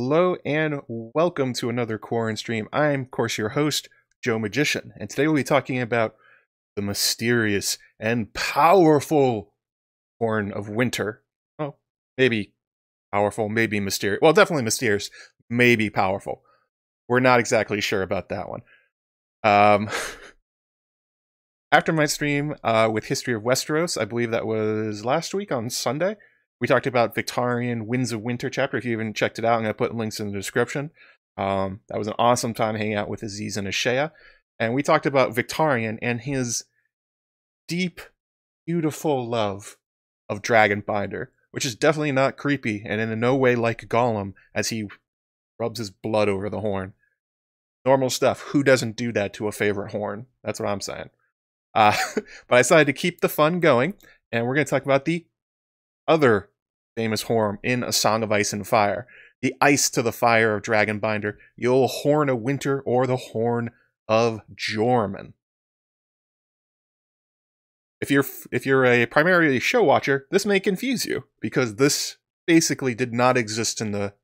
Hello and welcome to another Quaran stream. I'm, of course, your host, Joe Magician, and today we'll be talking about the mysterious and powerful Horn of Winter. Oh, maybe powerful, maybe mysterious. Well, definitely mysterious, maybe powerful. We're not exactly sure about that one. Um, after my stream uh, with History of Westeros, I believe that was last week on Sunday, we talked about Victarion Winds of Winter chapter. If you haven't checked it out, I'm going to put links in the description. Um, that was an awesome time hanging out with Aziz and Ashaya. And we talked about Victarion and his deep, beautiful love of Dragonbinder, which is definitely not creepy and in no way like Gollum as he rubs his blood over the horn. Normal stuff. Who doesn't do that to a favorite horn? That's what I'm saying. Uh, but I decided to keep the fun going, and we're going to talk about the other famous horn in A Song of Ice and Fire. The ice to the fire of Dragonbinder, old horn of winter, or the horn of Joramun. If you're if you're a primarily show watcher, this may confuse you because this basically did not exist in the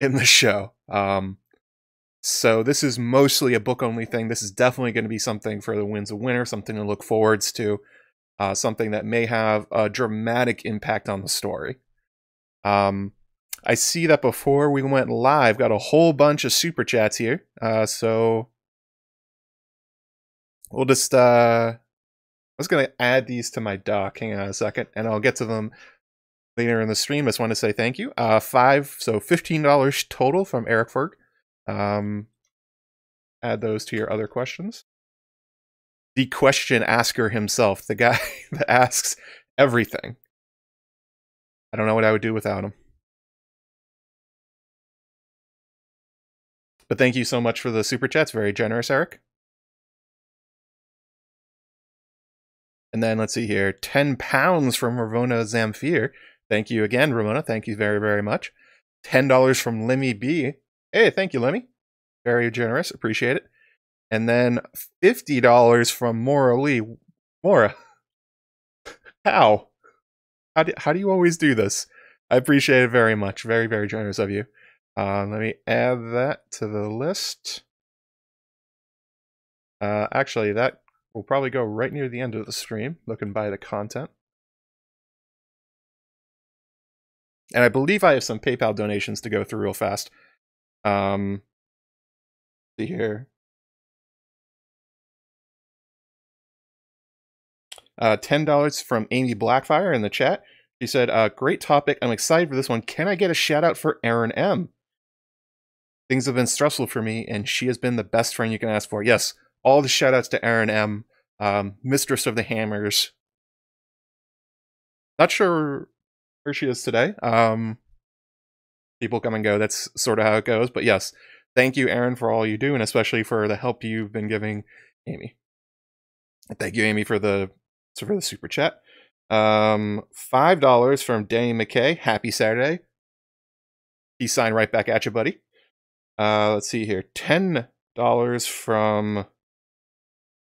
in the show. Um, so this is mostly a book only thing. This is definitely going to be something for the Winds of Winter, something to look forwards to uh, something that may have a dramatic impact on the story. Um, I see that before we went live, got a whole bunch of super chats here. Uh, so we'll just, uh, I was going to add these to my doc. Hang on a second, and I'll get to them later in the stream. I just want to say thank you. Uh, five, so $15 total from Eric Ferg. Um, add those to your other questions the question asker himself, the guy that asks everything. I don't know what I would do without him. But thank you so much for the super chats. Very generous, Eric. And then let's see here 10 pounds from Ramona Zamfir. Thank you again, Ramona. Thank you very, very much. $10 from Lemmy B. Hey, thank you, Lemmy. Very generous. Appreciate it and then fifty dollars from Mora Lee. Mora, how? How do, how do you always do this? I appreciate it very much. Very very generous of you. Uh, let me add that to the list. Uh, actually, that will probably go right near the end of the stream, looking by the content. And I believe I have some PayPal donations to go through real fast. Um, see here. Uh, $10 from Amy Blackfire in the chat. She said, uh, great topic. I'm excited for this one. Can I get a shout out for Aaron M? Things have been stressful for me, and she has been the best friend you can ask for. Yes, all the shout outs to Aaron M, um, Mistress of the Hammers. Not sure where she is today. Um, people come and go. That's sort of how it goes. But yes, thank you, Aaron, for all you do, and especially for the help you've been giving Amy. Thank you, Amy, for the so for the super chat. Um, five dollars from Danny McKay. Happy Saturday. He signed right back at you, buddy. Uh, let's see here. Ten dollars from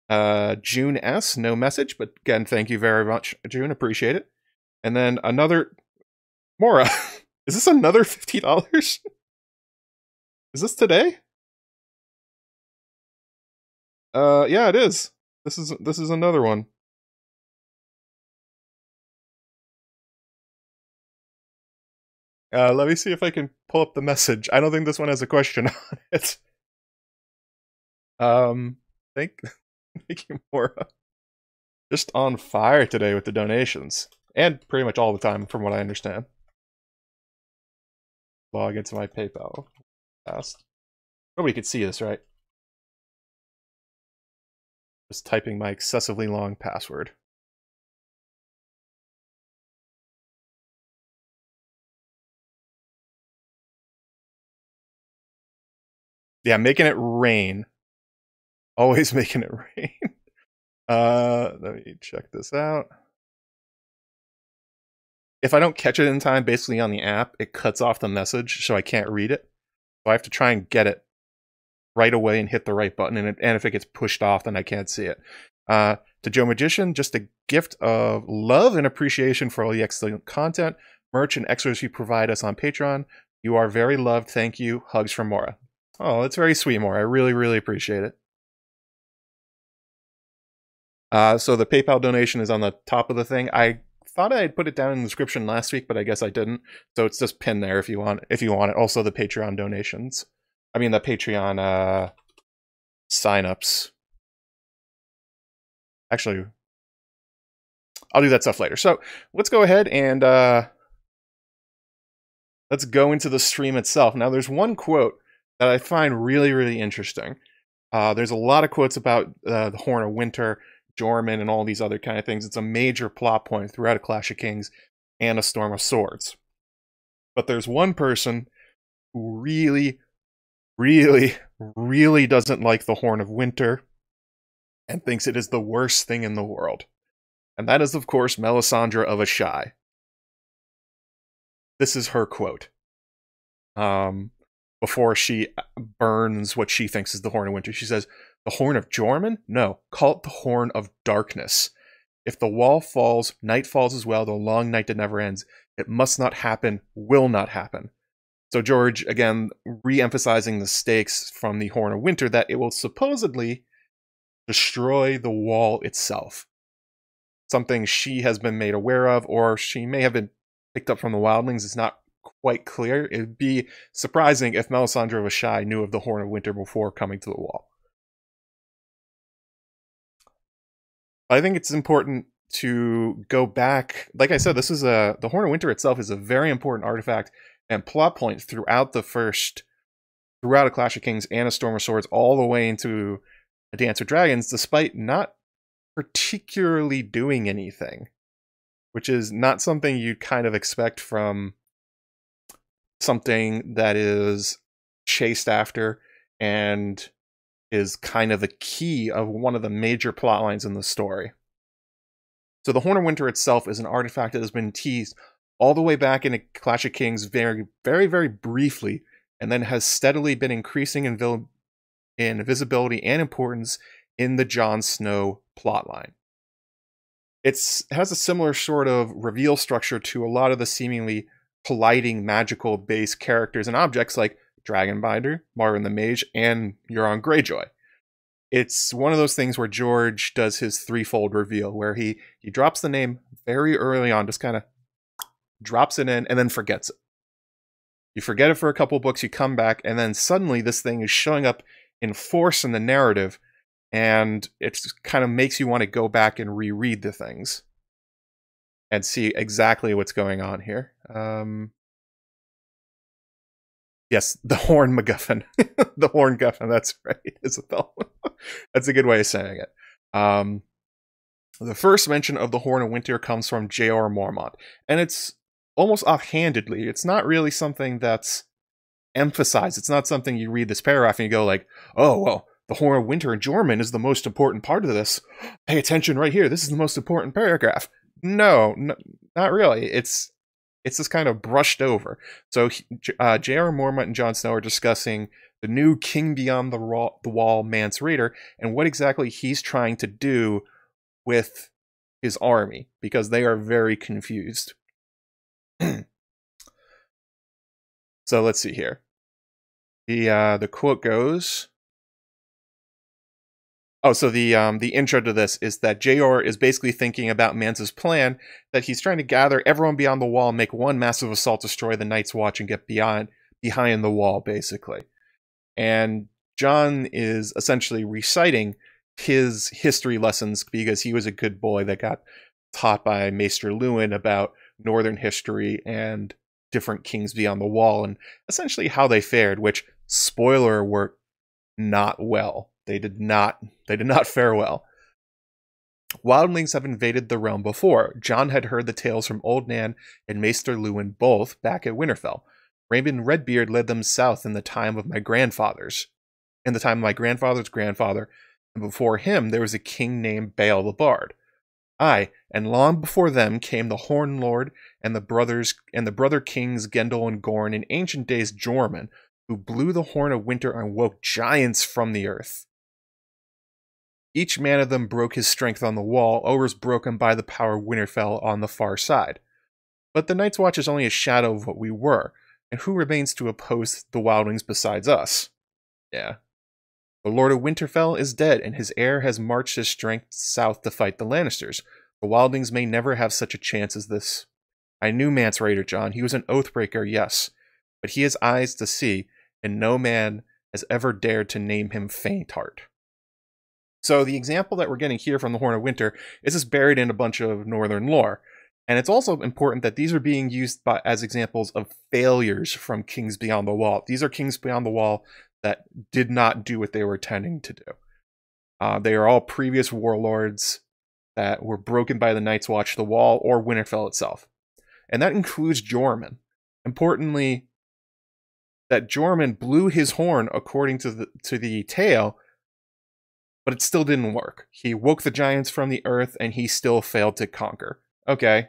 uh, June S. No message, but again, thank you very much, June. Appreciate it. And then another Mora. is this another fifty dollars? is this today? Uh, yeah, it is. This is this is another one. Uh, let me see if I can pull up the message. I don't think this one has a question on it. Um, thank, thank you, Mora. Just on fire today with the donations, and pretty much all the time, from what I understand. Log into my PayPal. Fast. Nobody could see this, right? Just typing my excessively long password. Yeah, making it rain. Always making it rain. Uh, let me check this out. If I don't catch it in time, basically on the app, it cuts off the message, so I can't read it. So I have to try and get it right away and hit the right button. And, it, and if it gets pushed off, then I can't see it. Uh, to Joe Magician, just a gift of love and appreciation for all the excellent content, merch, and extras you provide us on Patreon. You are very loved. Thank you. Hugs from Mora. Oh, that's very sweet, Mora. I really, really appreciate it. Uh, so the PayPal donation is on the top of the thing. I thought I had put it down in the description last week, but I guess I didn't. So it's just pinned there if you want if you want it. Also the Patreon donations. I mean the Patreon uh signups. Actually, I'll do that stuff later. So let's go ahead and uh let's go into the stream itself. Now there's one quote that I find really, really interesting. Uh, there's a lot of quotes about uh, the Horn of Winter Joramun and all these other kind of things. It's a major plot point throughout A Clash of Kings and A Storm of Swords. But there's one person who really, really, really doesn't like the Horn of Winter and thinks it is the worst thing in the world. And that is, of course, Melisandre of Asshai. This is her quote. Um, before she uh, burns what she thinks is the Horn of Winter, she says, the horn of Joramun? No, call it the horn of darkness. If the wall falls, night falls as well, the long night that never ends. It must not happen, will not happen. So George, again, re-emphasizing the stakes from the Horn of Winter that it will supposedly destroy the wall itself. Something she has been made aware of, or she may have been picked up from the wildlings. It's not quite clear. It'd be surprising if Melisandre was shy, knew of the Horn of Winter before coming to the wall. I think it's important to go back. Like I said, this is a the Horn of Winter itself is a very important artifact and plot point throughout the first, throughout a Clash of Kings and a Storm of Swords, all the way into a Dance with Dragons, despite not particularly doing anything, which is not something you kind of expect from something that is chased after and is kind of the key of one of the major plot lines in the story. So the Horn of Winter itself is an artifact that has been teased all the way back in Clash of Kings very, very, very briefly, and then has steadily been increasing in, vil- in visibility and importance in the Jon Snow plotline. It has a similar sort of reveal structure to a lot of the seemingly colliding magical base characters and objects like Dragonbinder, Marwyn the Mage, and Euron Greyjoy. It's one of those things where George does his threefold reveal, where he he drops the name very early on, just kind of drops it in, and then forgets it. You forget it for a couple books, you come back, and then suddenly this thing is showing up in force in the narrative, and it kind of makes you want to go back and reread the things and see exactly what's going on here. Um, Yes, the Horn MacGuffin. the Horn Guffin, that's right, Isabel. that's a good way of saying it. Um, the first mention of the Horn of Winter comes from Jeor Mormont, and it's almost offhandedly. It's not really something that's emphasized. It's not something you read this paragraph and you go like, oh, well, the Horn of Winter and Joramun is the most important part of this. Pay attention right here. This is the most important paragraph. No, not really. It's it's just kind of brushed over. So uh, Jeor Mormont and Jon Snow are discussing the new King Beyond the, the Wall Mance Rayder and what exactly he's trying to do with his army because they are very confused. so let's see here. The uh, the quote goes Oh, so the um, the intro to this is that Jeor is basically thinking about Mance's plan that he's trying to gather everyone beyond the wall, and make one massive assault, destroy the Night's Watch, and get beyond behind the wall, basically. And Jon is essentially reciting his history lessons because he was a good boy that got taught by Maester Luwin about Northern history and different kings beyond the wall and essentially how they fared, which spoiler worked not well. They did not they did not fare well. Wildlings have invaded the realm before. Jon had heard the tales from Old Nan and Maester Luwin both back at Winterfell. Raymond Redbeard led them south in the time of my grandfathers. In the time of my grandfather's grandfather, and before him there was a king named Bael the Bard. Aye, and long before them came the Horn Lord and the brothers and the brother kings Gendel and Gorn in ancient days Joramun, who blew the horn of winter and woke giants from the earth. Each man of them broke his strength on the wall, ours broken by the power Winterfell on the far side. But the Night's Watch is only a shadow of what we were. And who remains to oppose the wildlings besides us? Yeah. The Lord of Winterfell is dead, and his heir has marched his strength south to fight the Lannisters. The wildlings may never have such a chance as this. I knew Mance Rayder, Jon. He was an oathbreaker, yes. But he has eyes to see, and no man has ever dared to name him faint heart. So the example that we're getting here from the Horn of Winter is just buried in a bunch of northern lore. And it's also important that these are being used by, as examples of failures from Kings Beyond the Wall. These are Kings Beyond the Wall that did not do what they were intending to do. Uh, they are all previous warlords that were broken by the Night's Watch, the Wall, or Winterfell itself. And that includes Joramun. Importantly, that Joramun blew his horn according to the to the tale, but it still didn't work. He woke the giants from the earth and he still failed to conquer. Okay.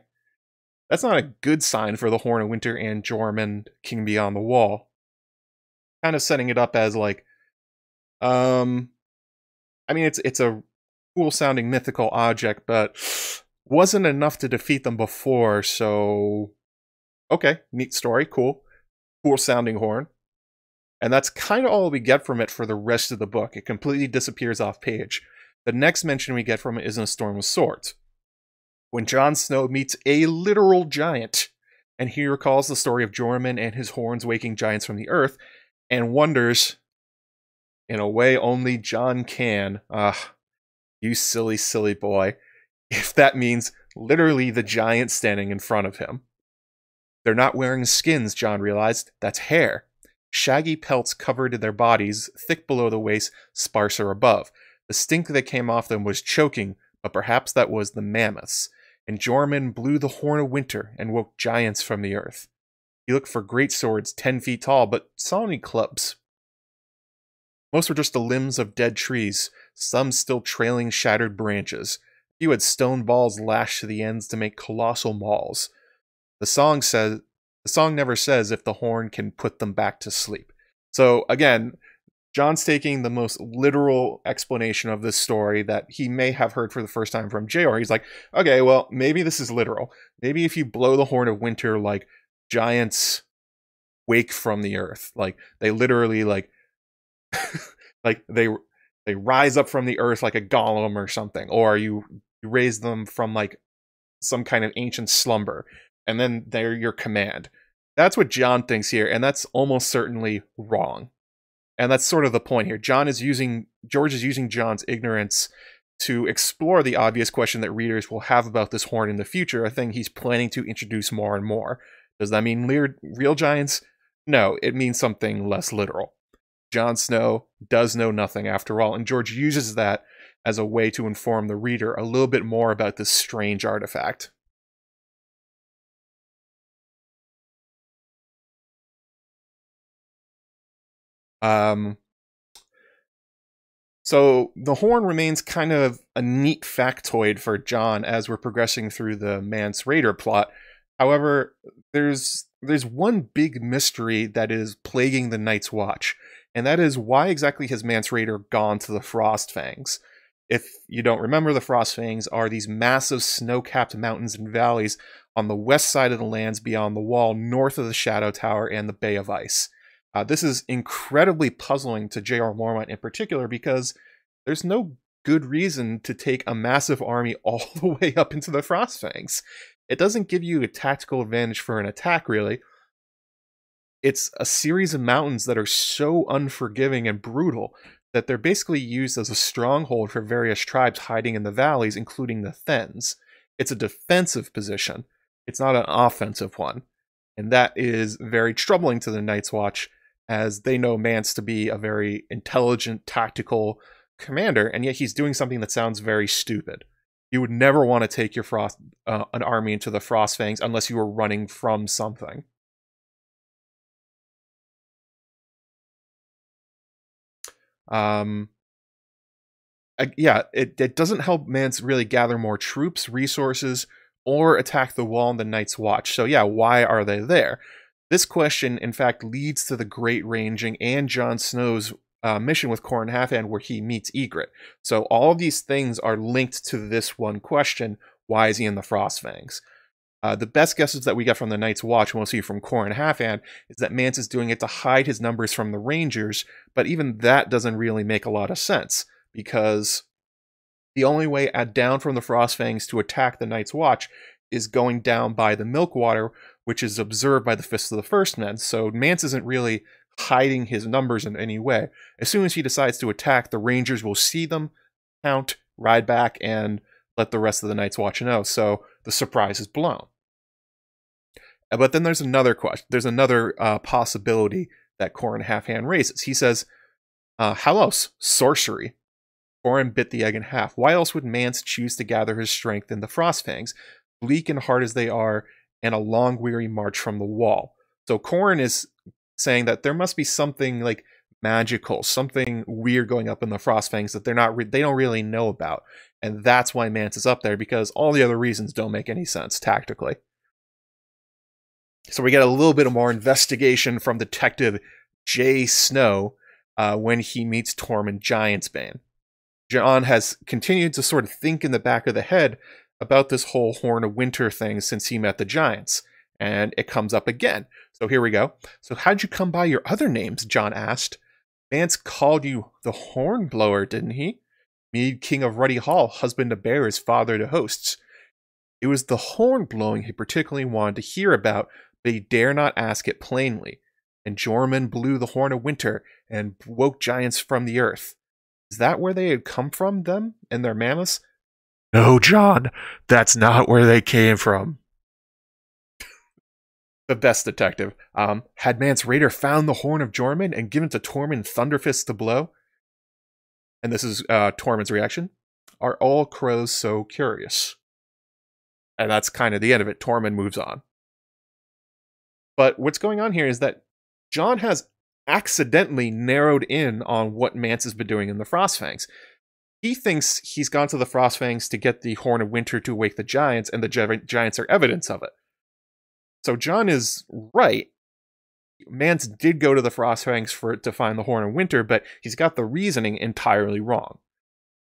That's not a good sign for the Horn of Winter and Joramun King Beyond the Wall. Kind of setting it up as like um I mean it's it's a cool sounding mythical object, but wasn't enough to defeat them before, so okay, neat story, cool cool sounding horn. And that's kind of all we get from it for the rest of the book. It completely disappears off page. The next mention we get from it is in A Storm of Swords. When Jon Snow meets a literal giant, and he recalls the story of Joramun and his horns waking giants from the earth, and wonders, in a way only Jon can, ah, you silly, silly boy, if that means literally the giant standing in front of him. They're not wearing skins, Jon realized. That's hair. Shaggy pelts covered their bodies, thick below the waist, sparser above. The stink that came off them was choking, but perhaps that was the mammoths. And Joramun blew the horn of winter and woke giants from the earth. He looked for great swords ten feet tall, but saw only clubs. Most were just the limbs of dead trees, some still trailing shattered branches. A few had stone balls lashed to the ends to make colossal mauls. The song says the song never says if the horn can put them back to sleep. So again, Jon's taking the most literal explanation of this story that he may have heard for the first time from Jeor. He's like, okay, well, maybe this is literal. Maybe if you blow the horn of winter, like giants wake from the earth, like they literally like, like they they rise up from the earth like a golem or something, or you raise them from like some kind of ancient slumber and then they're your command. That's what Jon thinks here, and that's almost certainly wrong. And that's sort of the point here. Jon is using George is using Jon's ignorance to explore the obvious question that readers will have about this horn in the future, a thing he's planning to introduce more and more. Does that mean real giants? No, it means something less literal. Jon Snow does know nothing after all, and George uses that as a way to inform the reader a little bit more about this strange artifact. Um, so the horn remains kind of a neat factoid for Jon as we're progressing through the Mance Rayder plot. However, there's there's one big mystery that is plaguing the Night's Watch, and that is why exactly has Mance Rayder gone to the Frostfangs? If you don't remember, the Frostfangs are these massive snow-capped mountains and valleys on the west side of the lands beyond the wall, north of the Shadow Tower and the Bay of Ice. Uh, this is incredibly puzzling to Jeor Mormont in particular because there's no good reason to take a massive army all the way up into the Frostfangs. It doesn't give you a tactical advantage for an attack, really. It's a series of mountains that are so unforgiving and brutal that they're basically used as a stronghold for various tribes hiding in the valleys, including the Thenns. It's a defensive position, it's not an offensive one. And that is very troubling to the Night's Watch as they know Mance to be a very intelligent, tactical commander, and yet he's doing something that sounds very stupid. You would never want to take your frost uh, an army into the Frostfangs unless you were running from something. Um, yeah, it, it doesn't help Mance really gather more troops, resources, or attack the wall in the Night's Watch. So yeah, why are they there? This question, in fact, leads to the Great Ranging and Jon Snow's uh, mission with Qhorin Halfhand where he meets Ygritte. So all of these things are linked to this one question, why is he in the Frostfangs? Uh, the best guesses that we get from the Night's Watch, mostly from Qhorin Halfhand, is that Mance is doing it to hide his numbers from the Rangers, but even that doesn't really make a lot of sense because the only way down from the Frostfangs to attack the Night's Watch is going down by the Milkwater, which is observed by the Fist of the First Men. So Mance isn't really hiding his numbers in any way. As soon as he decides to attack, the Rangers will see them, count, ride back, and let the rest of the Night's Watch and know. So the surprise is blown. Uh, but then there's another question. There's another uh, possibility that Qhorin Halfhand raises. He says, uh, "How else? Sorcery." Qhorin bit the egg in half. Why else would Mance choose to gather his strength in the Frostfangs, bleak and hard as they are, and a long, weary march from the wall? So Qhorin is saying that there must be something like magical, something weird going up in the Frostfangs that they're not they don't really know about. And that's why Mance is up there because all the other reasons don't make any sense tactically. So we get a little bit of more investigation from Detective Jay Snow uh, when he meets Tormund Giantsbane. Jon has continued to sort of think in the back of the head about this whole Horn of Winter thing since he met the Giants, and it comes up again. So here we go. So how'd you come by your other names? Jon asked. Mance called you the Hornblower, didn't he? Mead, king of Ruddy Hall, husband to bears, father to hosts. It was the horn blowing he particularly wanted to hear about, but he dare not ask it plainly. And Joramun blew the horn of winter and woke giants from the earth. Is that where they had come from, them and their mammoths? No, Jon, that's not where they came from. the best detective. Um, had Mance Rayder found the horn of Joramun and given to Tormund Thunderfist to blow? And this is uh, Tormund's reaction. Are all crows so curious? And that's kind of the end of it. Tormund moves on. But what's going on here is that Jon has accidentally narrowed in on what Mance has been doing in the Frostfangs. He thinks he's gone to the Frostfangs to get the Horn of Winter to wake the Giants, and the gi- Giants are evidence of it. So Jon is right. Mance did go to the Frostfangs for to find the Horn of Winter, but he's got the reasoning entirely wrong.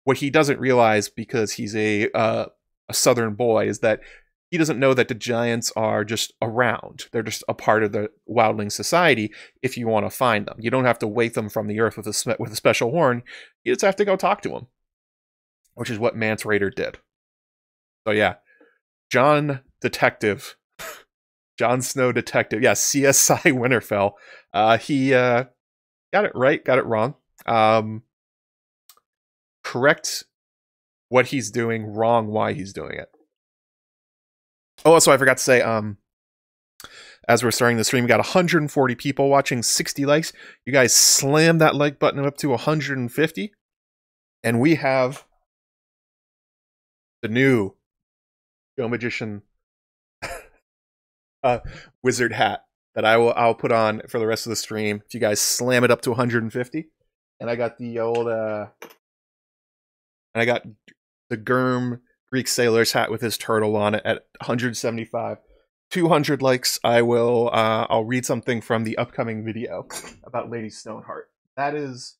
What he doesn't realize because he's a uh, a Southern boy is that he doesn't know that the giants are just around. They're just a part of the wildling society if you want to find them. You don't have to wake them from the earth with a, with a special horn. You just have to go talk to them, which is what Mance Rayder did. So, yeah, Jon Detective, Jon Snow Detective, yeah, CSI Winterfell. Uh, he uh, got it right, got it wrong. Um, correct what he's doing, wrong why he's doing it. Oh, also, I forgot to say, um, as we're starting the stream, we got 140 people watching, 60 likes. You guys slam that like button up to 150. And we have the new Joe Magician uh, wizard hat that I will I'll put on for the rest of the stream. If you guys slam it up to 150. And I got the old uh and I got the Germ Greek sailor's hat with his turtle on it at 175. 200 likes, I will uh, I'll read something from the upcoming video about Lady Stoneheart. That is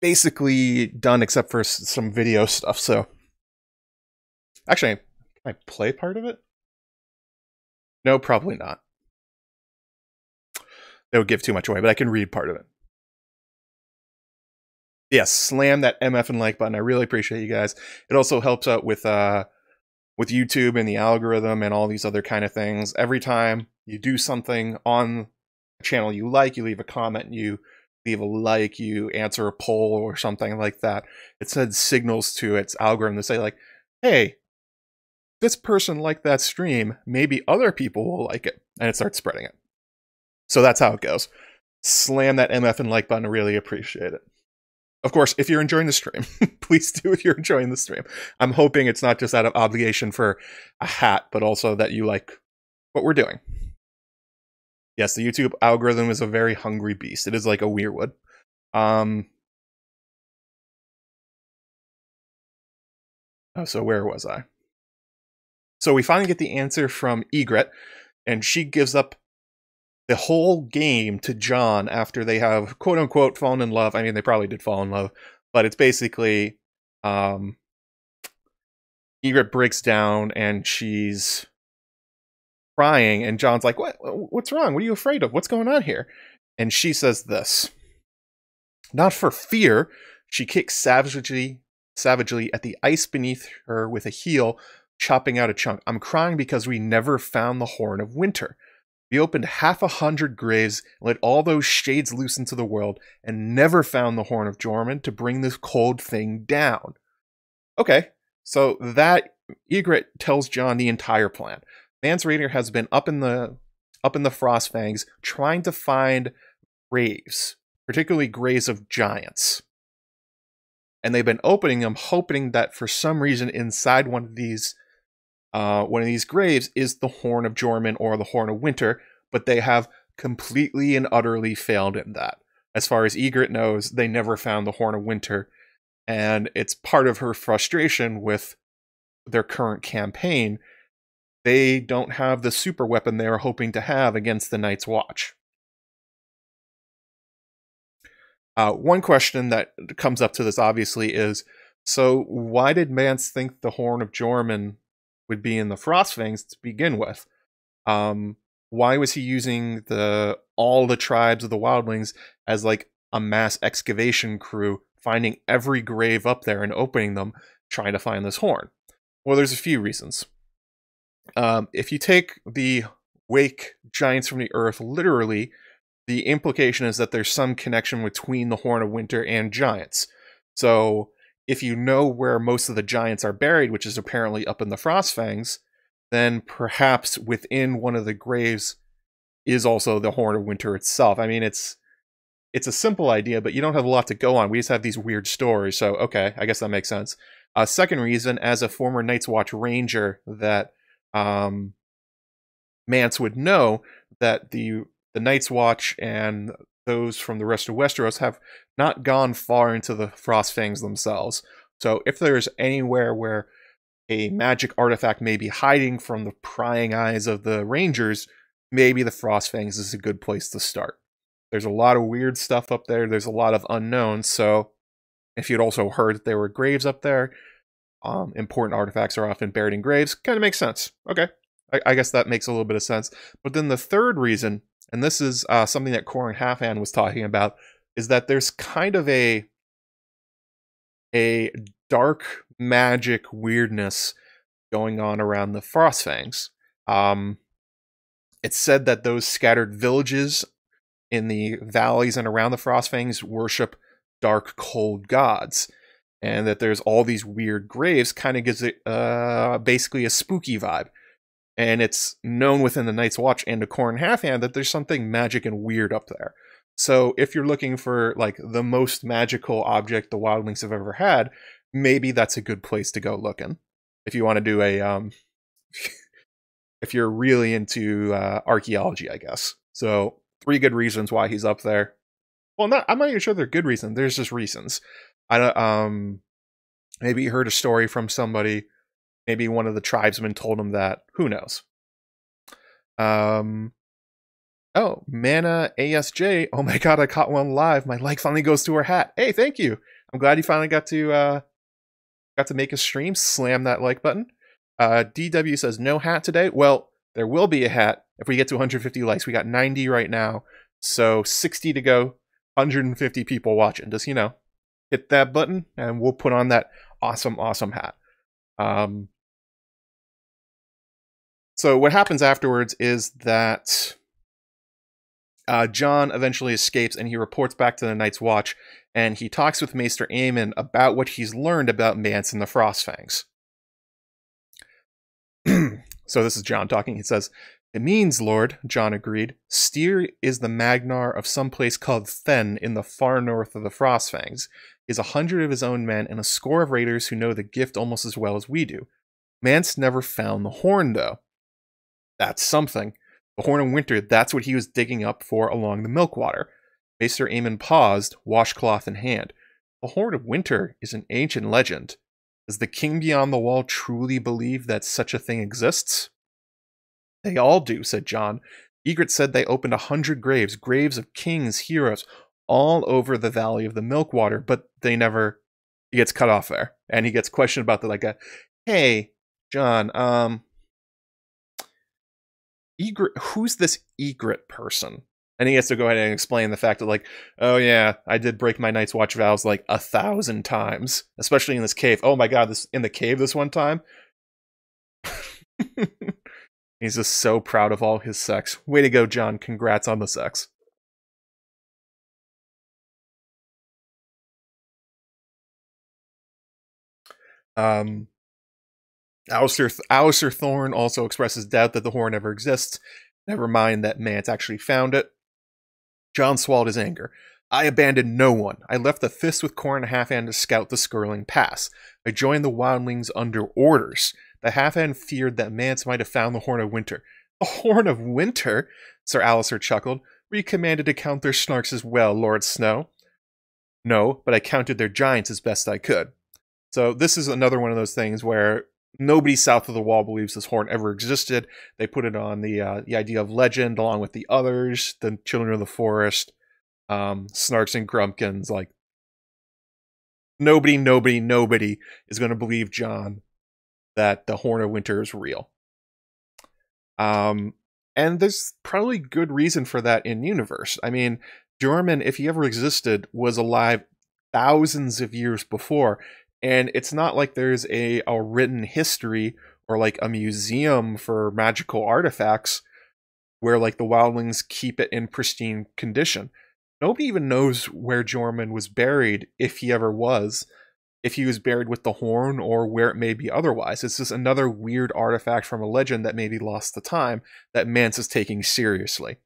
basically done except for some video stuff. So actually, can I play part of it? No, probably not. That would give too much away, but I can read part of it yeah, slam that MF and like button. I really appreciate you guys. It also helps out with uh with YouTube and the algorithm and all these other kind of things. Every time you do something on a channel you like, you leave a comment, you leave a like, you answer a poll or something like that. It sends signals to its algorithm to say like, "Hey, this person liked that stream. Maybe other people will like it," and it starts spreading it. So that's how it goes. Slam that MF and like button. Really appreciate it. Of course, if you're enjoying the stream, please do if you're enjoying the stream. I'm hoping it's not just out of obligation for a hat, but also that you like what we're doing. Yes, the YouTube algorithm is a very hungry beast. It is like a weirwood. Um Oh, so where was I? So we finally get the answer from Ygritte, and she gives up the whole game to Jon after they have quote unquote fallen in love. I mean, they probably did fall in love, but it's basically um, Ygritte breaks down and she's crying, and Jon's like, "What? What's wrong? What are you afraid of? What's going on here?" And she says this. Not for fear, she kicks savagely, savagely at the ice beneath her with a heel, chopping out a chunk. I'm crying because we never found the Horn of Winter. We opened half a hundred graves, let all those shades loose into the world, and never found the Horn of Joramun to bring this cold thing down. Okay, so that Ygritte tells Jon the entire plan. Mance Rayder has been up in the up in the Frostfangs trying to find graves, particularly graves of giants. And they've been opening them, hoping that for some reason inside one of these uh, one of these graves is the Horn of Joramun or the Horn of Winter, but they have completely and utterly failed in that. As far as Ygritte knows, they never found the Horn of Winter, and it's part of her frustration with their current campaign. They don't have the super weapon they were hoping to have against the Night's Watch. Uh, one question that comes up to this obviously is so why did Mance think the Horn of Joramun would be in the Frostfangs to begin with. Um, why was he using the all the tribes of the wildlings as like a mass excavation crew, finding every grave up there and opening them, trying to find this horn? Well, there's a few reasons. Um, if you take the wake giants from the earth literally, the implication is that there's some connection between the Horn of Winter and giants. So if you know where most of the giants are buried, which is apparently up in the Frostfangs, then perhaps within one of the graves is also the Horn of Winter itself. I mean, it's it's a simple idea, but you don't have a lot to go on. We just have these weird stories. So, okay, I guess that makes sense. A uh, second reason, as a former Night's Watch ranger, that um, Mance would know that the the Night's Watch and those from the rest of Westeros have not gone far into the Frostfangs themselves. So if there's anywhere where a magic artifact may be hiding from the prying eyes of the Rangers, maybe the Frostfangs is a good place to start. There's a lot of weird stuff up there. There's a lot of unknowns. So if you'd also heard that there were graves up there, um, important artifacts are often buried in graves. Kind of makes sense. Okay, I, I, guess that makes a little bit of sense. But then the third reason and this is uh, something that Qhorin Halfhand was talking about, is that there's kind of a a dark magic weirdness going on around the Frostfangs. Um, it's said that those scattered villages in the valleys and around the Frostfangs worship dark, cold gods, and that there's all these weird graves. Kind of gives it uh, basically a spooky vibe and it's known within the Night's Watch and a Qhorin Halfhand that there's something magic and weird up there. So if you're looking for like the most magical object the Wildlings have ever had, maybe that's a good place to go looking. If you want to do a um if you're really into uh, archaeology, I guess. So three good reasons why he's up there. Well, not I'm not even sure they're good reasons. There's just reasons. I um maybe you heard a story from somebody Maybe one of the tribesmen told him that. Who knows? Um. Oh, Mana ASJ. Oh my god, I caught one live. My like finally goes to her hat. Hey, thank you. I'm glad you finally got to uh got to make a stream. Slam that like button. Uh, DW says no hat today. Well, there will be a hat if we get to 150 likes. We got 90 right now, so 60 to go. 150 people watching. Just you know, hit that button and we'll put on that awesome, awesome hat. Um, so what happens afterwards is that uh, Jon eventually escapes and he reports back to the Night's Watch and he talks with Maester Aemon about what he's learned about Mance and the Frostfangs. so this is Jon talking. He says, It means, Lord, Jon agreed. Styr is the Magnar of some place called Thenn in the far north of the Frostfangs. is a hundred of his own men and a score of raiders who know the gift almost as well as we do. Mance never found the horn, though. That's something. The Horn of Winter, that's what he was digging up for along the Milkwater. Maester Aemon paused, washcloth in hand. The Horn of Winter is an ancient legend. Does the king beyond the wall truly believe that such a thing exists? They all do, said Jon. Ygritte said they opened a hundred graves, graves of kings, heroes, all over the valley of the Milkwater, but they never he gets cut off there. And he gets questioned about the like a hey, Jon, um, Ygritte, who's this Ygritte person? And he has to go ahead and explain the fact that, like, oh yeah, I did break my Night's Watch vows like a thousand times, especially in this cave. Oh my god, this in the cave this one time. He's just so proud of all his sex. Way to go, jon Congrats on the sex. Um, Alliser, Alliser Thorne also expresses doubt that the horn ever exists. Never mind that Mance actually found it. Jon swallowed his anger. I abandoned no one. I left the fist with Qhorin Halfhand to scout the Skirling Pass. I joined the Wildlings under orders. The Halfhand feared that Mance might have found the Horn of Winter. The Horn of Winter? Sir Alliser chuckled. Were you commanded to count their snarks as well, Lord Snow? No, but I counted their giants as best I could. So this is another one of those things where nobody south of the wall believes this horn ever existed. They put it on the uh, the idea of legend along with the others, the children of the forest, um, Snarks and Grumpkins. Like nobody, nobody, nobody is going to believe Jon that the Horn of Winter is real. Um, and there's probably good reason for that in universe. I mean, Joramun, if he ever existed, was alive thousands of years before and it's not like there's a, a written history or like a museum for magical artifacts where like the wildlings keep it in pristine condition. Nobody even knows where Joramun was buried if he ever was if he was buried with the horn or where it may be otherwise. It's just another weird artifact from a legend that maybe lost the time that mance is taking seriously.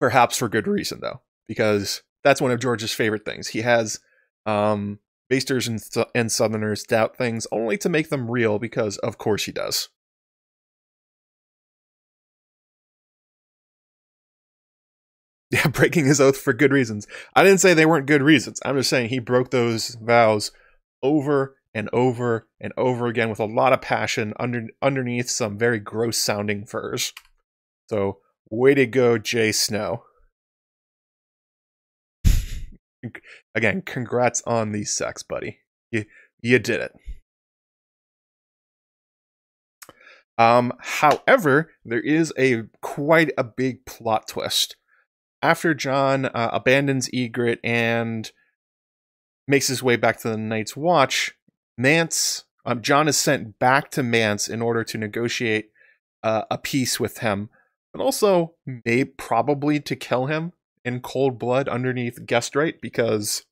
Perhaps for good reason though because that's one of george's favorite things. He has um, Basters and, and Southerners doubt things only to make them real because, of course, he does. Yeah, breaking his oath for good reasons. I didn't say they weren't good reasons. I'm just saying he broke those vows over and over and over again with a lot of passion under underneath some very gross sounding furs. So, way to go, Jay Snow again, congrats on the sex, buddy. You you did it. Um, however, there is a quite a big plot twist. After Jon uh, abandons Ygritte and makes his way back to the Night's Watch, Mance, um, Jon is sent back to Mance in order to negotiate uh, a peace with him, but also may probably to kill him in cold blood underneath Guestright because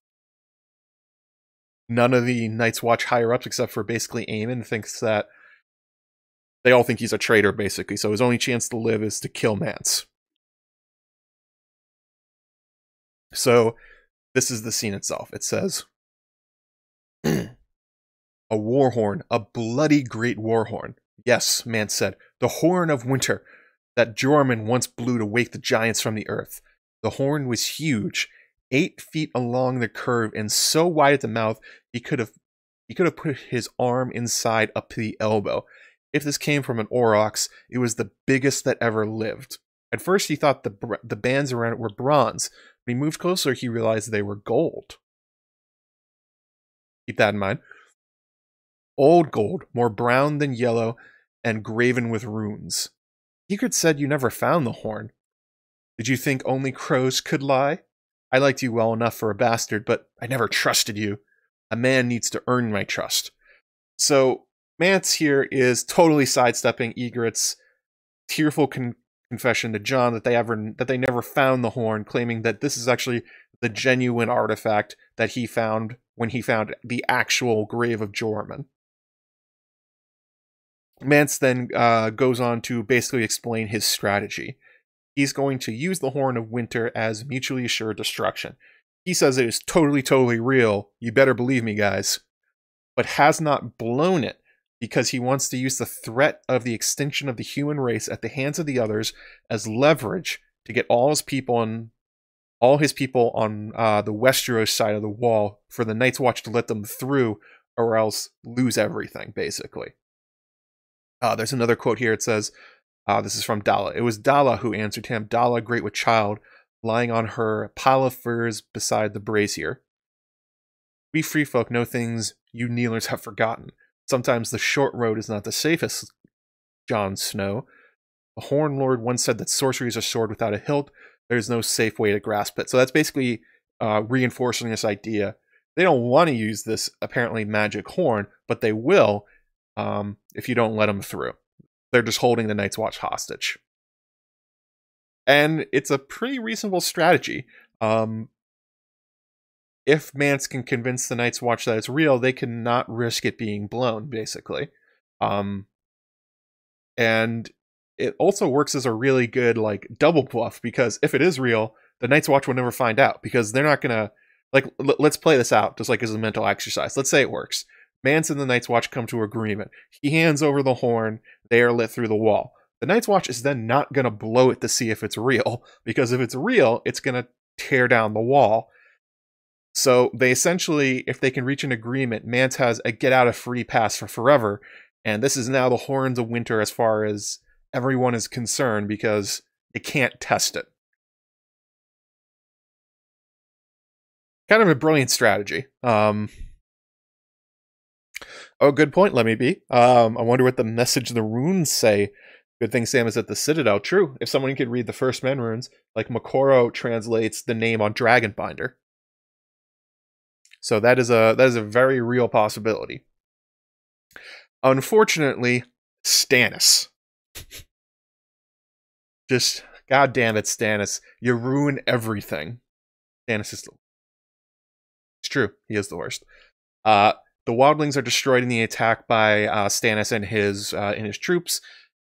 none of the Night's Watch higher ups, except for basically Aemon, thinks that they all think he's a traitor, basically. So his only chance to live is to kill Mance. So this is the scene itself. It says, "A war horn, a bloody great war horn." Yes, Mance said, "The horn of winter." That Joramun once blew to wake the giants from the earth. The horn was huge, eight feet along the curve and so wide at the mouth he could have he could have put his arm inside up to the elbow. If this came from an aurochs, it was the biggest that ever lived. At first, he thought the the bands around it were bronze. When he moved closer, he realized they were gold. Keep that in mind. Old gold, more brown than yellow, and graven with runes. Ygritte said you never found the horn. Did you think only crows could lie? I liked you well enough for a bastard, but I never trusted you. A man needs to earn my trust. So Mance here is totally sidestepping Ygritte's tearful con- confession to John that they ever that they never found the horn, claiming that this is actually the genuine artifact that he found when he found the actual grave of Joramun. Mance then uh, goes on to basically explain his strategy he's going to use the Horn of Winter as mutually assured destruction. He says it is totally, totally real. You better believe me, guys. But has not blown it because he wants to use the threat of the extinction of the human race at the hands of the others as leverage to get all his people on all his people on uh, the Westeros side of the wall for the Night's Watch to let them through, or else lose everything, basically. Uh, there's another quote here. It says, uh, this is from Dalla. It was Dalla who answered him, Dalla, great with child, lying on her pile of furs beside the brazier. We free folk know things you kneelers have forgotten. Sometimes the short road is not the safest. Jon Snow. The Horn Lord once said that sorcery is a sword without a hilt. There's no safe way to grasp it. So that's basically uh, reinforcing this idea. They don't want to use this apparently magic horn, but they will um, if you don't let them through. They're just holding the Night's Watch hostage. And it's a pretty reasonable strategy. Um, if Mance can convince the Night's Watch that it's real, they cannot risk it being blown, basically. Um, and it also works as a really good like double bluff because if it is real, the Night's Watch will never find out because they're not gonna like. Let's play this out just like as a mental exercise. Let's say it works. Mance and the Night's Watch come to agreement. He hands over the horn. They are lit through the wall. The Night's Watch is then not gonna blow it to see if it's real because if it's real, it's gonna tear down the wall so they essentially, if they can reach an agreement, Mance has a get out of free pass for forever. And this is now the horns of winter as far as everyone is concerned because they can't test it. Kind of a brilliant strategy. Um, oh, good point, Let me be. Um, I wonder what the message the runes say. Good thing Sam is at the Citadel. True. If someone could read the first men runes, like Moqorro translates the name on Dragonbinder. So that is a that is a very real possibility. Unfortunately, Stannis. Just god damn it, Stannis. You ruin everything. Stannis is the It's true, he is the worst. Uh the wildlings are destroyed in the attack by uh, Stannis and his uh, and his troops.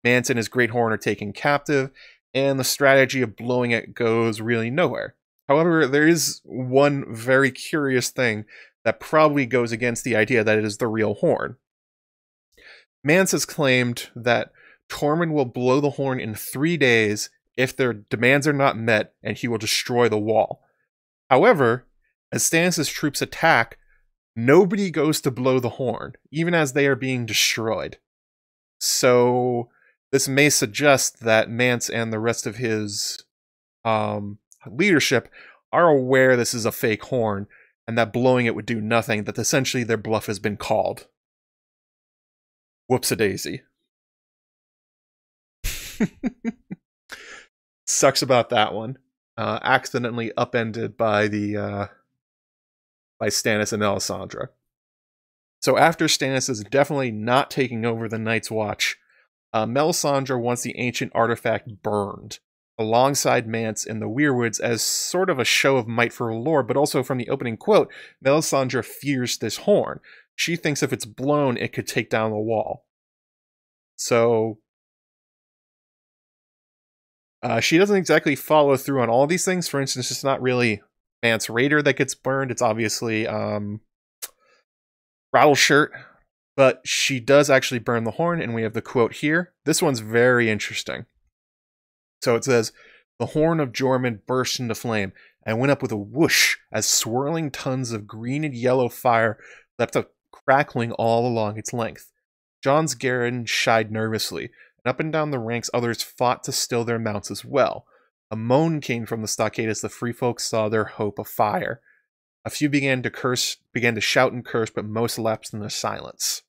Mance and his Great Horn are taken captive, and the strategy of blowing it goes really nowhere. However, there is one very curious thing that probably goes against the idea that it is the real horn. Mance has claimed that Tormund will blow the horn in three days if their demands are not met, and he will destroy the wall. However, as Stannis' troops attack, nobody goes to blow the horn, even as they are being destroyed. So this may suggest that Mance and the rest of his um, leadership are aware this is a fake horn and that blowing it would do nothing, that essentially their bluff has been called. Whoops a daisy. Sucks about that one. Uh, accidentally upended by the uh, by Stannis and Melisandre. So after Stannis is definitely not taking over the Night's Watch, uh, Melisandre wants the ancient artifact burned alongside Mance in the Weirwoods as sort of a show of might for R'hllor, but also from the opening quote, Melisandre fears this horn. She thinks if it's blown, it could take down the wall. So uh, she doesn't exactly follow through on all these things. For instance, it's not really Mance Rayder that gets burned. It's obviously um, Rattle Shirt, but she does actually burn the horn, and we have the quote here. This one's very interesting. So it says, The horn of Joramun burst into flame and went up with a whoosh as swirling tons of green and yellow fire left a crackling all along its length. Jon's Garron shied nervously, and up and down the ranks others fought to still their mounts as well. A moan came from the stockade as the free folk saw their hope of fire. A few began to curse, began to shout and curse, but most lapsed in the silence.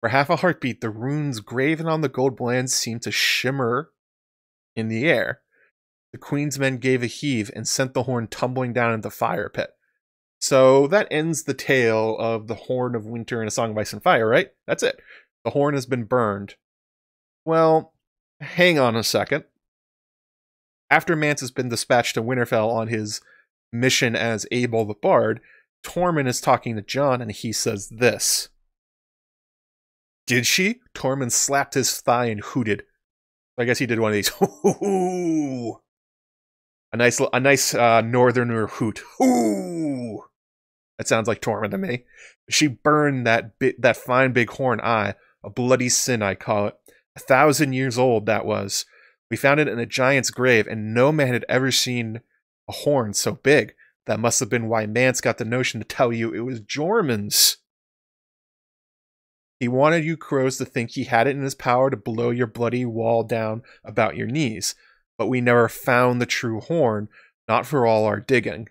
For half a heartbeat, the runes graven on the gold blands seemed to shimmer in the air. The queen's men gave a heave and sent the horn tumbling down into the fire pit. So that ends the tale of the Horn of Winter and A Song of Ice and Fire, right? That's it. The horn has been burned. Well, hang on a second. After Mance has been dispatched to Winterfell on his mission as Abel the Bard, Tormund is talking to Jon and he says this. Did she? Tormund slapped his thigh and hooted. I guess he did one of these. A nice, a nice uh, northerner hoot. Hoo! That sounds like Tormund to me. She burned that bit, that fine big horn eye. A bloody sin, I call it. A thousand years old that was. We found it in a giant's grave, and no man had ever seen a horn so big. That must have been why Mance got the notion to tell you it was Joramun's. He wanted you crows to think he had it in his power to blow your bloody wall down about your knees, but we never found the true horn, not for all our digging.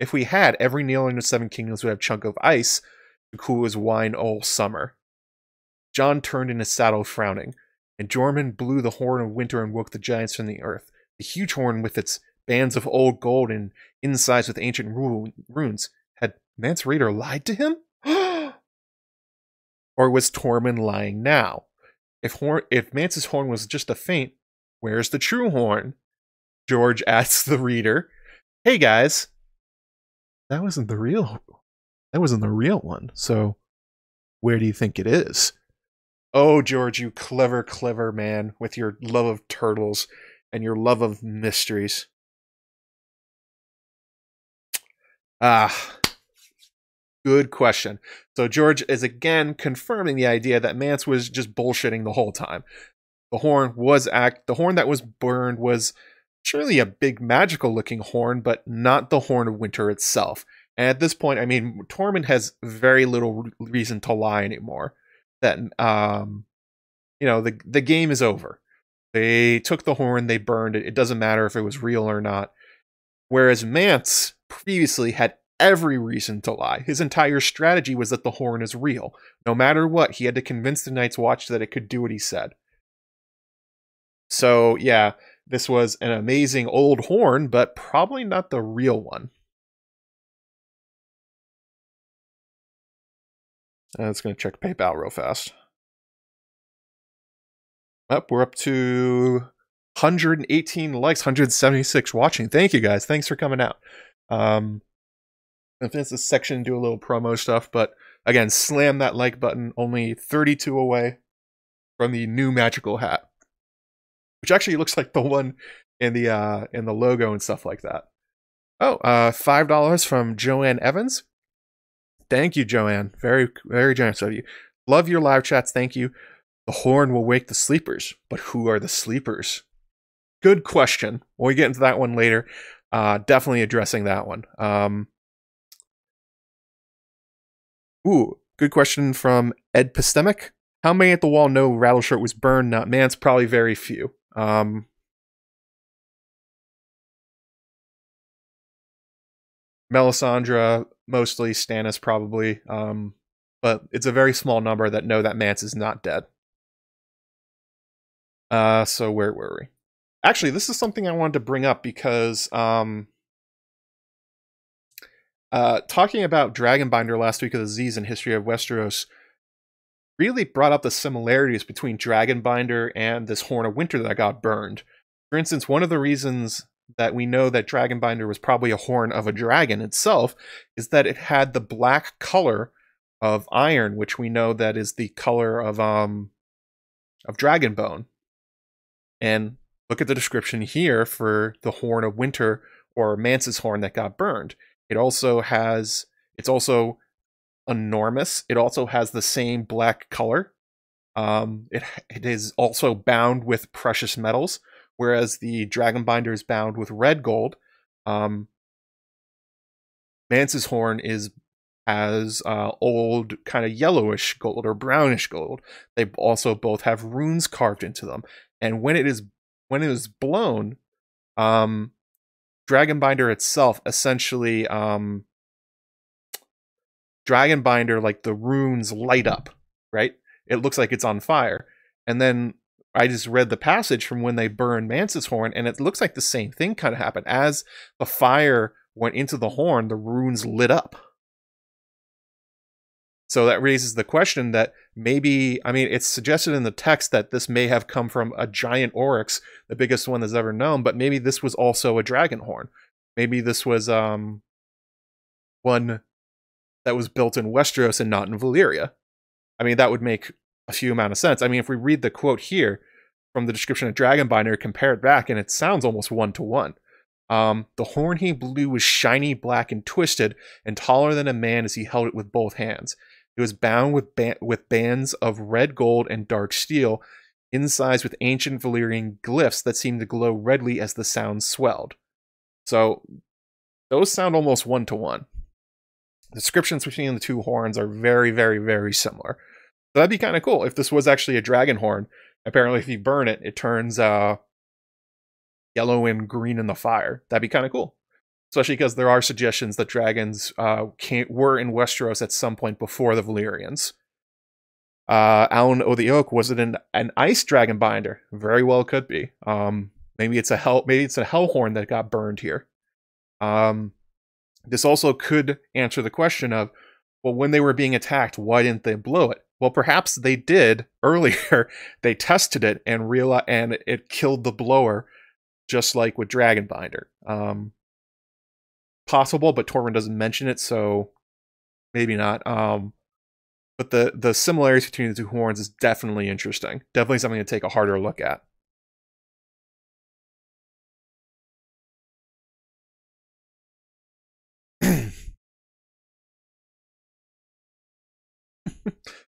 If we had, every Neil in the Seven Kingdoms would have chunk of ice to cool his wine all summer. Jon turned in his saddle, frowning, and Joramun blew the horn of winter and woke the giants from the earth. The huge horn, with its bands of old gold and insides with ancient runes, had Mance Rayder lied to him? or was Tormund lying now? If horn, if Mance's horn was just a feint, where's the true horn? George asks the reader. Hey guys, that wasn't the real. That wasn't the real one. So, where do you think it is? Oh, George, you clever, clever man with your love of turtles and your love of mysteries. Ah, good question. So George is again confirming the idea that Mance was just bullshitting the whole time. The horn was act the horn that was burned was surely a big magical looking horn, but not the horn of winter itself. And at this point, I mean, Tormund has very little reason to lie anymore. That um, you know, the the game is over. They took the horn, they burned it. It doesn't matter if it was real or not. Whereas Mance previously had every reason to lie. His entire strategy was that the horn is real. No matter what, he had to convince the Night's Watch that it could do what he said. So, yeah, this was an amazing old horn, but probably not the real one. I was going to check PayPal real fast. Up, we're up to 118 likes, 176 watching. Thank you guys. Thanks for coming out. Um, and finish this section do a little promo stuff, but again, slam that like button. Only 32 away from the new magical hat, which actually looks like the one in the uh in the logo and stuff like that. Oh, uh, five dollars from Joanne Evans. Thank you, Joanne. Very very generous of you. Love your live chats. Thank you. The horn will wake the sleepers, but who are the sleepers? Good question. We'll get into that one later. Uh, definitely addressing that one. Um, ooh, good question from Ed Pistemic. How many at the wall know Rattleshirt was burned? Not man's probably very few. Um, Melisandre, mostly Stannis, probably. Um, but it's a very small number that know that Mance is not dead. Uh, so where were we? Actually, this is something I wanted to bring up because um, uh, talking about Dragonbinder last week of Aziz and History of Westeros really brought up the similarities between Dragonbinder and this Horn of Winter that got burned. For instance, one of the reasons that we know that Dragonbinder was probably a horn of a dragon itself is that it had the black color of iron, which we know that is the color of um of dragonbone. And look at the description here for the horn of winter or Mance's horn that got burned. It also has, it's also enormous. It also has the same black color. Um, it, it is also bound with precious metals, whereas the Dragonbinder is bound with red gold. Um, Mance's horn is has uh, old kind of yellowish gold or brownish gold. They also both have runes carved into them and when it is when it is blown, um, Dragonbinder itself essentially um, Dragonbinder like the runes light up, right? It looks like it's on fire, and then I just read the passage from when they burned Mance's horn, and it looks like the same thing kind of happened as the fire went into the horn. The runes lit up. So that raises the question that maybe, I mean, it's suggested in the text that this may have come from a giant aurochs, the biggest one that's ever known, but maybe this was also a dragon horn. Maybe this was um one that was built in Westeros and not in Valyria. I mean, that would make a few amount of sense. I mean, if we read the quote here from the description of Dragonbinder, compare it back, and it sounds almost one to one. Um, the horn he blew was shiny, black, and twisted, and taller than a man as he held it with both hands. It was bound with, ba- with bands of red gold and dark steel, incised with ancient Valyrian glyphs that seemed to glow redly as the sound swelled. So, those sound almost one to one. Descriptions between the two horns are very, very, very similar. That'd be kind of cool if this was actually a dragon horn. Apparently, if you burn it, it turns uh, yellow and green in the fire. That'd be kind of cool especially because there are suggestions that dragons uh, were in Westeros at some point before the Valyrians. Uh, Alan O the Oak was it an an ice dragon binder? Very well could be. Um, maybe it's a hell maybe it's a hellhorn that got burned here. Um, this also could answer the question of, well, when they were being attacked, why didn't they blow it? Well, perhaps they did earlier. they tested it and realized, and it killed the blower, just like with Dragon Binder. Um, possible, but Tormund doesn't mention it, so maybe not. Um, but the the similarities between the two horns is definitely interesting. Definitely something to take a harder look at.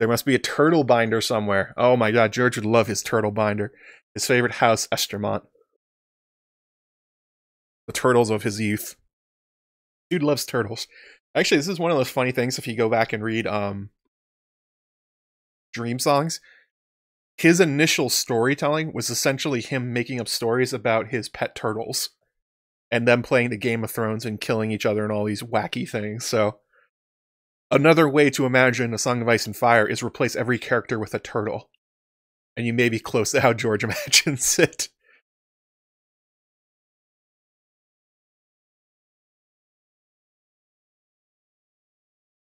there must be a turtle binder somewhere. Oh my god, George would love his turtle binder. His favorite house, Estermont. The turtles of his youth. Dude loves turtles. Actually, this is one of those funny things if you go back and read um Dream Songs. His initial storytelling was essentially him making up stories about his pet turtles and them playing the Game of Thrones and killing each other and all these wacky things. So another way to imagine a Song of Ice and Fire is replace every character with a turtle. And you may be close to how George imagines it.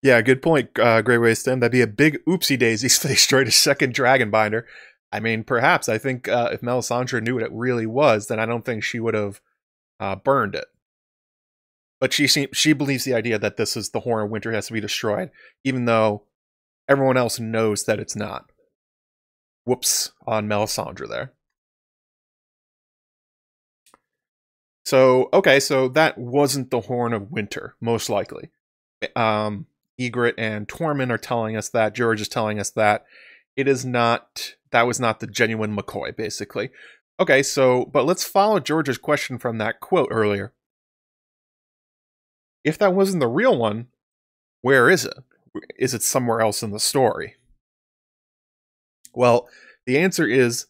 Yeah, good point, uh, Grey Waste That'd be a big oopsie daisy if they destroyed a second Dragon Binder. I mean, perhaps. I think uh, if Melisandre knew what it really was, then I don't think she would have uh, burned it. But she she believes the idea that this is the Horn of Winter has to be destroyed, even though everyone else knows that it's not. Whoops on Melisandre there. So, okay, so that wasn't the Horn of Winter, most likely. Um, Ygritte and Tormund are telling us that. George is telling us that. It is not, that was not the genuine McCoy, basically. Okay, so, but let's follow George's question from that quote earlier. If that wasn't the real one, where is it? Is it somewhere else in the story? Well, the answer is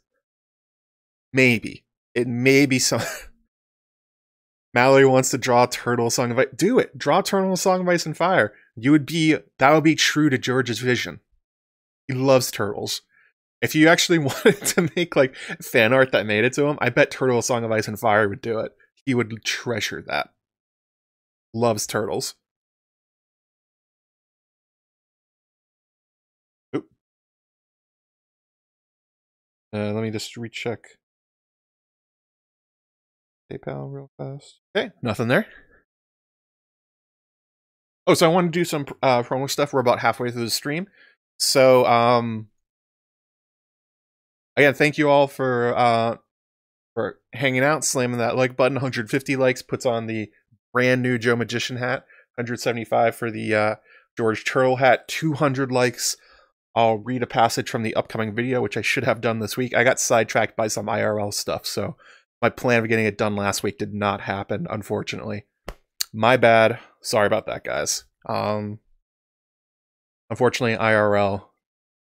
maybe. It may be some. Mallory wants to draw Turtle Song of Ice. Do it. Draw Turtle Song of Ice and Fire. You would be that would be true to George's vision. He loves turtles. If you actually wanted to make like fan art that made it to him, I bet Turtle Song of Ice and Fire would do it. He would treasure that. Loves turtles. Uh, let me just recheck. PayPal real fast. Okay, nothing there. Oh, so I want to do some uh, promo stuff. We're about halfway through the stream. So, um, again, thank you all for uh, for hanging out, slamming that like button. 150 likes puts on the brand new Joe Magician hat. 175 for the uh, George Turtle hat. 200 likes. I'll read a passage from the upcoming video, which I should have done this week. I got sidetracked by some IRL stuff, so my plan of getting it done last week did not happen, unfortunately. My bad. Sorry about that, guys. Um, unfortunately, IRL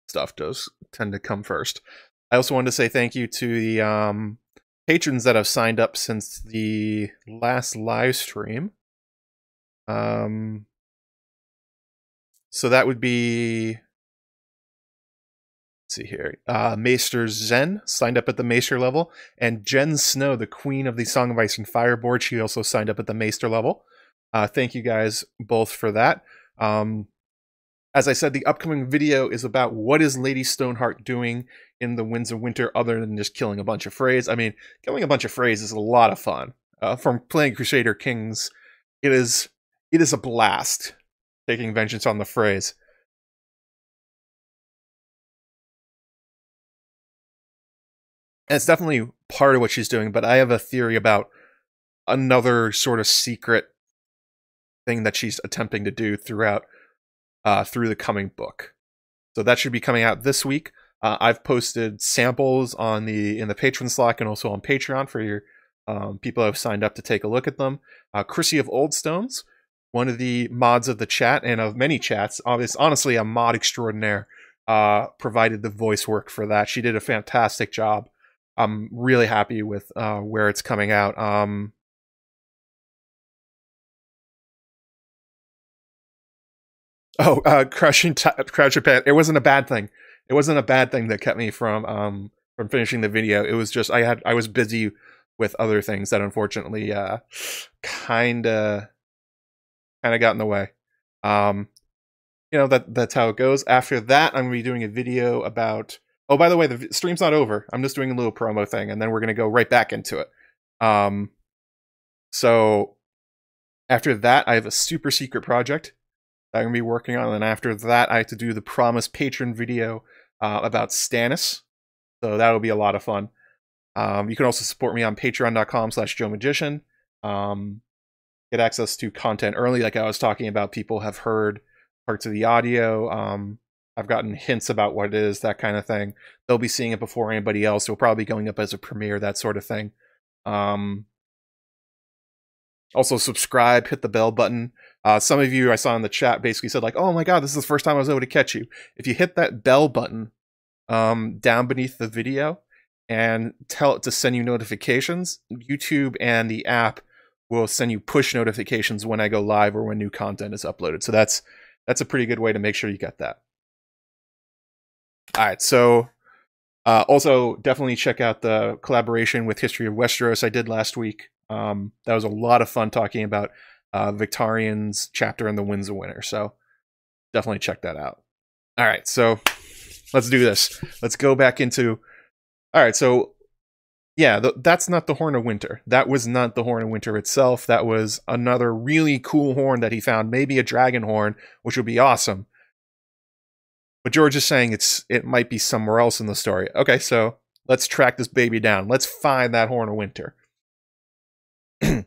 stuff does tend to come first. I also wanted to say thank you to the um, patrons that have signed up since the last live stream. Um, so that would be Let's see here. Uh, Maester Zen signed up at the Maester level, and Jen Snow, the queen of the Song of Ice and Fire board, she also signed up at the Maester level. Uh, thank you guys both for that. Um, as I said, the upcoming video is about what is Lady Stoneheart doing in the Winds of Winter other than just killing a bunch of Freys. I mean, killing a bunch of Freys is a lot of fun. Uh, from playing Crusader Kings, it is it is a blast taking vengeance on the Freys. And it's definitely part of what she's doing, but I have a theory about another sort of secret thing that she's attempting to do throughout uh, through the coming book. So that should be coming out this week. Uh, I've posted samples on the in the patron Slack and also on Patreon for your um, people who have signed up to take a look at them. Uh, Chrissy of Old Stones, one of the mods of the chat and of many chats, obviously, honestly a mod extraordinaire, uh, provided the voice work for that. She did a fantastic job. I'm really happy with uh, where it's coming out. Um, Oh, uh, crushing t- crouch Japan. It wasn't a bad thing. It wasn't a bad thing that kept me from um from finishing the video. It was just I had I was busy with other things that unfortunately uh kind of kind of got in the way. Um, you know that that's how it goes. After that, I'm gonna be doing a video about. Oh, by the way, the stream's not over. I'm just doing a little promo thing, and then we're gonna go right back into it. Um, so after that, I have a super secret project I'm gonna be working on, and after that, I have to do the promised patron video uh, about Stannis. So that'll be a lot of fun. Um, you can also support me on patreon.com slash Joe Magician. Um, get access to content early, like I was talking about. People have heard parts of the audio. Um, I've gotten hints about what it is, that kind of thing. They'll be seeing it before anybody else. It'll probably be going up as a premiere, that sort of thing. Um, also, subscribe, hit the bell button. Uh, some of you I saw in the chat basically said like, "Oh my god, this is the first time I was able to catch you." If you hit that bell button um, down beneath the video and tell it to send you notifications, YouTube and the app will send you push notifications when I go live or when new content is uploaded. So that's that's a pretty good way to make sure you get that. All right, so uh, also definitely check out the collaboration with History of Westeros I did last week. Um, that was a lot of fun talking about uh, Victarion's chapter in the Winds of Winter. So definitely check that out. All right, so let's do this. Let's go back into. All right, so yeah, th- that's not the Horn of Winter. That was not the Horn of Winter itself. That was another really cool horn that he found, maybe a dragon horn, which would be awesome. But George is saying it's it might be somewhere else in the story. Okay, so let's track this baby down. Let's find that Horn of Winter.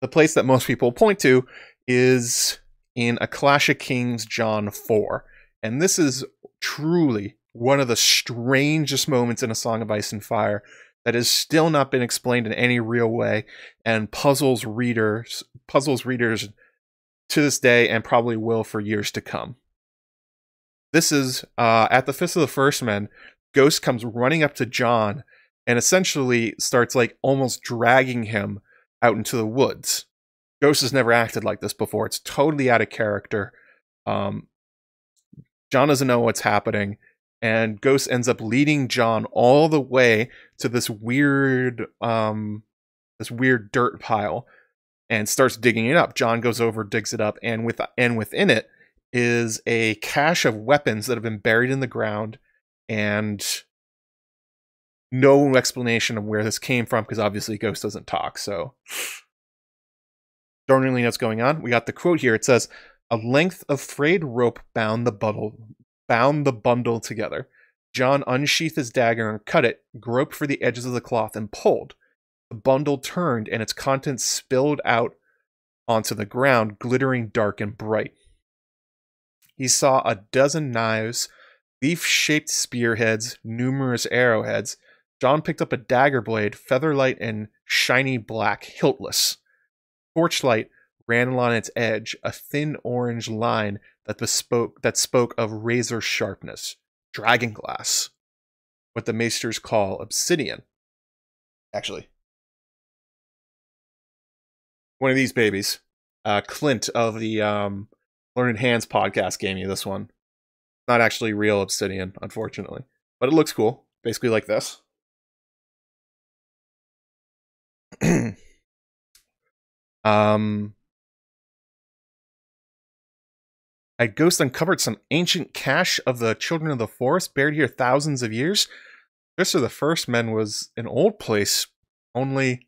the place that most people point to is in A Clash of Kings, Jon 4. And this is truly one of the strangest moments in A Song of Ice and Fire that has still not been explained in any real way and puzzles readers puzzles readers to this day and probably will for years to come. This is uh, at the Fist of the First Men. Ghost comes running up to Jon and essentially starts like almost dragging him out into the woods. Ghost has never acted like this before. It's totally out of character. Um, Jon doesn't know what's happening and Ghost ends up leading Jon all the way to this weird um this weird dirt pile and starts digging it up. Jon goes over, digs it up, and with and within it is a cache of weapons that have been buried in the ground and no explanation of where this came from because obviously Ghost doesn't talk. So don't really know what's going on. We got the quote here. It says, "A length of frayed rope bound the bundle bound the bundle together. Jon unsheathed his dagger and cut it, groped for the edges of the cloth, and pulled. The bundle turned, and its contents spilled out onto the ground, glittering dark and bright. He saw a dozen knives, leaf shaped spearheads, numerous arrowheads. Jon picked up a dagger blade, featherlight and shiny black, hiltless. Torchlight ran along its edge, a thin orange line that bespoke that spoke of razor sharpness, dragon glass, what the maesters call obsidian. Actually, one of these babies, uh, Clint of the um, Learned Hands podcast gave me this one. Not actually real obsidian, unfortunately, but it looks cool. Basically, like this. um, had Ghost uncovered some ancient cache of the Children of the Forest buried here thousands of years? Fist of the First Men was an old place, only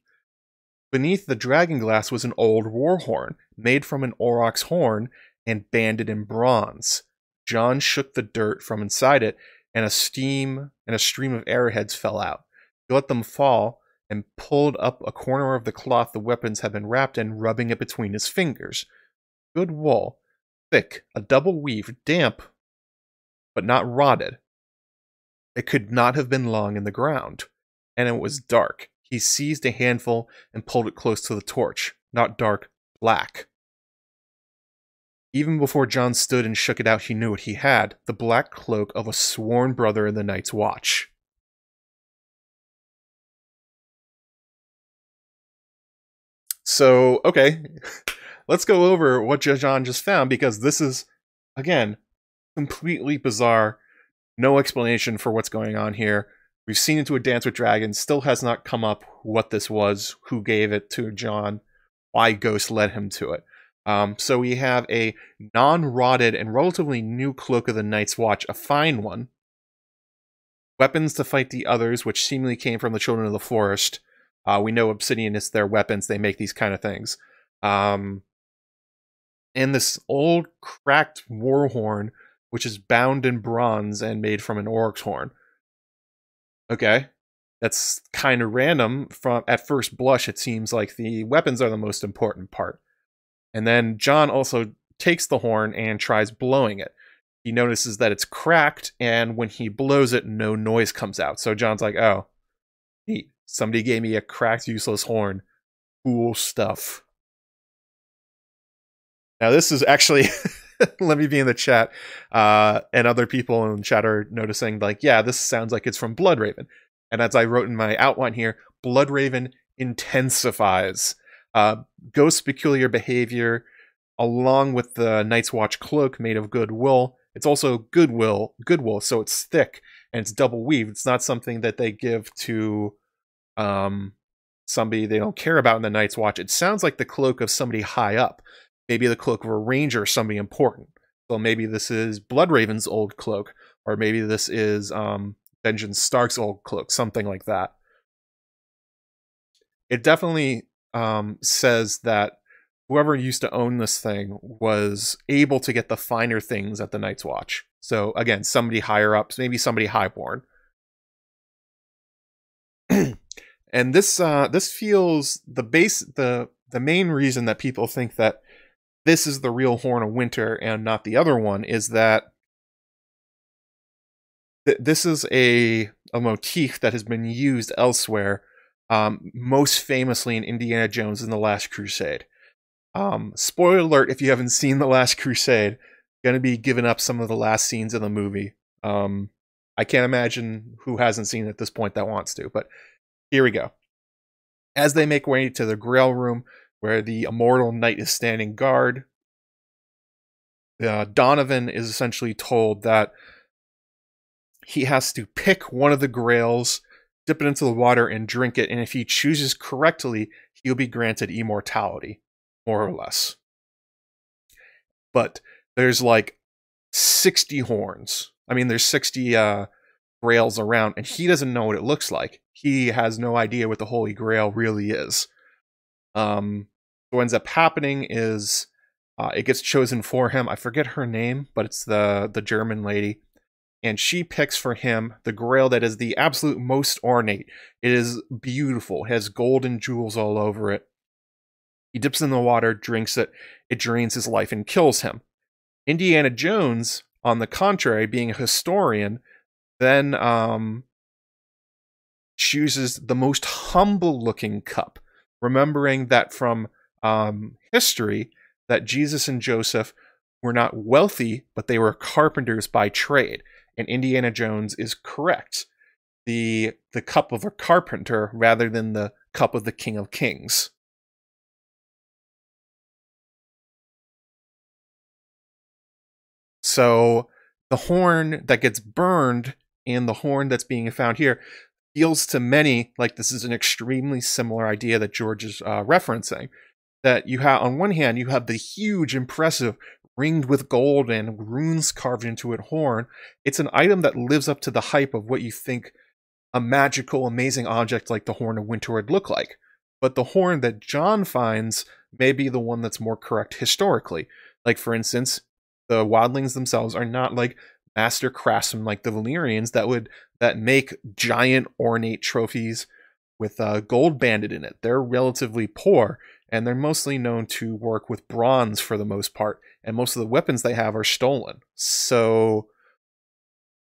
beneath the dragon glass was an old war horn, made from an aurochs horn and banded in bronze. Jon shook the dirt from inside it, and a steam and a stream of arrowheads fell out. He let them fall and pulled up a corner of the cloth the weapons had been wrapped in, rubbing it between his fingers. Good wool, thick, a double weave, damp, but not rotted. It could not have been long in the ground, and it was dark. He seized a handful and pulled it close to the torch. Not dark, black. Even before Jon stood and shook it out, he knew what he had the black cloak of a sworn brother in the Night's Watch. So, okay, let's go over what Jon just found because this is again, completely bizarre. No explanation for what's going on here. We've seen into a Dance with Dragons, still has not come up what this was, who gave it to Jon, why Ghost led him to it. Um, so we have a non-rotted and relatively new Cloak of the Night's Watch, a fine one. Weapons to fight the others, which seemingly came from the Children of the Forest. Uh, we know Obsidian is their weapons. They make these kind of things. Um, and this old cracked war horn, which is bound in bronze and made from an aurochs horn. Okay, that's kind of random. From at first blush, it seems like the weapons are the most important part. And then Jon also takes the horn and tries blowing it. He notices that it's cracked, and when he blows it, no noise comes out. So Jon's like, oh, neat. Somebody gave me a cracked, useless horn. Cool stuff. Now, this is actually, let me be in the chat, uh, and other people in chat are noticing, like, yeah, this sounds like it's from Bloodraven. And as I wrote in my outline here, Bloodraven intensifies uh, Ghost's peculiar behavior, along with the Night's Watch cloak made of goodwill. It's also goodwill, goodwill, so it's thick and it's double weaved. It's not something that they give to um, somebody they don't care about in the Night's Watch. It sounds like the cloak of somebody high up, maybe the cloak of a ranger, somebody important. So maybe this is Bloodraven's old cloak, or maybe this is um, Benjen Stark's old cloak, something like that. It definitely um, says that whoever used to own this thing was able to get the finer things at the Night's Watch. So again, somebody higher up, maybe somebody highborn. And this uh, this feels the base the the main reason that people think that this is the real Horn of Winter and not the other one is that th- this is a a motif that has been used elsewhere um, most famously in Indiana Jones and the Last Crusade. Um, spoiler alert if you haven't seen The Last Crusade, going to be giving up some of the last scenes in the movie. Um, I can't imagine who hasn't seen it at this point that wants to, but here we go. As they make way to the Grail Room, where the immortal knight is standing guard, uh, Donovan is essentially told that he has to pick one of the grails dip it into the water and drink it, and if he chooses correctly, he'll be granted immortality, more or less. But there's like 60 horns. I mean, there's 60 uh, grails around, and he doesn't know what it looks like. He has no idea what the Holy Grail really is. Um, what ends up happening is uh, it gets chosen for him. I forget her name, but it's the the German lady and she picks for him the grail that is the absolute most ornate. It is beautiful, it has gold and jewels all over it. He dips in the water, drinks it, it drains his life and kills him. Indiana Jones, on the contrary, being a historian, then um, chooses the most humble looking cup, remembering that from um, history that Jesus and Joseph were not wealthy, but they were carpenters by trade and Indiana Jones is correct. The the cup of a carpenter rather than the cup of the king of kings. So the horn that gets burned and the horn that's being found here feels to many like this is an extremely similar idea that George is uh, referencing. That you have, on one hand, you have the huge, impressive ringed with gold and runes carved into it horn. It's an item that lives up to the hype of what you think a magical, amazing object like the Horn of Winter would look like. But the horn that Jon finds may be the one that's more correct historically. Like, for instance, the wildlings themselves are not like master craftsmen like the Valyrians that would that make giant ornate trophies with uh, gold banded in it. They're relatively poor, and they're mostly known to work with bronze for the most part, and most of the weapons they have are stolen. So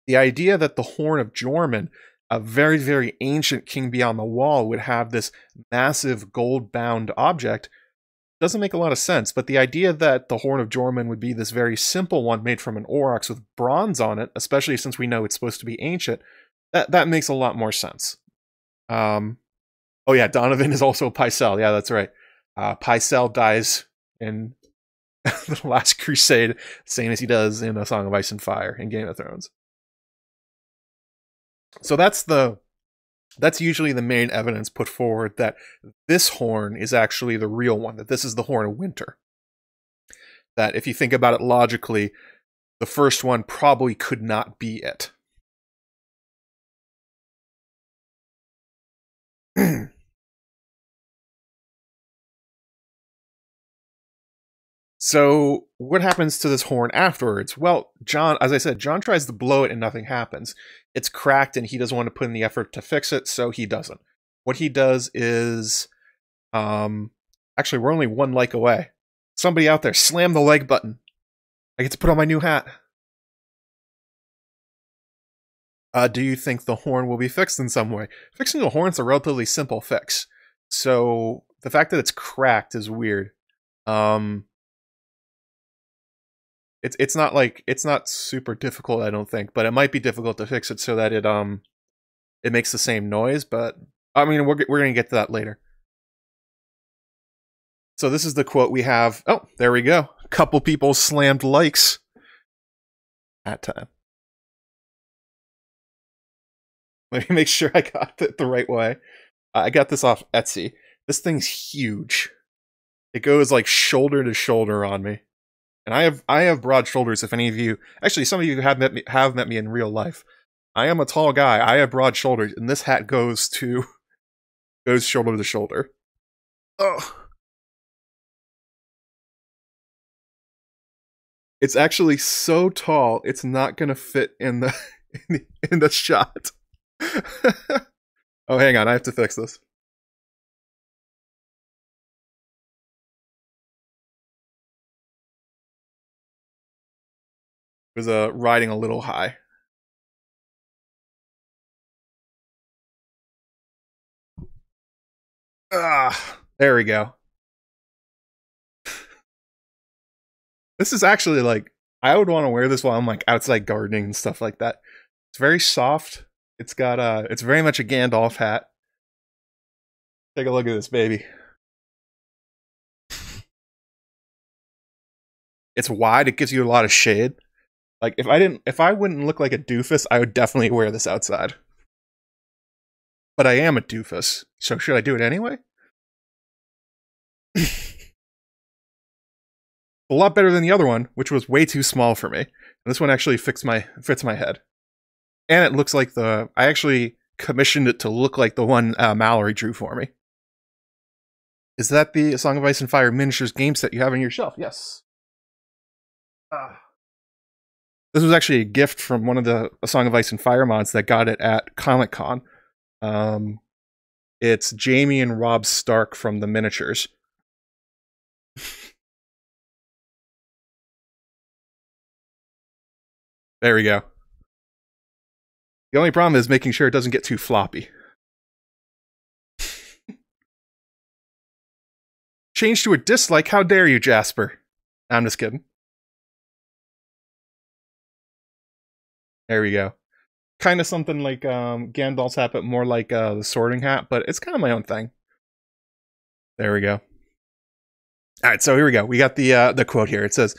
the idea that the Horn of Joramun, a very, very ancient king beyond the wall, would have this massive gold bound object doesn't make a lot of sense. But the idea that the Horn of Joramun would be this very simple one made from an aurochs with bronze on it, especially since we know it's supposed to be ancient, that, that makes a lot more sense. Um, oh yeah, Donovan is also Pycelle. Yeah, that's right. Uh, Pycelle dies in the Last Crusade, same as he does in A Song of Ice and Fire in Game of Thrones. So that's the that's usually the main evidence put forward that this horn is actually the real one, that this is the horn of winter. That if you think about it logically, the first one probably could not be it. So, what happens to this horn afterwards? Well, Jon, as I said, Jon tries to blow it and nothing happens. It's cracked and he doesn't want to put in the effort to fix it, so he doesn't. What he does is um actually we're only one like away. Somebody out there, slam the like button. I get to put on my new hat. Uh, do you think the horn will be fixed in some way? Fixing the horn's a relatively simple fix. So the fact that it's cracked is weird. Um, it's it's not like it's not super difficult, I don't think, but it might be difficult to fix it so that it um it makes the same noise. But I mean, we're we're gonna get to that later. So this is the quote we have. Oh, there we go. A couple people slammed likes at time. Let me make sure I got it the right way. I got this off Etsy. This thing's huge. It goes like shoulder to shoulder on me and I have I have broad shoulders. If any of you, actually, some of you have met me have met me in real life. I am a tall guy. I have broad shoulders, and this hat goes to goes shoulder to shoulder. Oh, it's actually so tall. It's not gonna fit in the in the, in the shot. oh, hang on. I have to fix this. Was uh, riding a little high. Ah, there we go. this is actually like I would want to wear this while I'm like outside gardening and stuff like that. It's very soft. It's got uh it's very much a Gandalf hat. Take a look at this baby. It's wide, it gives you a lot of shade. Like if I didn't if I wouldn't look like a doofus, I would definitely wear this outside. But I am a doofus, so should I do it anyway? a lot better than the other one, which was way too small for me. And this one actually fits my fits my head. And it looks like the I actually commissioned it to look like the one uh, Mallory drew for me. Is that the Song of Ice and Fire miniatures game set you have on your shelf? Yes. Uh. This was actually a gift from one of the a Song of Ice and Fire mods that got it at Comic Con. Um, it's Jaime and Robb Stark from the miniatures. there we go. The only problem is making sure it doesn't get too floppy. Change to a dislike? How dare you, Jasper? I'm just kidding. There we go. Kind of something like um, Gandalf's hat, but more like uh, the Sorting Hat. But it's kind of my own thing. There we go. All right, so here we go. We got the uh, the quote here. It says,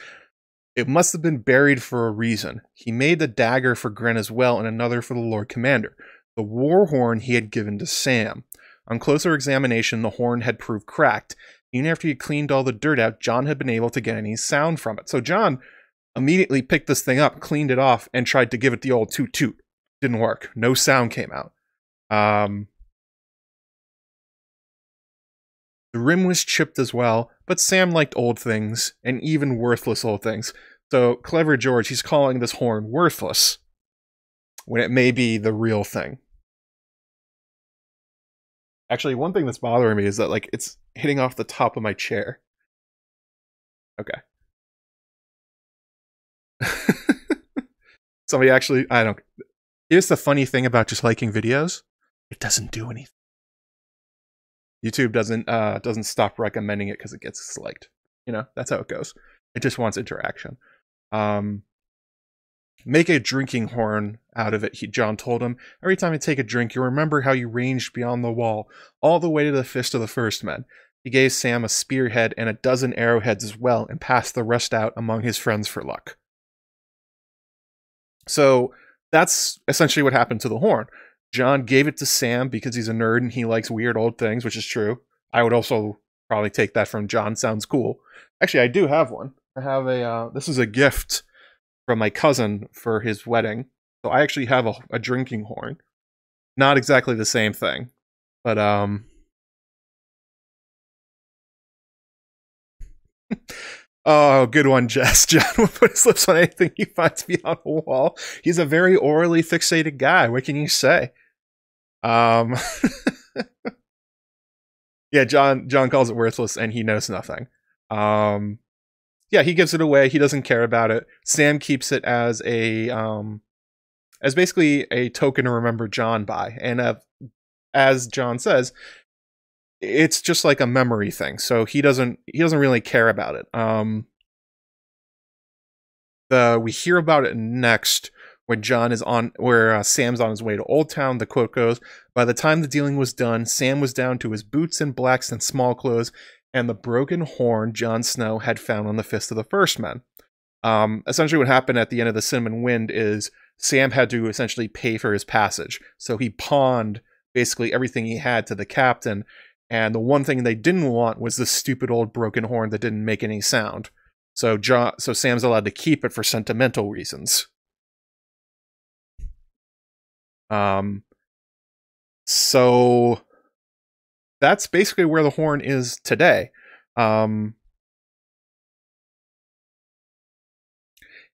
"It must have been buried for a reason. He made the dagger for Grenn as well, and another for the Lord Commander. The war horn he had given to Sam. On closer examination, the horn had proved cracked. Even after he cleaned all the dirt out, Jon had been able to get any sound from it. So Jon immediately picked this thing up, cleaned it off, and tried to give it the old toot toot. Didn't work. No sound came out. Um, the rim was chipped as well, but Sam liked old things, and even worthless old things. So, clever George, he's calling this horn worthless, when it may be the real thing. Actually, one thing that's bothering me is that, like, it's hitting off the top of my chair. Okay. Somebody actually, I don't. Here's the funny thing about just liking videos: it doesn't do anything. YouTube doesn't uh, doesn't stop recommending it because it gets disliked. You know, that's how it goes. It just wants interaction. Um, make a drinking horn out of it. He, Jon told him. Every time you take a drink, you remember how you ranged beyond the wall, all the way to the fist of the first men. He gave Sam a spearhead and a dozen arrowheads as well, and passed the rest out among his friends for luck. So that's essentially what happened to the horn. Jon gave it to Sam because he's a nerd and he likes weird old things, which is true. I would also probably take that from Jon. Sounds cool. Actually, I do have one. I have a. Uh, this is a gift from my cousin for his wedding. So I actually have a, a drinking horn. Not exactly the same thing, but um. Oh, good one, Jess. Jon will put his lips on anything he finds beyond a wall. He's a very orally fixated guy. What can you say? Um. yeah, Jon. Jon calls it worthless, and he knows nothing. Um. Yeah, he gives it away. He doesn't care about it. Sam keeps it as a um, as basically a token to remember Jon by, and uh, as Jon says, it's just like a memory thing. So he doesn't he doesn't really care about it. Um, the we hear about it next when Jon is on, where uh, Sam's on his way to Old Town. The quote goes, "By the time the dealing was done, Sam was down to his boots and blacks and small clothes, and the broken horn Jon Snow had found on the Fist of the First Men." Um, essentially, what happened at the end of the Cinnamon Wind is Sam had to essentially pay for his passage, so he pawned basically everything he had to the captain. And the one thing they didn't want was the stupid old broken horn that didn't make any sound. So Jon, so Sam's allowed to keep it for sentimental reasons. Um, so that's basically where the horn is today. Um,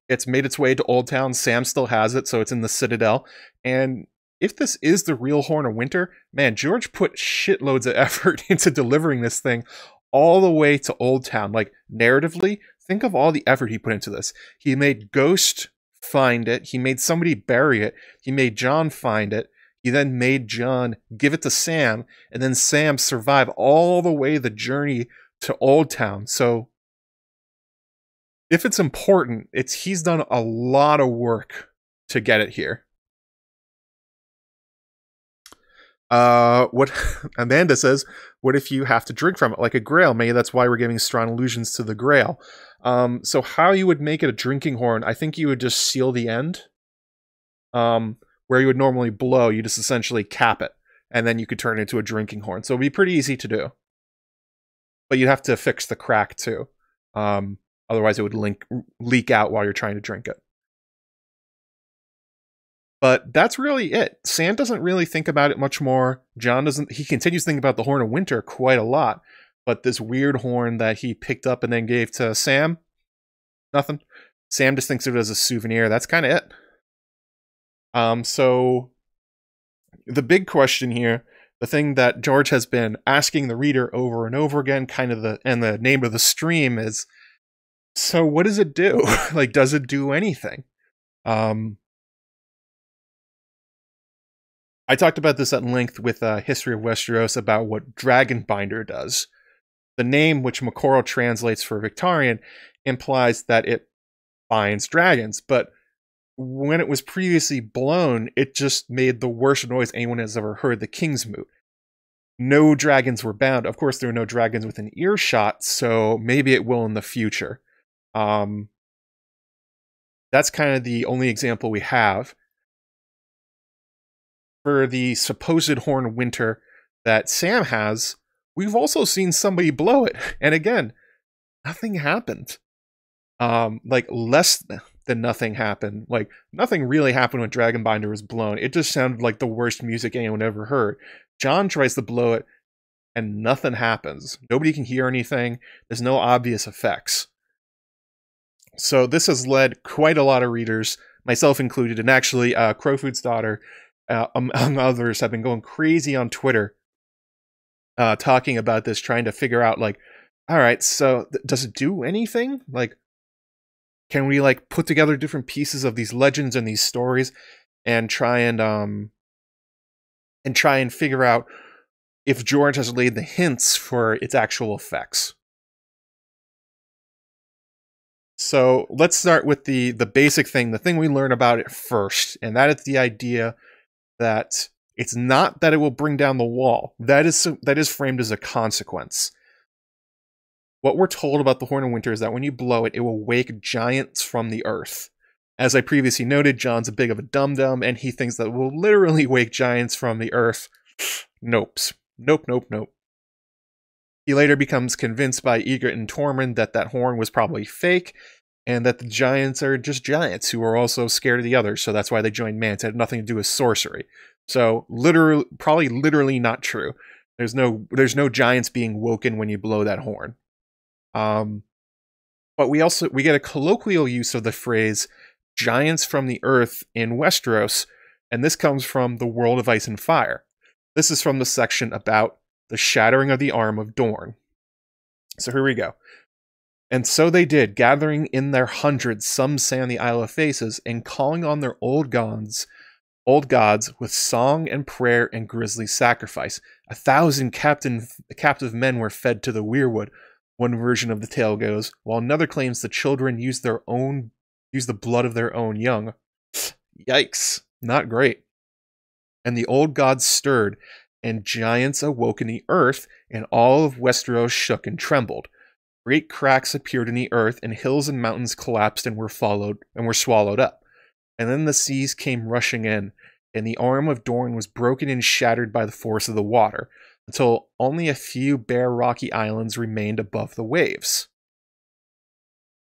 it's made its way to Old Town. Sam still has it, so it's in the Citadel. And if this is the real Horn of Winter, man, George put shitloads of effort into delivering this thing all the way to Old Town. Like, narratively, think of all the effort he put into this. He made Ghost find it. He made somebody bury it. He made Jon find it. He then made Jon give it to Sam, and then Sam survive all the way the journey to Old Town. So if it's important, it's he's done a lot of work to get it here. Uh, what Amanda says, what if you have to drink from it like a grail? Maybe that's why we're giving strong allusions to the grail. Um, so how you would make it a drinking horn, I think you would just seal the end. Um, where you would normally blow, you just essentially cap it, and then you could turn it into a drinking horn. So it'd be pretty easy to do. But you'd have to fix the crack too. Um, otherwise it would link, leak out while you're trying to drink it. But that's really it. Sam doesn't really think about it much more. Jon doesn't, he continues to think about the Horn of Winter quite a lot. But this weird horn that he picked up and then gave to Sam, nothing. Sam just thinks of it as a souvenir. That's kind of it. Um, so the big question here, the thing that George has been asking the reader over and over again, kind of the and the name of the stream is so what does it do? like does it do anything? Um I talked about this at length with uh, History of Westeros about what Dragonbinder does. The name, which Moqorro translates for Victarion, implies that it binds dragons, but when it was previously blown, it just made the worst noise anyone has ever heard the King's Moot. No dragons were bound. Of course, there are no dragons within earshot, so maybe it will in the future. Um, that's kind of the only example we have for the supposed Horn Winter that Sam has, we've also seen somebody blow it. And again, nothing happened. Um, like less than nothing happened. Like nothing really happened when Dragonbinder was blown. It just sounded like the worst music anyone ever heard. Jon tries to blow it and nothing happens. Nobody can hear anything. There's no obvious effects. So this has led quite a lot of readers, myself included, and actually uh, Crowfoot's daughter uh, among others, have been going crazy on Twitter, uh, talking about this, trying to figure out like, all right, so th- does it do anything? Like, can we like put together different pieces of these legends and these stories, and try and um, and try and figure out if George has laid the hints for its actual effects. So let's start with the the basic thing, the thing we learn about it first, and that is the idea that it's not that it will bring down the wall. That is that is framed as a consequence. what we're told about the Horn of Winter is that when you blow it, it will wake giants from the earth. As I previously noted, Jon's a big of a dum dum, and he thinks that it will literally wake giants from the earth. Nopes. Nope, nope, nope. He later becomes convinced by Ygritte and Tormund that that horn was probably fake, and that the giants are just giants who are also scared of the others, so that's why they joined Mance. It had nothing to do with sorcery. So literally, probably literally not true. There's no there's no giants being woken when you blow that horn. Um, but we also we get a colloquial use of the phrase "giants from the earth" in Westeros, and this comes from the World of Ice and Fire. This is from the section about the shattering of the arm of Dorne. So here we go. And so they did, gathering in their hundreds, some say on the Isle of Faces, and calling on their old gods, old gods with song and prayer and grisly sacrifice. A thousand captain, captive men were fed to the weirwood, one version of the tale goes, while another claims the children used their own use the blood of their own young. Yikes, not great. And the old gods stirred, and giants awoke in the earth, and all of Westeros shook and trembled. Great cracks appeared in the earth, and hills and mountains collapsed and were followed and were swallowed up. And then the seas came rushing in, and the arm of Dorne was broken and shattered by the force of the water until only a few bare rocky islands remained above the waves.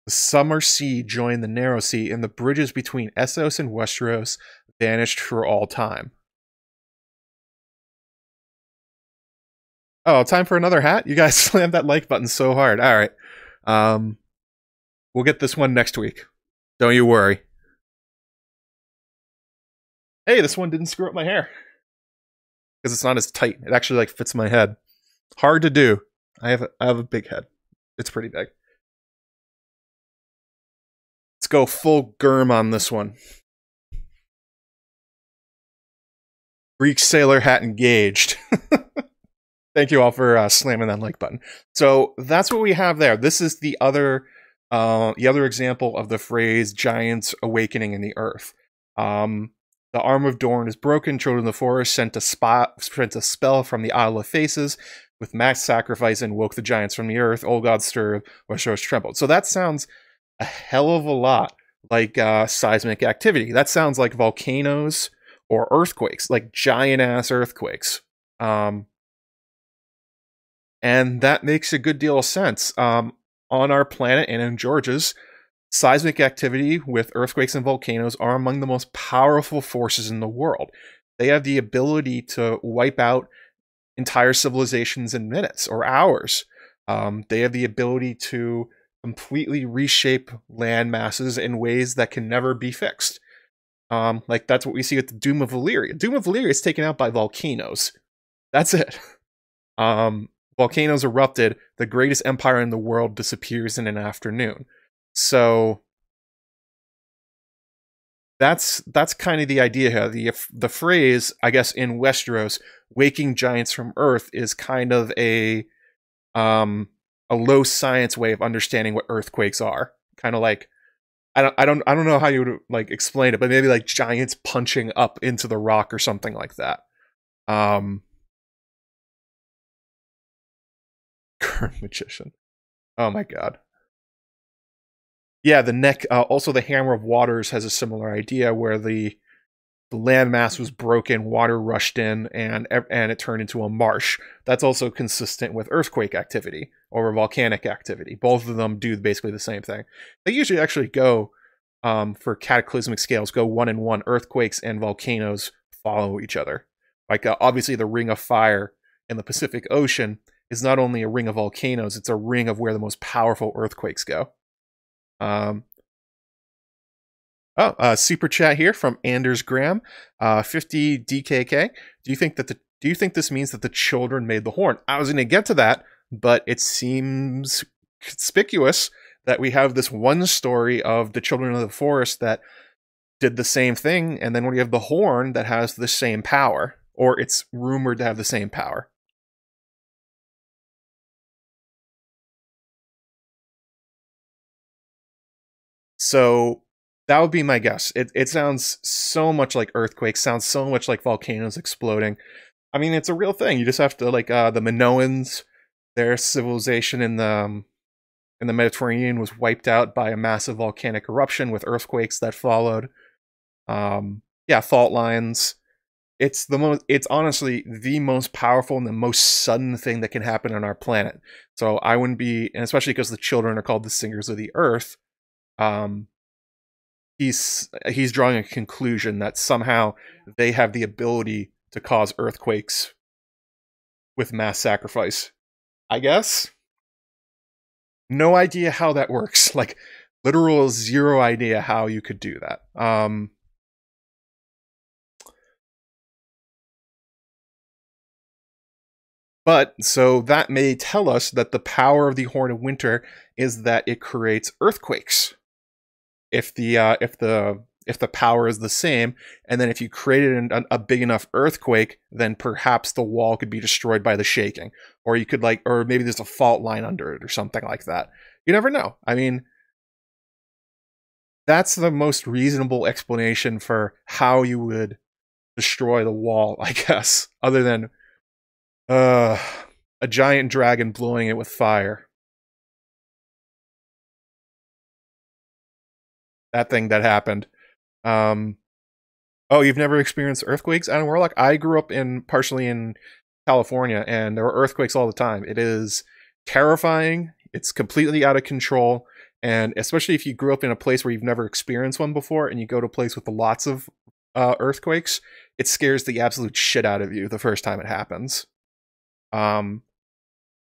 The summer sea joined the narrow sea, and the bridges between Essos and Westeros vanished for all time. Oh, time for another hat? You guys slammed that like button so hard. All right. Um, we'll get this one next week. Don't you worry. Hey, this one didn't screw up my hair because it's not as tight. It actually like fits my head. Hard to do. I have a, I have a big head. It's pretty big. Let's go full germ on this one. Greek sailor hat engaged. Thank you all for uh, slamming that like button. So that's what we have there. This is the other uh, the other example of the phrase "giants awakening in the earth." Um, the arm of Dorne is broken. Children of the forest sent a spot, sent a spell from the Isle of Faces with mass sacrifice and woke the giants from the earth. Old gods stirred, Westeros trembled. So that sounds a hell of a lot like uh, seismic activity. That sounds like volcanoes or earthquakes, like giant ass earthquakes. Um, and that makes a good deal of sense. Um, on our planet and in Georgia's, Seismic activity with earthquakes and volcanoes are among the most powerful forces in the world. They have the ability to wipe out entire civilizations in minutes or hours. Um, they have the ability to completely reshape land masses in ways that can never be fixed. Um, like that's what we see with the Doom of Valyria. Doom of Valyria is taken out by volcanoes. That's it. Um, volcanoes erupted. The greatest empire in the world disappears in an afternoon. So that's that's kind of the idea here. The the phrase, I guess, in Westeros, "waking giants from Earth" is kind of a um a low science way of understanding what earthquakes are. Kind of like I don't I don't I don't know how you would like explain it, but maybe like giants punching up into the rock or something like that. Um current magician. Oh my god. Yeah, the neck. Uh, also, the Hammer of Waters has a similar idea where the the landmass was broken, water rushed in, and and it turned into a marsh. That's also consistent with earthquake activity or volcanic activity. Both of them do basically the same thing. They usually actually go um, for cataclysmic scales, go one in one. Earthquakes and volcanoes follow each other. Like uh, obviously, the Ring of Fire in the Pacific Ocean is not only a ring of volcanoes; it's a ring of where the most powerful earthquakes go. Um, oh, uh, super chat here from Anders Graham, uh, 50 DKK. Do you think that the do you think this means that the children made the horn? I was going to get to that, but it seems conspicuous that we have this one story of the children of the forest that did the same thing, and then we have the horn that has the same power, or it's rumored to have the same power. So that would be my guess. It it sounds so much like earthquakes, sounds so much like volcanoes exploding. I mean, it's a real thing. You just have to like uh, the Minoans, their civilization in the um, and the Mediterranean was wiped out by a massive volcanic eruption with earthquakes that followed. Um, yeah, fault lines. It's the most. It's honestly the most powerful and the most sudden thing that can happen on our planet. So I wouldn't be, and especially because the children are called the singers of the earth. Um, he's he's drawing a conclusion that somehow they have the ability to cause earthquakes with mass sacrifice. I guess. No idea how that works. Like literal zero idea how you could do that. Um But so that may tell us that the power of the Horn of Winter is that it creates earthquakes. If the uh, if the if the power is the same, and then if you created an, a big enough earthquake, then perhaps the wall could be destroyed by the shaking, or you could like, or maybe there's a fault line under it or something like that. You never know. I mean, that's the most reasonable explanation for how you would destroy the wall, I guess, other than uh, a giant dragon blowing it with fire. That thing that happened. Um, oh, you've never experienced earthquakes, Adam Warlock? I grew up in partially in California, and there were earthquakes all the time. It is terrifying. It's completely out of control, and especially if you grew up in a place where you've never experienced one before, and you go to a place with lots of uh, earthquakes, it scares the absolute shit out of you the first time it happens. Um,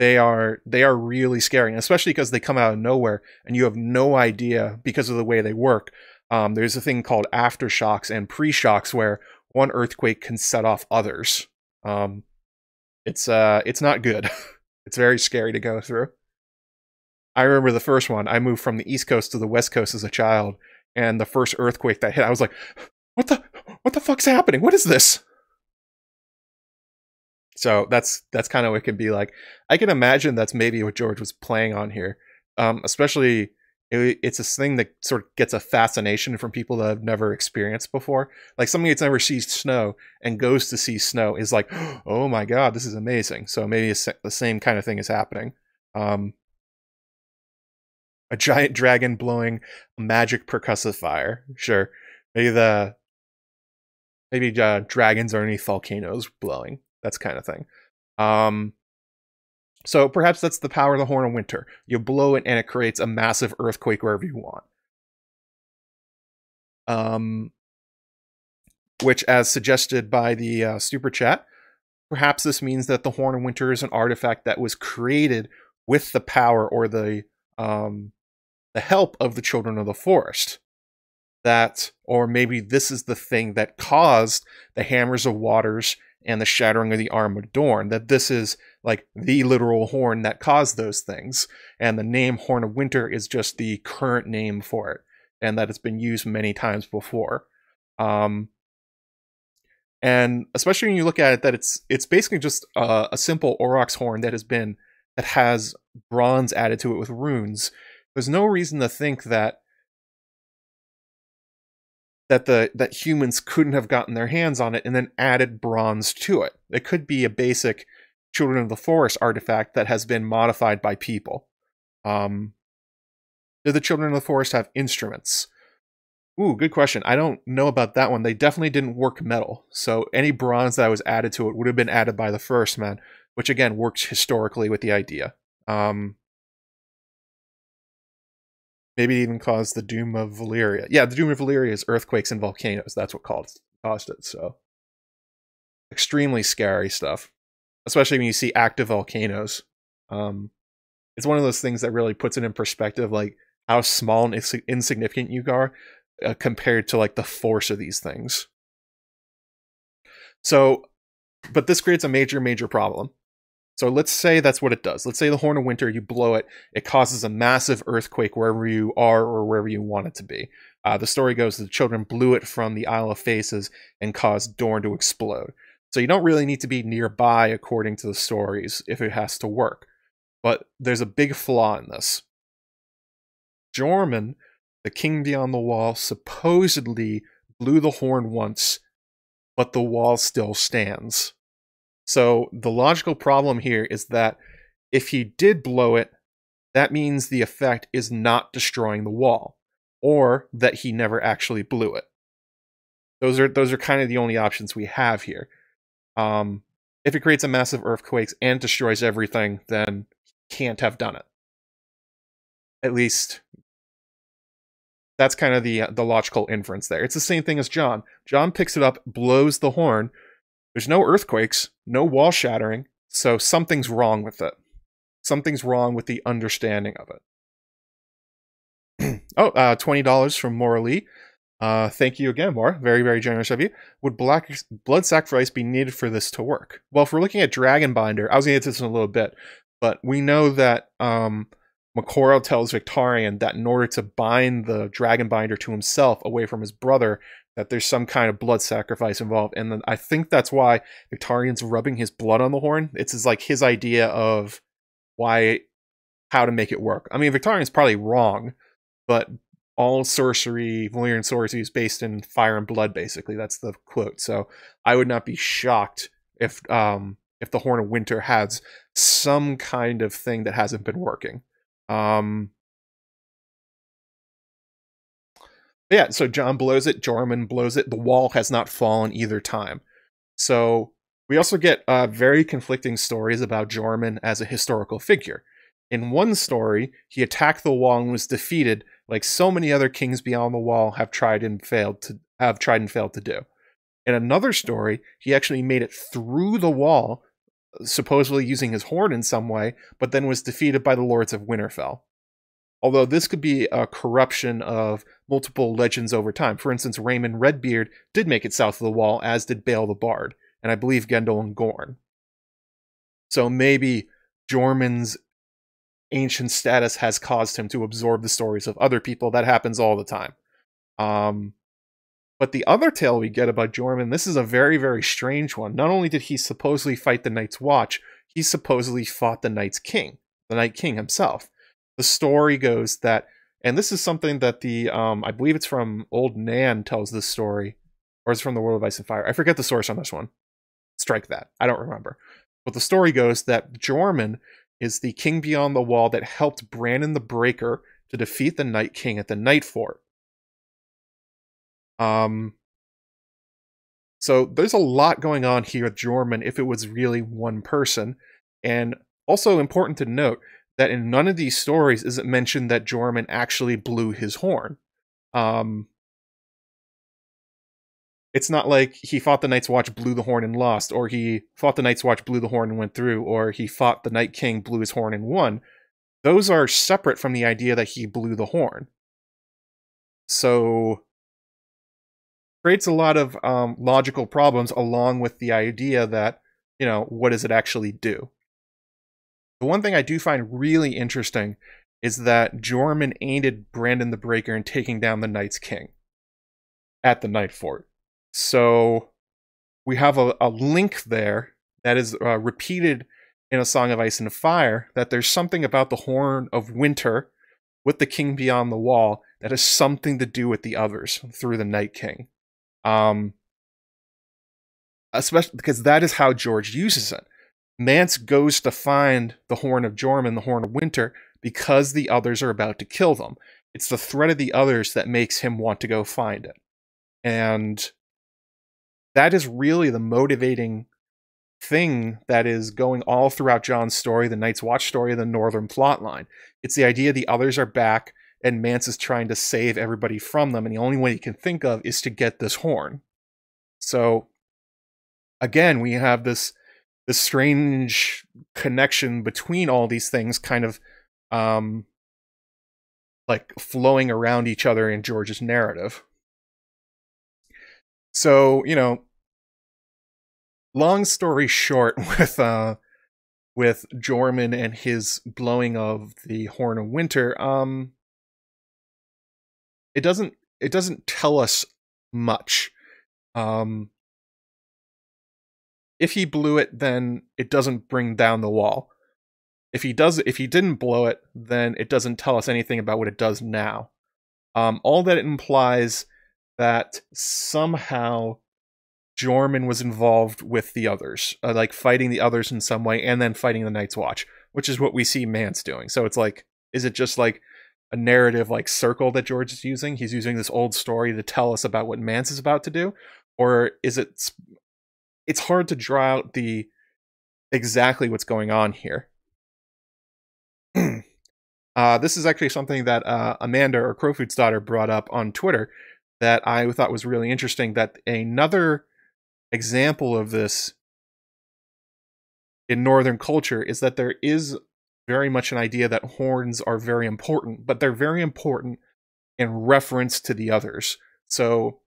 they are they are really scary, especially because they come out of nowhere and you have no idea because of the way they work. Um, there's a thing called aftershocks and pre-shocks where one earthquake can set off others. Um, it's uh, it's not good. it's very scary to go through. I remember the first one. I moved from the East Coast to the West Coast as a child, and the first earthquake that hit, I was like, "What the? What the fuck's happening? What is this?" So that's that's kind of what it can be like. I can imagine that's maybe what George was playing on here, um, especially it, it's a thing that sort of gets a fascination from people that have never experienced before. Like somebody that's never seen snow and goes to see snow is like, oh my god, this is amazing. So maybe the same kind of thing is happening. Um, a giant dragon blowing a magic percussive fire. Sure, maybe the maybe uh, dragons underneath volcanoes blowing. That's kind of thing. Um, so perhaps that's the power of the Horn of Winter. You blow it and it creates a massive earthquake wherever you want. Um, which, as suggested by the uh, super chat, perhaps this means that the Horn of Winter is an artifact that was created with the power or the um, the help of the Children of the Forest. That, or maybe this is the thing that caused the Hammers of Waters and the shattering of the arm of Dorne, that this is like the literal horn that caused those things. And the name Horn of Winter is just the current name for it, and that it's been used many times before. Um, and especially when you look at it, that it's it's basically just a, a simple Aurochs horn that has been that has bronze added to it with runes. There's no reason to think that that the that humans couldn't have gotten their hands on it and then added bronze to it. It could be a basic Children of the Forest artifact that has been modified by people. Um, do the Children of the Forest have instruments? Ooh, good question. I don't know about that one. They definitely didn't work metal, so any bronze that was added to it would have been added by the first man, which again works historically with the idea. Um, Maybe even caused the doom of Valyria. Yeah, the doom of Valyria is earthquakes and volcanoes. That's what caused caused it. So extremely scary stuff, especially when you see active volcanoes. Um, it's one of those things that really puts it in perspective, like how small and ins- insignificant you are uh, compared to like the force of these things. So, but this creates a major, major problem so let's say that's what it does. Let's say the Horn of Winter, you blow it, it causes a massive earthquake wherever you are or wherever you want it to be. Uh, the story goes the children blew it from the Isle of Faces and caused Dorne to explode. So you don't really need to be nearby according to the stories if it has to work. But there's a big flaw in this. Joramun, the king beyond the wall, supposedly blew the horn once, but the wall still stands. So the logical problem here is that if he did blow it that means the effect is not destroying the wall, or that he never actually blew it. Those are those are kind of the only options we have here. Um, if it creates a massive earthquake and destroys everything, then can't have done it. At least that's kind of the the logical inference there. It's the same thing as Jon. Jon picks it up, blows the horn. There's no earthquakes, no wall shattering, so something's wrong with it. Something's wrong with the understanding of it. oh, uh, $20 from Maura Lee. Uh, thank you again, Maura. Very, very generous of you. Would black blood sacrifice be needed for this to work? Well, if we're looking at Dragonbinder, I was going to get to this in a little bit, but we know that um, Moqorro tells Victarion that in order to bind the Dragonbinder to himself away from his brother, that there's some kind of blood sacrifice involved. And then I think that's why Victarion's rubbing his blood on the horn. It's his, like his idea of why, how to make it work. I mean, Victarion's probably wrong, but all sorcery, Valyrian sorcery is based in fire and blood, basically. That's the quote. So I would not be shocked if um if the Horn of Winter has some kind of thing that hasn't been working. Um yeah, so Jon blows it, Joramun blows it. The wall has not fallen either time. So we also get uh, very conflicting stories about Joramun as a historical figure. In one story, he attacked the wall and was defeated, like so many other kings beyond the wall have tried and failed to have tried and failed to do. In another story, he actually made it through the wall, supposedly using his horn in some way, but then was defeated by the lords of Winterfell. Although this could be a corruption of multiple legends over time. For instance, Raymun Redbeard did make it south of the wall, as did Bael the Bard, and I believe Gendel and Gorn. So maybe Joramun's ancient status has caused him to absorb the stories of other people. That happens all the time. Um, but the other tale we get about Joramun, this is a very, very strange one. Not only did he supposedly fight the Night's Watch, he supposedly fought the Night's King, the Night King himself. The story goes that, and this is something that the, um, I believe it's from Old Nan tells this story, or it's from the World of Ice and Fire. I forget the source on this one. Strike that. I don't remember. But the story goes that Joramun is the king beyond the wall that helped Brandon the Breaker to defeat the Night King at the Night Fort. Um, so there's a lot going on here with Joramun if it was really one person. And also important to note that in none of these stories is it mentioned that Joramun actually blew his horn. Um, it's not like he fought the Night's Watch, blew the horn, and lost, or he fought the Night's Watch, blew the horn, and went through, or he fought the Night King, blew his horn, and won. Those are separate from the idea that he blew the horn. So creates a lot of um, logical problems along with the idea that you know what does it actually do the one thing i do find really interesting is that Joramun aided Brandon the Breaker in taking down the Night's King at the Night Fort. So we have a, a link there that is uh, repeated in A Song of Ice and Fire that there's something about the Horn of Winter with the King Beyond the Wall that has something to do with the others through the Night King. Um, especially because that is how George uses it. Mance goes to find the Horn of Joramun the Horn of Winter, because the others are about to kill them. It's the threat of the others that makes him want to go find it. And that is really the motivating thing that is going all throughout Jon's story, the Night's Watch story, the Northern plot line. It's the idea the others are back and Mance is trying to save everybody from them, and the only way he can think of is to get this horn. So again, we have this this strange connection between all these things kind of um like flowing around each other in George's narrative. So, you know, long story short, with uh, with Joramun and his blowing of the horn of winter, um, it doesn't it doesn't tell us much. Um, if he blew it, then it doesn't bring down the wall. If he does, if he didn't blow it, then it doesn't tell us anything about what it does now. Um, all that it implies that somehow Joramun was involved with the others, uh, like fighting the others in some way, and then fighting the Night's Watch, which is what we see Mance doing. So it's like is it just like a narrative like circle that George is using? He's using this old story to tell us about what Mance is about to do, or is it? It's hard to draw out the exactly what's going on here. uh, this is actually something that uh, Amanda or Crowfoot's daughter brought up on Twitter that I thought was really interesting. That another example of this in Northern culture is that there is very much an idea that horns are very important, but they're very important in reference to the others. So,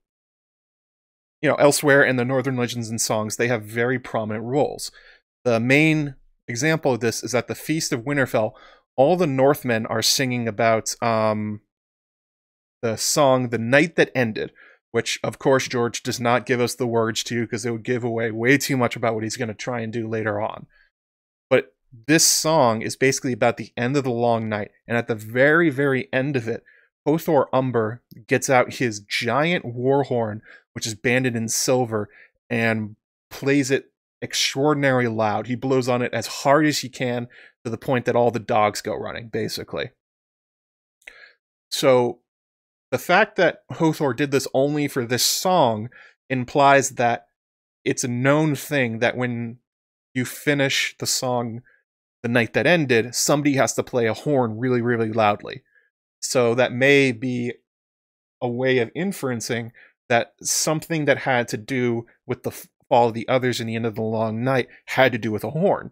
you know, elsewhere in the Northern legends and songs, they have very prominent roles. The main example of this is at the Feast of Winterfell, all the Northmen are singing about um, the song The Night That Ended, which, of course, George does not give us the words to because it would give away way too much about what he's going to try and do later on. But this song is basically about the end of the long night, and at the very, very end of it, Hothor Umber gets out his giant war horn, which is banded in silver, and plays it extraordinarily loud. He blows on it as hard as he can to the point that all the dogs go running, basically. So the fact that Hothor did this only for this song implies that it's a known thing that when you finish the song the night that ended, somebody has to play a horn really, really loudly. So that may be a way of inferencing that something that had to do with the fall of the others in the end of the long night had to do with a horn,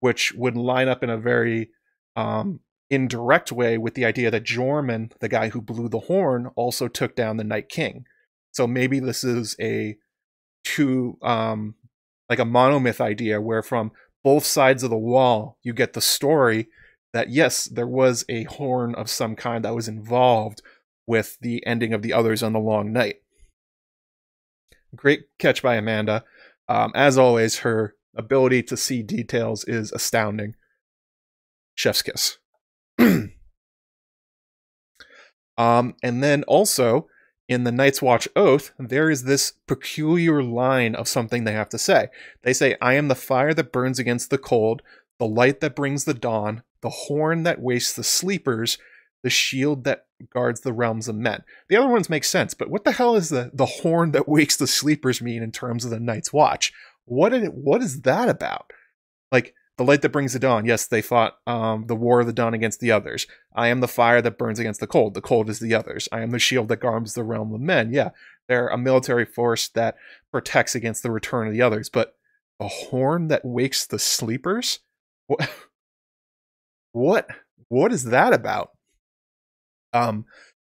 which would line up in a very um, indirect way with the idea that Joramun, the guy who blew the horn, also took down the Night King. So maybe this is a two um, like a monomyth idea where from both sides of the wall, you get the story that yes, there was a horn of some kind that was involved with the ending of the others on the long night. Great catch by Amanda. Um, as always, her ability to see details is astounding. Chef's kiss. um, and then also, in the Night's Watch Oath, there is this peculiar line of something they have to say. They say, I am the fire that burns against the cold, the light that brings the dawn, the horn that wastes the sleepers, the shield that guards the realms of men. The other ones make sense, but what the hell is the, the horn that wakes the sleepers mean in terms of the Night's Watch? What, it, what is that about? Like, the light that brings the dawn. Yes, they fought um, the war of the dawn against the others. I am the fire that burns against the cold. The cold is the others. I am the shield that guards the realm of men. Yeah, they're a military force that protects against the return of the others. But a horn that wakes the sleepers? What? What? What is that about? Um,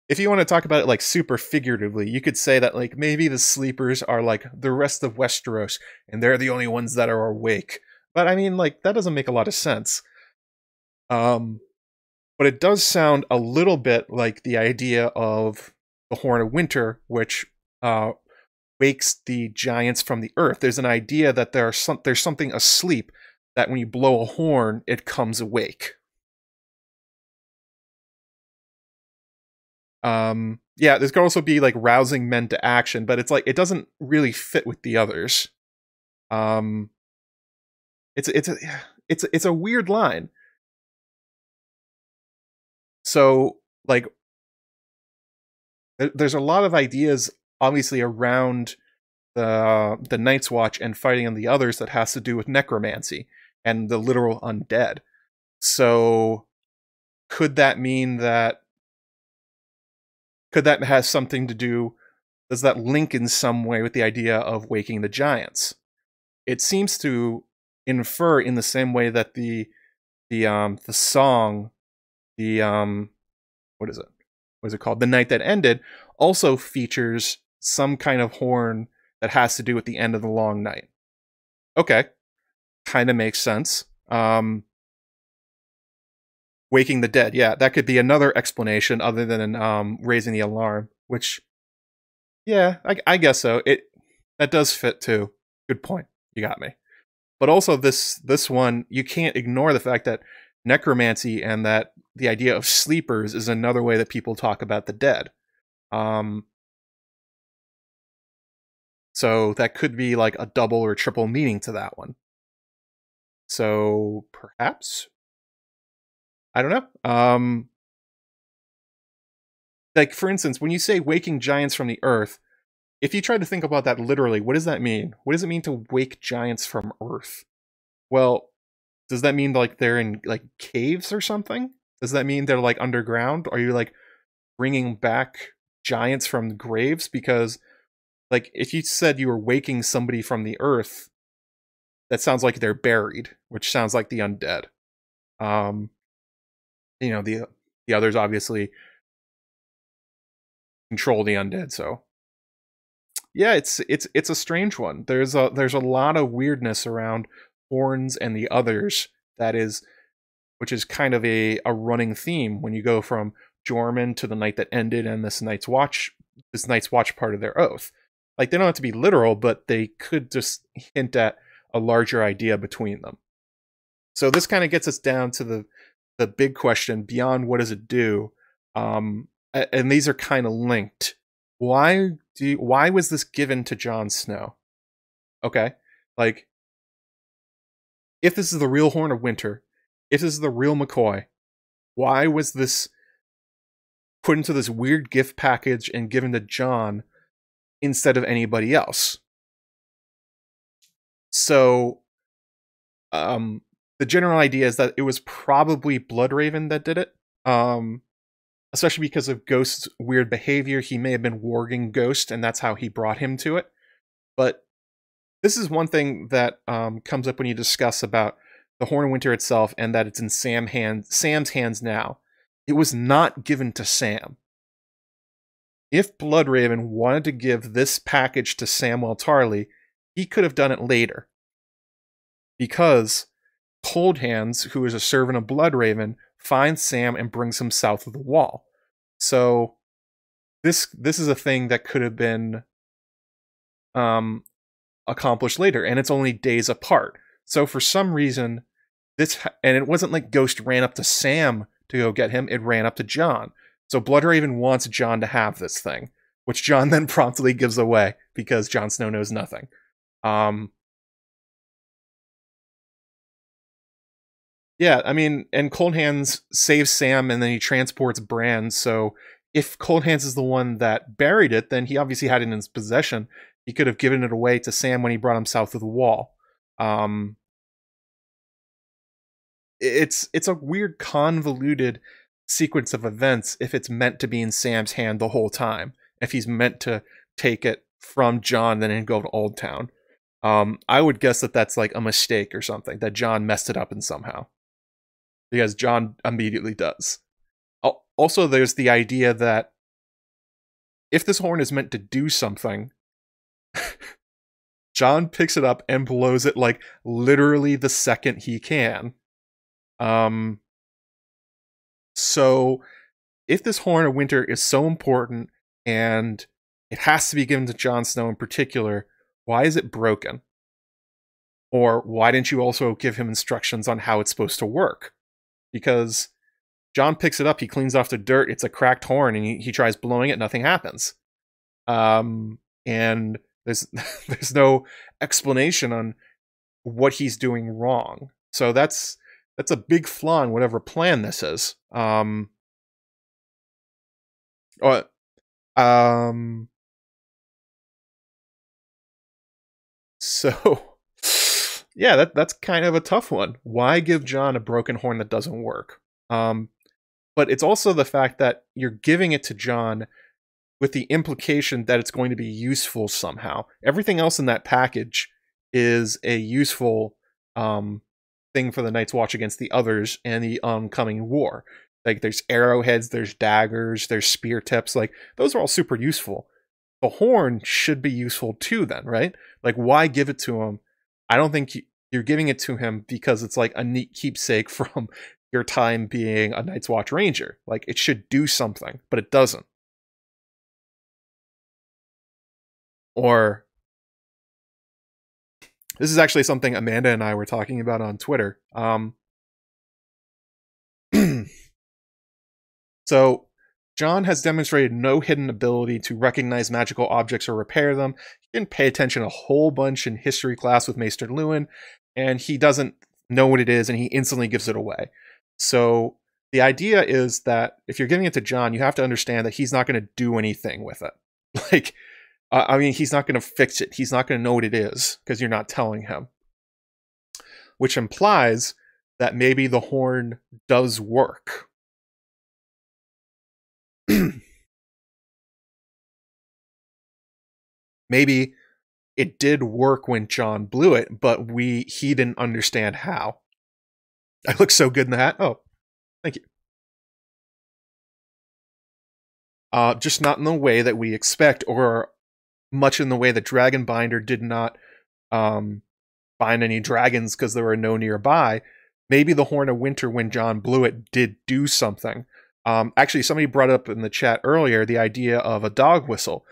if you want to talk about it like super figuratively, you could say that like maybe the sleepers are like the rest of Westeros, and they're the only ones that are awake but I mean, like, that doesn't make a lot of sense. Um, but it does sound a little bit like the idea of the Horn of Winter, which uh, wakes the giants from the earth. There's an idea that there are some, there's something asleep that when you blow a horn, it comes awake. Um, yeah, this could also be like rousing men to action, but it's like it doesn't really fit with the others. Um, it's it's a it's it's a weird line. So like there's a lot of ideas obviously around the the Night's Watch and fighting on the others that has to do with necromancy and the literal undead. So could that mean that could that have something to do does that link in some way with the idea of waking the giants? It seems to infer in the same way that the the um the song the um what is it what is it called? The night that ended also features some kind of horn that has to do with the end of the long night. Okay. Kind of makes sense. Um waking the dead. Yeah that could be another explanation other than um raising the alarm which yeah i, I guess so. It that does fit too. Good point. You got me. But also this this one you can't ignore the fact that necromancy and that the idea of sleepers is another way that people talk about the dead. Um so that could be like a double or triple meaning to that one. So perhaps I don't know. Um, like for instance, when you say waking giants from the earth, if you try to think about that literally, what does that mean? What does it mean to wake giants from earth? Well, does that mean like they're in like caves or something? Does that mean they're like underground? Are you like bringing back giants from graves? Because like if you said you were waking somebody from the earth, that sounds like they're buried, which sounds like the undead. Um, you know the the others obviously control the undead, so yeah, it's it's it's a strange one. There's a there's a lot of weirdness around horns and the others that is which is kind of a, a running theme when you go from Joramun to the night that ended and this night's watch this night's watch part of their oath. Like they don't have to be literal, but they could just hint at a larger idea between them. So this kind of gets us down to the the big question beyond what does it do? Um, and these are kind of linked. Why do you, why was this given to Jon Snow? Okay, like if this is the real Horn of Winter, if this is the real McCoy, why was this put into this weird gift package and given to Jon instead of anybody else? So, um, the general idea is that it was probably Bloodraven that did it. Um, especially because of Ghost's weird behavior. He may have been warging Ghost, and that's how he brought him to it. But this is one thing that um, comes up when you discuss about the Horn of Winter itself, and that it's in Sam hand, Sam's hands now. It was not given to Sam. If Bloodraven wanted to give this package to Samwell Tarly, he could have done it later. Because Cold Hands, who is a servant of Bloodraven, finds Sam and brings him south of the wall. So this this is a thing that could have been um accomplished later and it's only days apart. So for some reason this and it wasn't like Ghost ran up to Sam to go get him, it ran up to Jon. So Bloodraven wants Jon to have this thing, which John then promptly gives away because Jon Snow knows nothing. Um Yeah, I mean, and Cold Hands saves Sam and then he transports Bran. So if Cold Hands is the one that buried it, then he obviously had it in his possession. He could have given it away to Sam when he brought him south of the wall. Um, it's it's a weird convoluted sequence of events if it's meant to be in Sam's hand the whole time. If he's meant to take it from Jon then and go to Oldtown. Um, I would guess that that's like a mistake or something that Jon messed it up in somehow because Jon immediately does. Also, there's the idea that if this horn is meant to do something, Jon picks it up and blows it like literally the second he can. Um, so if this horn of winter is so important and it has to be given to Jon Snow in particular, why is it broken? Or why didn't you also give him instructions on how it's supposed to work? Because Jon picks it up, he cleans off the dirt, it's a cracked horn, and he, he tries blowing it, nothing happens. Um, and there's there's no explanation on what he's doing wrong. So that's that's a big flaw in whatever plan this is. Um, or, um, so yeah, that that's kind of a tough one. Why give Jon a broken horn that doesn't work? Um, but it's also the fact that you're giving it to Jon with the implication that it's going to be useful somehow. Everything else in that package is a useful um, thing for the Night's Watch against the others and the oncoming war. Like there's arrowheads, there's daggers, there's spear tips. Like those are all super useful. The horn should be useful too, then, right? Like why give it to him I don't think you're giving it to him because it's like a neat keepsake from your time being a Night's Watch Ranger. Like it should do something, but it doesn't. Or this is actually something Amanda and I were talking about on Twitter. Um, so Jon has demonstrated no hidden ability to recognize magical objects or repair them. He didn't pay attention a whole bunch in history class with Maester Luwin, and he doesn't know what it is, and he instantly gives it away. So the idea is that if you're giving it to Jon, you have to understand that he's not going to do anything with it. Like, uh, I mean, he's not going to fix it. He's not going to know what it is because you're not telling him. Which implies that maybe the horn does work. Maybe it did work when Jon blew it, but we he didn't understand how. I look so good in the hat. Oh, thank you. Uh, just not in the way that we expect, or much in the way that Dragonbinder did not um, find any dragons because there were no nearby. Maybe the Horn of Winter, when Jon blew it, did do something. Um, actually, somebody brought up in the chat earlier the idea of a dog whistle,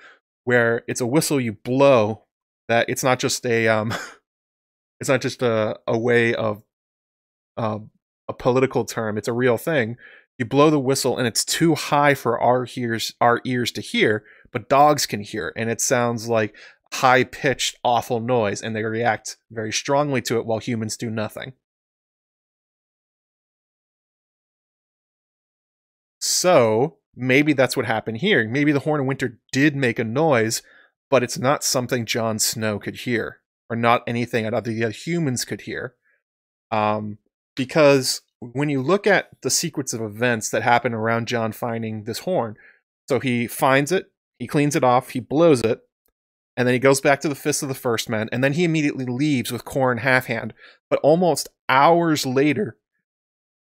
where it's a whistle you blow. That it's not just a um, it's not just a a way of uh, a political term. It's a real thing. You blow the whistle, and it's too high for our ears our ears to hear, but dogs can hear, and it sounds like high pitched, awful noise, and they react very strongly to it while humans do nothing. So maybe that's what happened here. Maybe the Horn of Winter did make a noise, but it's not something Jon Snow could hear, or not anything that other humans could hear. Um, because when you look at the sequence of events that happen around Jon finding this horn, so he finds it, he cleans it off, he blows it, and then he goes back to the Fist of the First Men, and then he immediately leaves with Qhorin Halfhand. But almost hours later,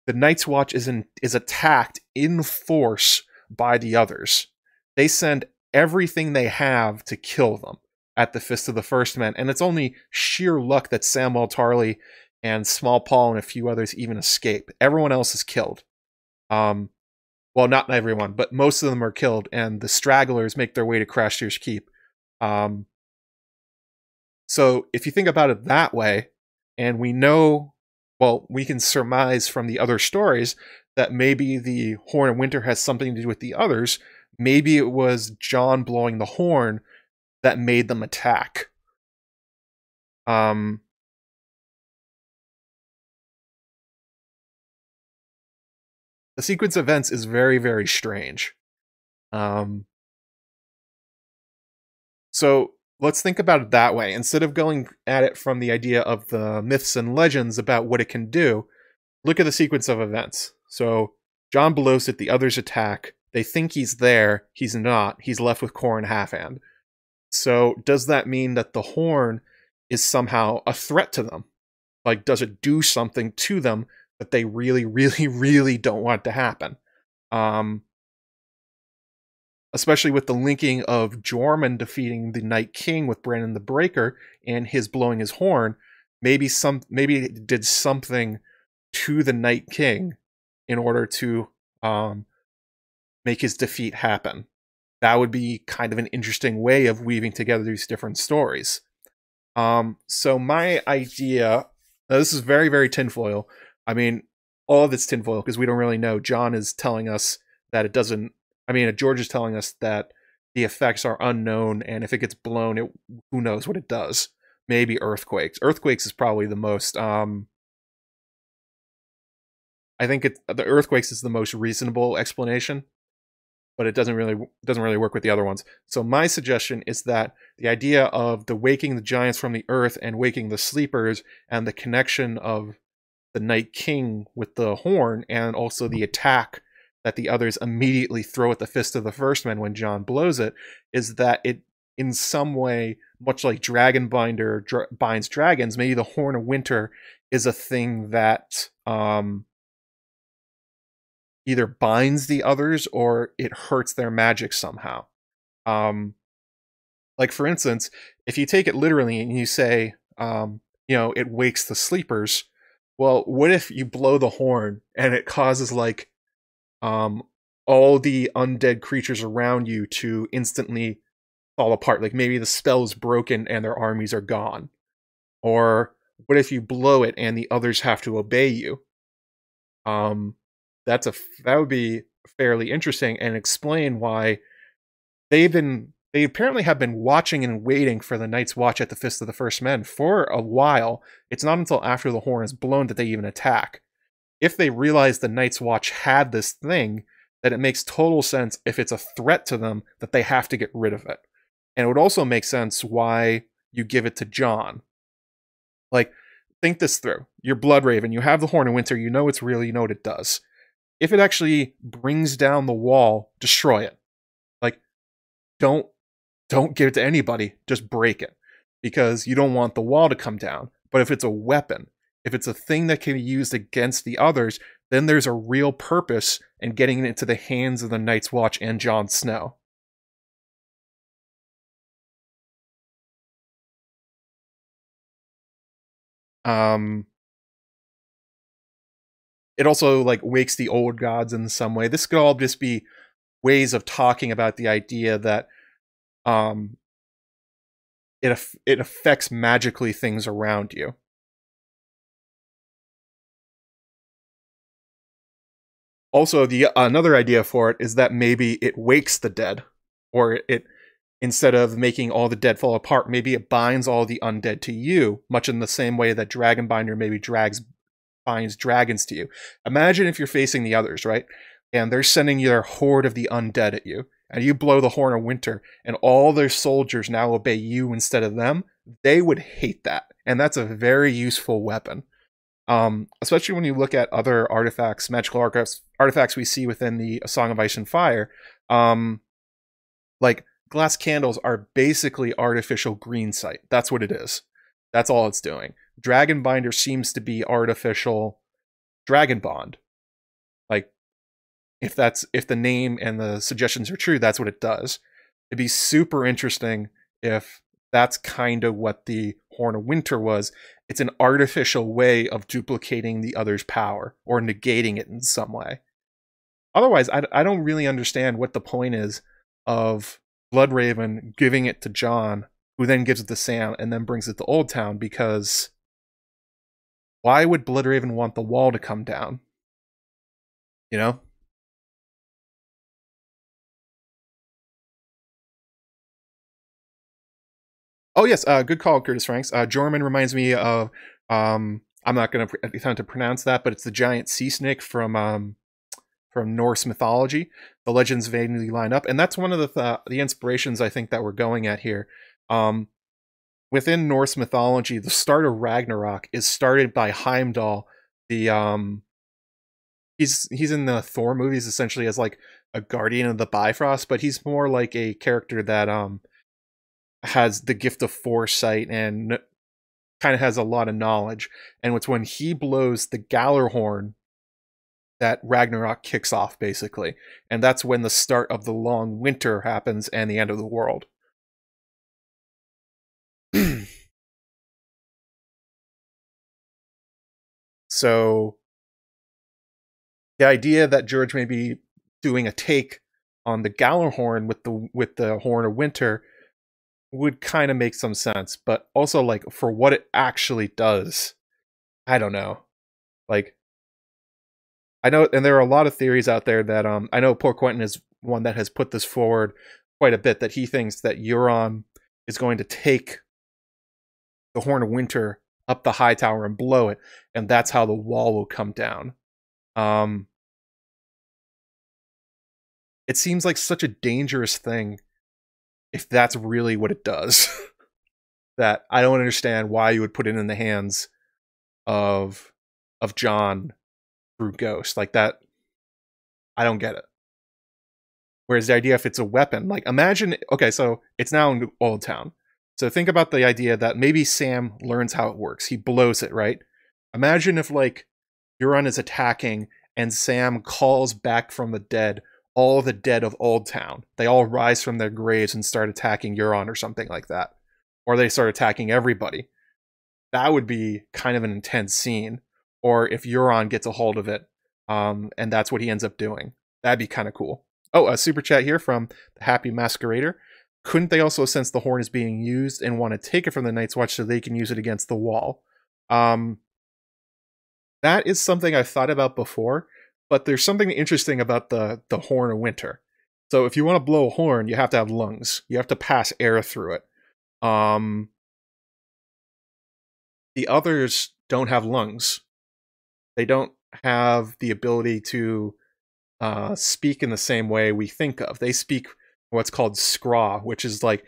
the Night's Watch is in, is attacked in force by the others. They send everything they have to kill them at the Fist of the First Men, and it's only sheer luck that Samwell Tarly and Small Paul and a few others even escape. Everyone else is killed. Um, well, not everyone, but most of them are killed, and the stragglers make their way to Craster's Keep. Um, so if you think about it that way, and we know, well, we can surmise from the other stories that maybe the Horn of Winter has something to do with the others. Maybe it was Jon blowing the horn that made them attack. Um, the sequence of events is very, very strange. Um, so let's think about it that way. Instead of going at it from the idea of the myths and legends about what it can do, look at the sequence of events. So Jon blows it, the others attack. They think he's there. He's not. He's left with Qhorin Halfhand. So does that mean that the horn is somehow a threat to them? Like, does it do something to them that they really, really, really don't want to happen. Um, especially with the linking of Joramun defeating the Night King with Brandon the Breaker and his blowing his horn. Maybe some, maybe it did something to the Night King in order to um, make his defeat happen. That would be kind of an interesting way of weaving together these different stories. Um, so my idea, this is very, very tinfoil, I mean, all of it's tinfoil because we don't really know. John is telling us that it doesn't. I mean, George is telling us that the effects are unknown, and if it gets blown, it who knows what it does. Maybe earthquakes. Earthquakes is probably the most. Um, I think it the earthquakes is the most reasonable explanation, but it doesn't really doesn't really work with the other ones. So my suggestion is that the idea of the waking the giants from the earth and waking the sleepers and the connection of the Night King with the horn and also the attack that the others immediately throw at the fist of the first man when Jon blows it is that it in some way much like Dragonbinder dra- binds dragons maybe the horn of winter is a thing that um either binds the others or it hurts their magic somehow. Um like for instance if you take it literally and you say um you know it wakes the sleepers well, what if you blow the horn and it causes like um all the undead creatures around you to instantly fall apart? Like maybe the spell is broken and their armies are gone. Or what if you blow it and the others have to obey you? Um that's a that would be fairly interesting and explain why they've been they apparently have been watching and waiting for the Night's Watch at the Fist of the First Men for a while. It's not until after the horn is blown that they even attack. If they realize the Night's Watch had this thing, that it makes total sense if it's a threat to them that they have to get rid of it. And it would also make sense why you give it to Jon. Like, think this through. You're Bloodraven, you have the Horn of Winter, you know it's real, you know what it does. If it actually brings down the wall, destroy it. Like, don't don't give it to anybody, just break it. Because you don't want the wall to come down. But if it's a weapon, if it's a thing that can be used against the others, then there's a real purpose in getting it into the hands of the Night's Watch and Jon Snow. Um, it also like wakes the old gods in some way. This could all just be ways of talking about the idea that um, it it affects magically things around you. Also, the another idea for it is that maybe it wakes the dead, or it instead of making all the dead fall apart, maybe it binds all the undead to you, much in the same way that Dragonbinder maybe drags binds dragons to you. Imagine if you're facing the others, right? And they're sending their horde of the undead at you, and you blow the horn of winter, and all their soldiers now obey you instead of them. They would hate that, and that's a very useful weapon. Um, especially when you look at other artifacts, magical artifacts, artifacts we see within the Song of Ice and Fire. Um, like glass candles are basically artificial green sight. That's what it is. That's all it's doing. Dragon Binder seems to be artificial dragon bond. Like if that's if the name and the suggestions are true, that's what it does. It'd be super interesting if that's kind of what the Horn of Winter was. It's an artificial way of duplicating the other's power or negating it in some way. Otherwise, I, I don't really understand what the point is of Bloodraven giving it to Jon, who then gives it to Sam and then brings it to Oldtown because why would Bloodraven want the wall to come down? You know? Oh yes, uh, good call, Curtis Franks. Uh, Joramun reminds me of um, I'm not going to attempt to pronounce that, but it's the giant sea snake from um, from Norse mythology. The legends vaguely line up, and that's one of the th- the inspirations I think that we're going at here. Um, within Norse mythology, the start of Ragnarok is started by Heimdall. The um, he's he's in the Thor movies essentially as like a guardian of the Bifrost, but he's more like a character that um has the gift of foresight and kind of has a lot of knowledge. And it's when he blows the Gjallarhorn that Ragnarok kicks off, basically. And that's when the start of the long winter happens and the end of the world. so, the idea that George may be doing a take on the Gjallarhorn with the with the Horn of Winter would kind of make some sense, but also like for what it actually does, I don't know. Like I know, and there are a lot of theories out there that um, I know Poor Quentyn is one that has put this forward quite a bit that he thinks that Euron is going to take the Horn of Winter up the high tower and blow it, and that's how the wall will come down. Um, it seems like such a dangerous thing if that's really what it does. that I don't understand why you would put it in the hands of of Jon through Ghost. Like that, I don't get it. Whereas the idea if it's a weapon, like imagine, okay, so it's now in Old Town. So think about the idea that maybe Sam learns how it works. He blows it, right? Imagine if like Euron is attacking and Sam calls back from the dead all the dead of Old Town. They all rise from their graves and start attacking Euron or something like that. Or they start attacking everybody. That would be kind of an intense scene or if Euron gets a hold of it, um, and that's what he ends up doing. That'd be kind of cool. Oh, a super chat here from the Happy Masquerader. Couldn't they also sense the horn is being used and want to take it from the Night's Watch so they can use it against the wall? Um, that is something I've thought about before, but there's something interesting about the the horn of winter. So if you want to blow a horn, you have to have lungs. You have to pass air through it. Um, the others don't have lungs. They don't have the ability to uh, speak in the same way we think of. They speak what's called scraw, which is like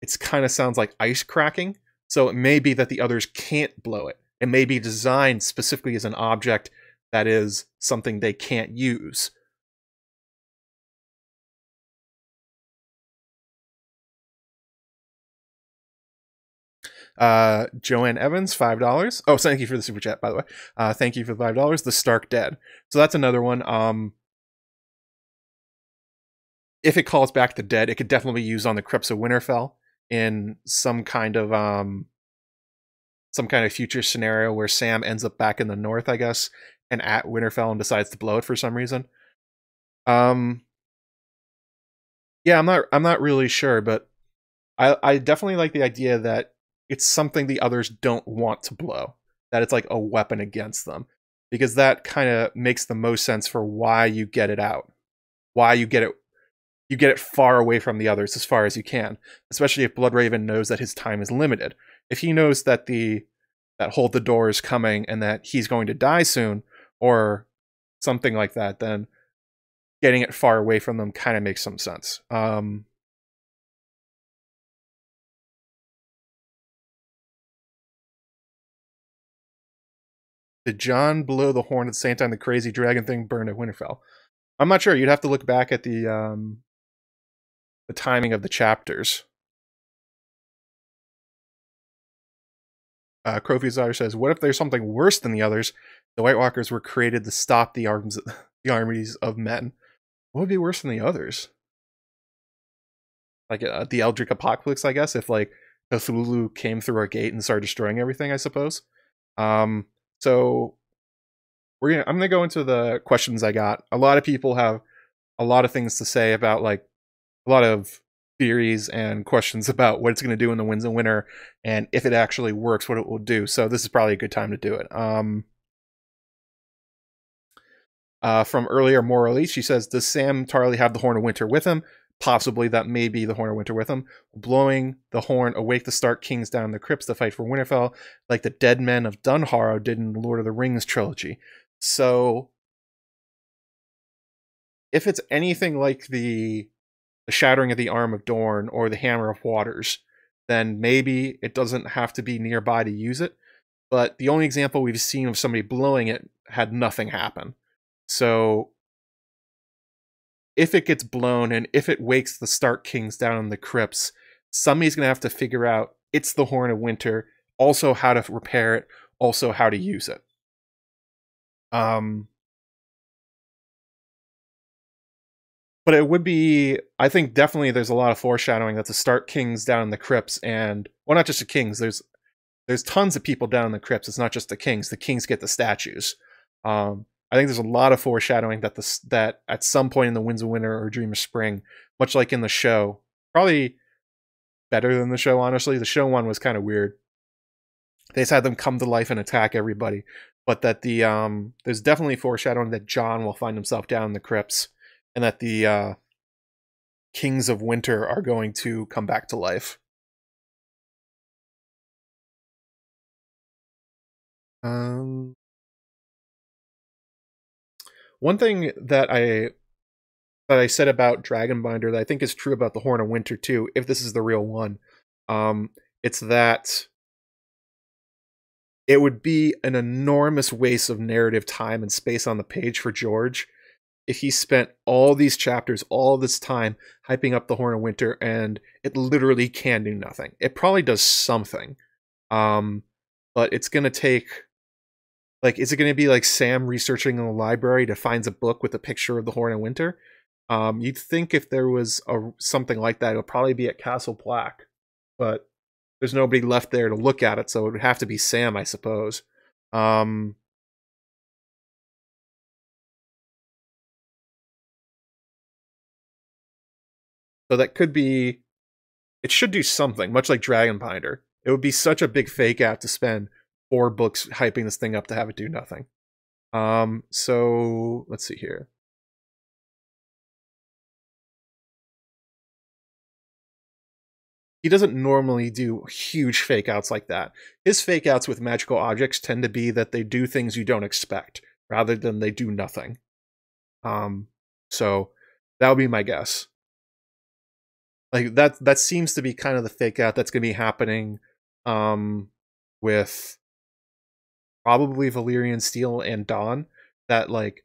it's kind of sounds like ice cracking. So it may be that the others can't blow it. It may be designed specifically as an object that is something they can't use. Uh, Joanne Evans, five dollars. Oh, thank you for the super chat, by the way. Uh, thank you for the five dollars. The Stark Dead. So that's another one. Um, if it calls back the dead, it could definitely be used on the Crypts of Winterfell in some kind of um, some kind of future scenario where Sam ends up back in the north, I guess, and at Winterfell and decides to blow it for some reason. Um, yeah, I'm not. I'm not really sure, but I I definitely like the idea that it's something the others don't want to blow. That it's like a weapon against them. Because that kind of makes the most sense for why you get it out. Why you get it you get it far away from the others as far as you can, especially if Bloodraven knows that his time is limited. If he knows that the that hold the door is coming and that he's going to die soon or something like that, then getting it far away from them kind of makes some sense. Um, Did Jon blow the horn at the same time the crazy dragon thing burned at Winterfell? I'm not sure. You'd have to look back at the um, the timing of the chapters. Uh, Crowfoot's says, "What if there's something worse than the others? The White Walkers were created to stop the arms, the armies of men. What would be worse than the others? Like uh, the Eldritch Apocalypse, I guess. If like Cthulhu came through our gate and started destroying everything, I suppose. Um, so we're gonna I'm gonna go into the questions I got. A lot of people have a lot of things to say about like a lot of theories and questions about what it's going to do in the Winds of Winter and if it actually works, what it will do. So this is probably a good time to do it. Um, uh, from earlier, morally, she says, "Does Sam Tarly have the Horn of Winter with him? Possibly that may be the Horn of Winter with him. Blowing the horn awake the Stark Kings down the crypts to fight for Winterfell, like the dead men of Dunharrow did in the Lord of the Rings trilogy. So, if it's anything like the the shattering of the arm of Dorne or the hammer of waters, then maybe it doesn't have to be nearby to use it. But the only example we've seen of somebody blowing it had nothing happen. So if it gets blown and if it wakes the Stark Kings down in the crypts, somebody's going to have to figure out it's the Horn of Winter, also how to repair it, also how to use it. Um, but it would be, I think, definitely there's a lot of foreshadowing that the Stark Kings down in the crypts, and well, not just the Kings. There's there's tons of people down in the crypts. It's not just the Kings. The Kings get the statues. Um, I think there's a lot of foreshadowing that this that at some point in the Winds of Winter or Dream of Spring, much like in the show, probably better than the show. Honestly, the show one was kind of weird. They just had them come to life and attack everybody, but that the um there's definitely foreshadowing that Jon will find himself down in the crypts, and that the uh, Kings of Winter are going to come back to life. Um, one thing that I that I said about Dragonbinder that I think is true about the Horn of Winter too, if this is the real one, um, it's that it would be an enormous waste of narrative time and space on the page for George if he spent all these chapters, all this time hyping up the Horn of Winter, and it literally can do nothing. It probably does something, um, but it's gonna take like, is it going to be like Sam researching in the library to finds a book with a picture of the Horn of Winter? Um, you'd think if there was a something like that, it would probably be at Castle Black, but there's nobody left there to look at it, so it would have to be Sam, I suppose. Um, so that could be. It should do something, much like Dragonbinder. It would be such a big fake out to spend four books hyping this thing up to have it do nothing. Um, so let's see here. He doesn't normally do huge fake outs like that. His fake outs with magical objects tend to be that they do things you don't expect. rather than they do nothing. Um, so that would be my guess. Like that that seems to be kind of the fake out that's going to be happening um, with probably Valyrian Steel and Dawn. That like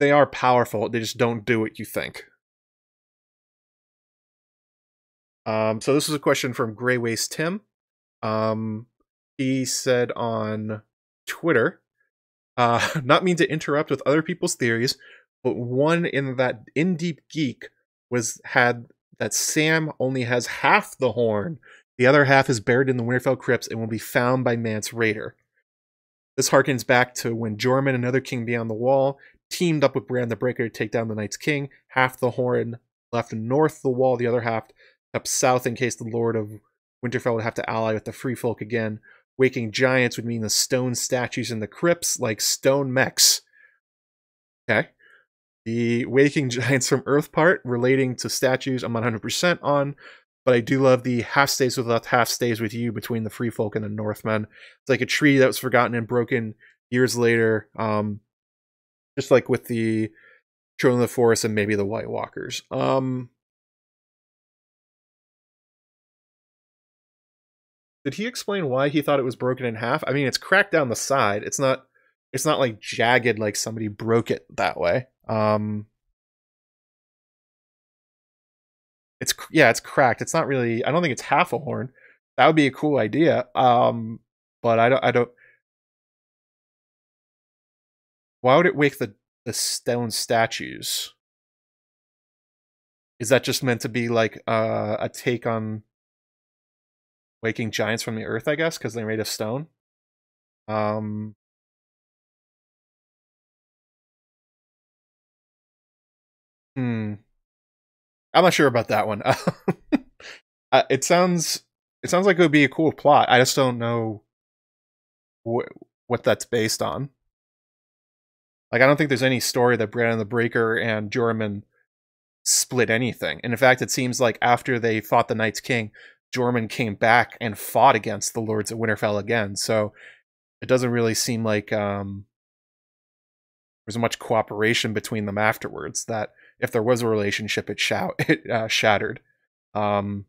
they are powerful, they just don't do what you think. Um, so this is a question from Grey Waste Tim. Um, he said on Twitter, uh, not mean to interrupt with other people's theories, but one in that in deep geek was had that Sam only has half the horn. The other half is buried in the Winterfell crypts and will be found by Mance Rayder. This harkens back to when Joramun, another king beyond the wall, teamed up with Bran the Breaker to take down the Night's King. Half the horn left north the wall, the other half up south in case the Lord of Winterfell would have to ally with the Free Folk again. Waking giants would mean the stone statues in the crypts, like stone mechs. Okay. The waking giants from Earth part relating to statues, I'm 100% on, but I do love the half stays with us, half stays with you between the Free Folk and the Northmen. It's like a tree that was forgotten and broken years later, um, just like with the Children of the Forest and maybe the White Walkers. Um, Did he explain why he thought it was broken in half? I mean, it's cracked down the side. It's not it's not like jagged like somebody broke it that way. Um It's yeah, it's cracked. It's not really I don't think it's half a horn. That would be a cool idea. Um but I don't I don't Why would it wake the the stone statues? Is that just meant to be like uh, a take on waking giants from the earth, I guess, because they're made of stone. Um, hmm. I'm not sure about that one. uh, it sounds it sounds like it would be a cool plot. I just don't know wh- what that's based on. Like, I don't think there's any story that Bran the Breaker and Joramun split anything. And in fact, it seems like after they fought the Night's King, Joramun came back and fought against the Lords of Winterfell again. So it doesn't really seem like um, there's much cooperation between them afterwards. That if there was a relationship, it, shout, it uh, shattered. Um,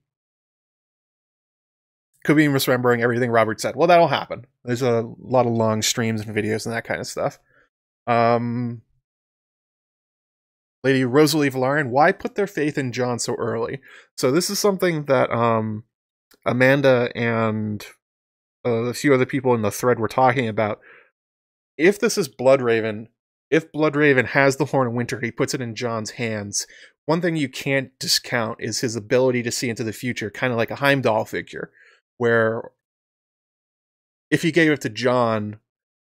could be misremembering everything Robert said. Well, that'll happen. There's a lot of long streams and videos and that kind of stuff. Um, Lady Rosalie Valarian, why put their faith in Jon so early? So this is something that um, Amanda and uh, a few other people in the thread were talking about. If this is Bloodraven, if Bloodraven has the Horn of Winter, he puts it in Jon's hands. One thing you can't discount is his ability to see into the future, kind of like a Heimdall figure, where if he gave it to Jon,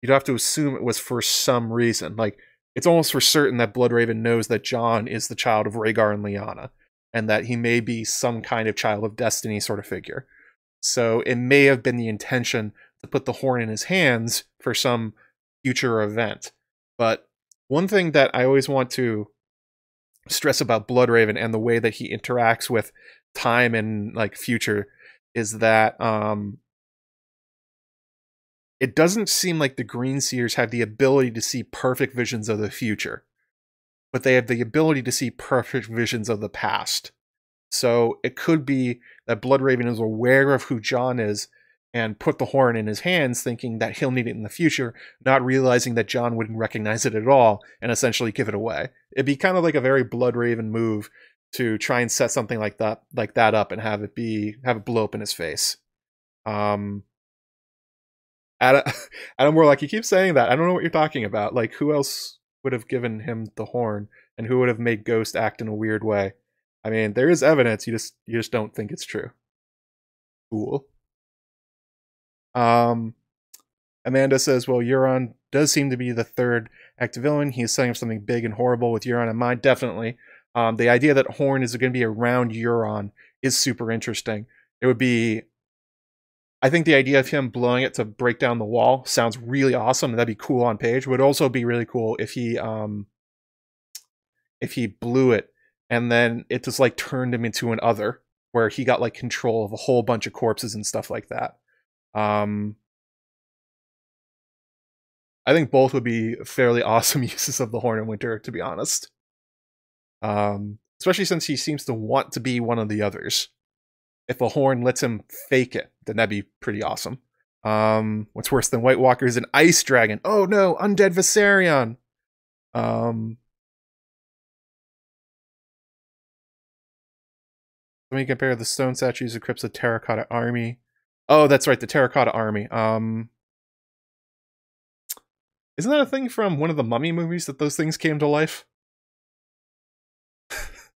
you'd have to assume it was for some reason. Like it's almost for certain that Bloodraven knows that Jon is the child of Rhaegar and Lyanna and that he may be some kind of child of destiny sort of figure. So it may have been the intention to put the horn in his hands for some future event. But one thing that I always want to stress about Bloodraven and the way that he interacts with time and like future is that um it doesn't seem like the green seers have the ability to see perfect visions of the future but they have the ability to see perfect visions of the past. So it could be that Bloodraven is aware of who jon is and put the horn in his hands, thinking that he'll need it in the future, not realizing that Jon wouldn't recognize it at all and essentially give it away. It'd be kind of like a very Bloodraven move to try and set something like that like that up and have it be have it blow up in his face. Um Adam, Adam Warlock, you keep saying that. I don't know what you're talking about. Like, who else would have given him the horn and who would have made Ghost act in a weird way. I mean, there is evidence, you just you just don't think it's true. Cool. Um Amanda says, well, Euron does seem to be the third active villain. He's setting up something big and horrible with Euron in mind, definitely. Um, the idea that Horn is going to be around Euron is super interesting. It would be I think the idea of him blowing it to break down the wall sounds really awesome. That'd be cool on page. Would also be really cool if he um if he blew it and then it just like turned him into an other where he got like control of a whole bunch of corpses and stuff like that. Um I think both would be fairly awesome uses of the horn in winter, to be honest. Um, especially since he seems to want to be one of the others. If a horn lets him fake it, then that'd be pretty awesome. Um, what's worse than White Walkers? An ice dragon. Oh no, undead Viserion. Um, let me compare the stone statues of Crypts of Terracotta Army. Oh, that's right, the Terracotta Army. Um, isn't that a thing from one of the Mummy movies that those things came to life?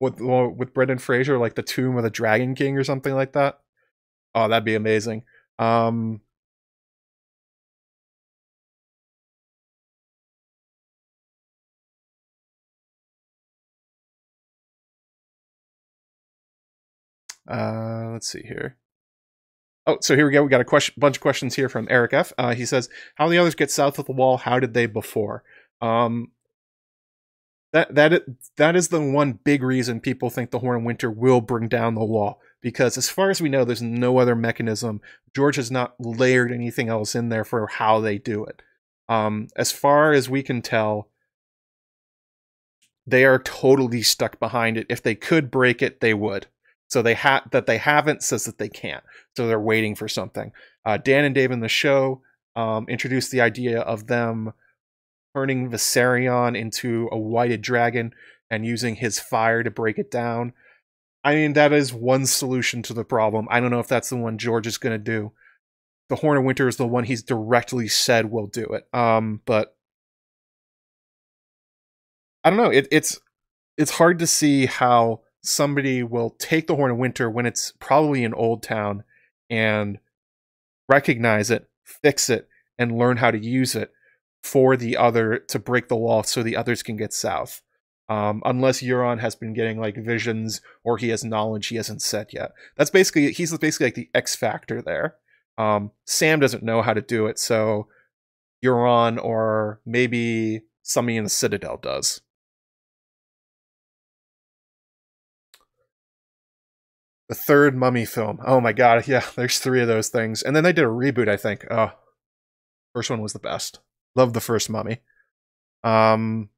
with with Brendan Fraser, like the Tomb of the Dragon King or something like that. Oh, that'd be amazing. Um, uh, let's see here. Oh, so here we go. We got a question, bunch of questions here from Eric F. Uh, he says, "How the others get south of the wall? How did they before?" Um, that that that is the one big reason people think the Horn of Winter will bring down the wall because as far as we know, there's no other mechanism. George has not layered anything else in there for how they do it. Um, as far as we can tell, they are totally stuck behind it. If they could break it, they would. So they have that they haven't says that they can't. So they're waiting for something. Uh, Dan and Dave in the show um, introduced the idea of them turning Viserion into a whited dragon and using his fire to break it down. I mean, that is one solution to the problem. I don't know if that's the one George is going to do. The Horn of Winter is the one he's directly said will do it. Um, but I don't know. It, it's it's hard to see how somebody will take the Horn of Winter when it's probably in Old Town and recognize it, fix it, and learn how to use it for the other to break the wall so the others can get south. Um, unless Euron has been getting like visions or he has knowledge he hasn't said yet. That's basically he's basically like the X factor there. Um, Sam doesn't know how to do it, so Euron or maybe somebody in the Citadel does. The third Mummy film. Oh my god, yeah, there's three of those things, and then they did a reboot. I think. Oh, first one was the best. Love the first Mummy. Um,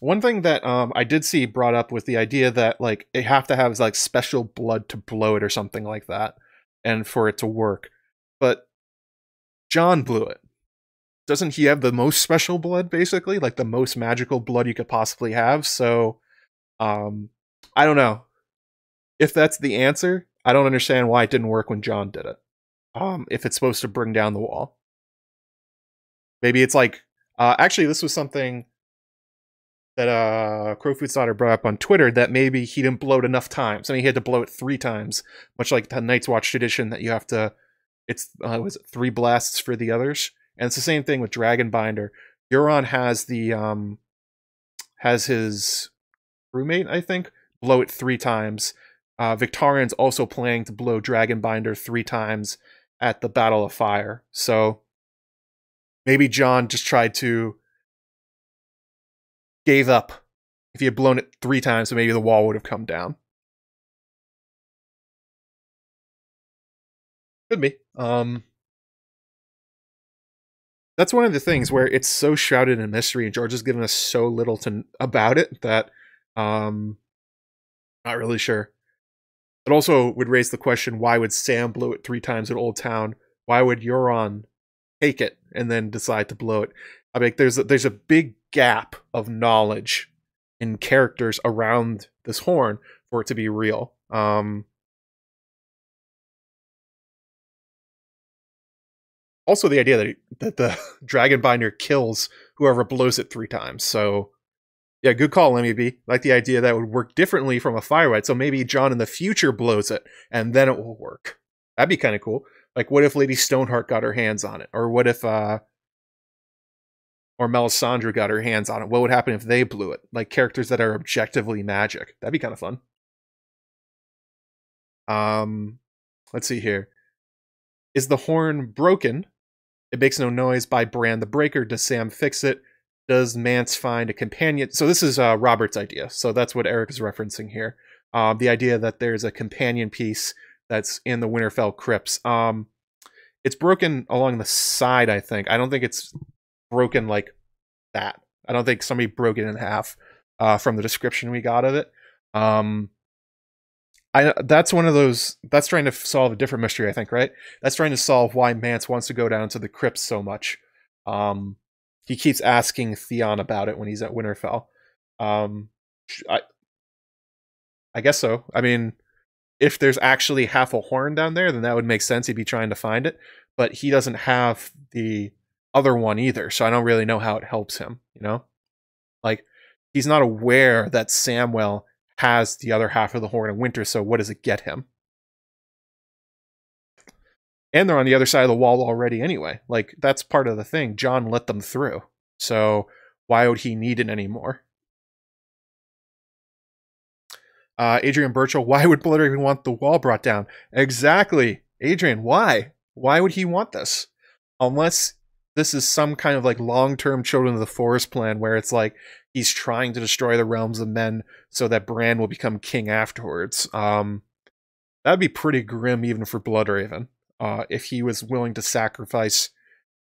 one thing that um, I did see brought up was the idea that like it have to have like special blood to blow it or something like that, and for it to work. But Jon blew it. Doesn't he have the most special blood, basically, like the most magical blood you could possibly have? So, um, I don't know if that's the answer. I don't understand why it didn't work when Jon did it. Um, if it's supposed to bring down the wall, maybe it's like. Uh, actually, this was something that uh Crowfoot's daughter brought up on Twitter that maybe he didn't blow it enough times. I mean, he had to blow it three times, much like the Night's Watch tradition that you have to. It's uh, was it three blasts for the others, and it's the same thing with Dragonbinder. Euron has the um has his roommate, I think, blow it three times. Uh, Victarion's also planning to blow Dragonbinder three times at the Battle of Fire. So maybe Jon just tried to gave up. If he had blown it three times, so maybe the wall would have come down. Could be. Um, that's one of the things where it's so shrouded in mystery, and George has given us so little to about it that um, not really sure. It also would raise the question: Why would Sam blow it three times at Old Town? Why would Euron take it and then decide to blow it? I mean, there's a, there's a big gap of knowledge in characters around this horn for it to be real. Um, also, the idea that that the dragon binder kills whoever blows it three times. So, yeah, good call, MEB. Like the idea that would work differently from a firelight. So maybe Jon in the future blows it, and then it will work. That'd be kind of cool. Like, what if Lady Stoneheart got her hands on it, or what if uh, or Melisandre got her hands on it, what would happen if they blew it? Like characters that are objectively magic. That'd be kind of fun. Um, let's see here. Is the horn broken? It makes no noise by Bran the Breaker. Does Sam fix it? Does Mance find a companion? So this is uh, Robert's idea. So that's what Eric is referencing here. Um, the idea that there's a companion piece that's in the Winterfell crypts. Um, it's broken along the side, I think. I don't think it's broken like that. I don't think somebody broke it in half uh, from the description we got of it. Um, I that's one of those that's trying to solve a different mystery, I think, right? That's trying to solve why Mance wants to go down to the crypts so much. Um, he keeps asking Theon about it when he's at Winterfell. Um, I, I guess so. I mean, if there's actually half a horn down there, then that would make sense. He'd be trying to find it, but he doesn't have the other one either, so I don't really know how it helps him. You know, like he's not aware that Samwell has the other half of the horn in winter. So what does it get him? And they're on the other side of the wall already anyway. Like that's part of the thing. Jon let them through. So why would he need it anymore? Uh, Adrian Burchell, why would Blitter even want the wall brought down? Exactly. Adrian, why? Why would he want this? Unless this is some kind of like long-term Children of the Forest plan where it's like he's trying to destroy the realms of men so that Bran will become king afterwards. Um, that'd be pretty grim even for Bloodraven. Uh, if he was willing to sacrifice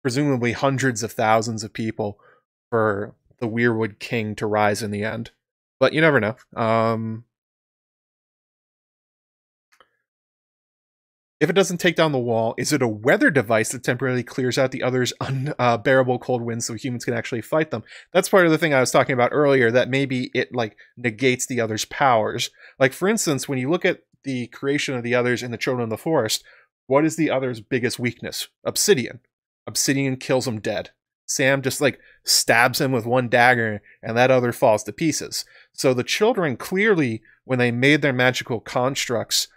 presumably hundreds of thousands of people for the Weirwood King to rise in the end. But you never know. Um, If it doesn't take down the wall, is it a weather device that temporarily clears out the other's unbearable cold winds so humans can actually fight them? That's part of the thing I was talking about earlier, that maybe it like negates the other's powers. Like for instance, when you look at the creation of the others in the Children of the Forest, what is the other's biggest weakness? Obsidian. Obsidian kills him dead. Sam just like stabs him with one dagger and that other falls to pieces. So the children clearly, when they made their magical constructs,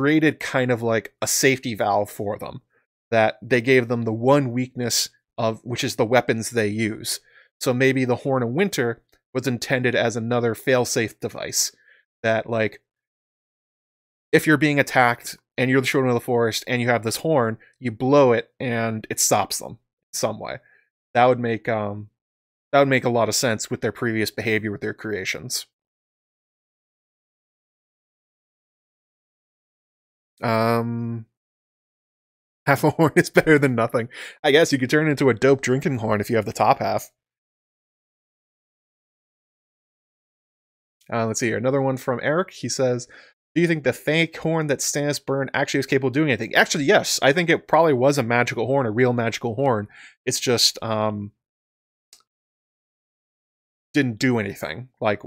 created kind of like a safety valve for them that they gave them the one weakness of which is the weapons they use. So maybe the Horn of Winter was intended as another failsafe device that like if you're being attacked and you're the children of the forest and you have this horn, you blow it and it stops them some way. That would make um that would make a lot of sense with their previous behavior with their creations. Um, half a horn is better than nothing. I guess you could turn it into a dope drinking horn if you have the top half. Uh, let's see here. Another one from Eric. He says, Do you think the fake horn that Stannis burned actually was capable of doing anything? Actually, yes. I think it probably was a magical horn, a real magical horn. It's just um didn't do anything. Like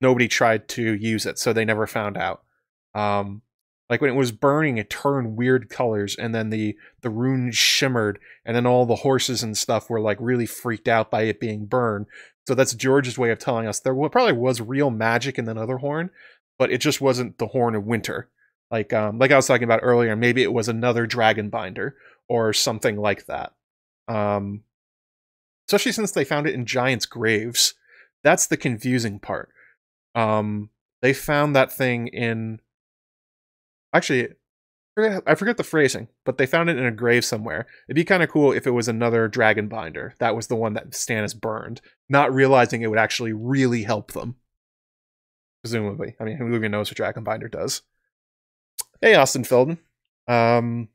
nobody tried to use it, so they never found out. Um like when it was burning it turned weird colors and then the the runes shimmered and then all the horses and stuff were like really freaked out by it being burned. So that's george's way of telling us there probably was real magic in another horn but it just wasn't the horn of winter. Like um like i was talking about earlier maybe it was another dragon binder or something like that. Um especially since they found it in giants graves that's the confusing part. Um they found that thing in Actually, I forget the phrasing, but they found it in a grave somewhere. It'd be kind of cool if it was another dragon binder. That was the one that Stannis burned, not realizing it would actually really help them. Presumably. I mean, who even knows what dragon binder does? Hey, Austin Felden. Um,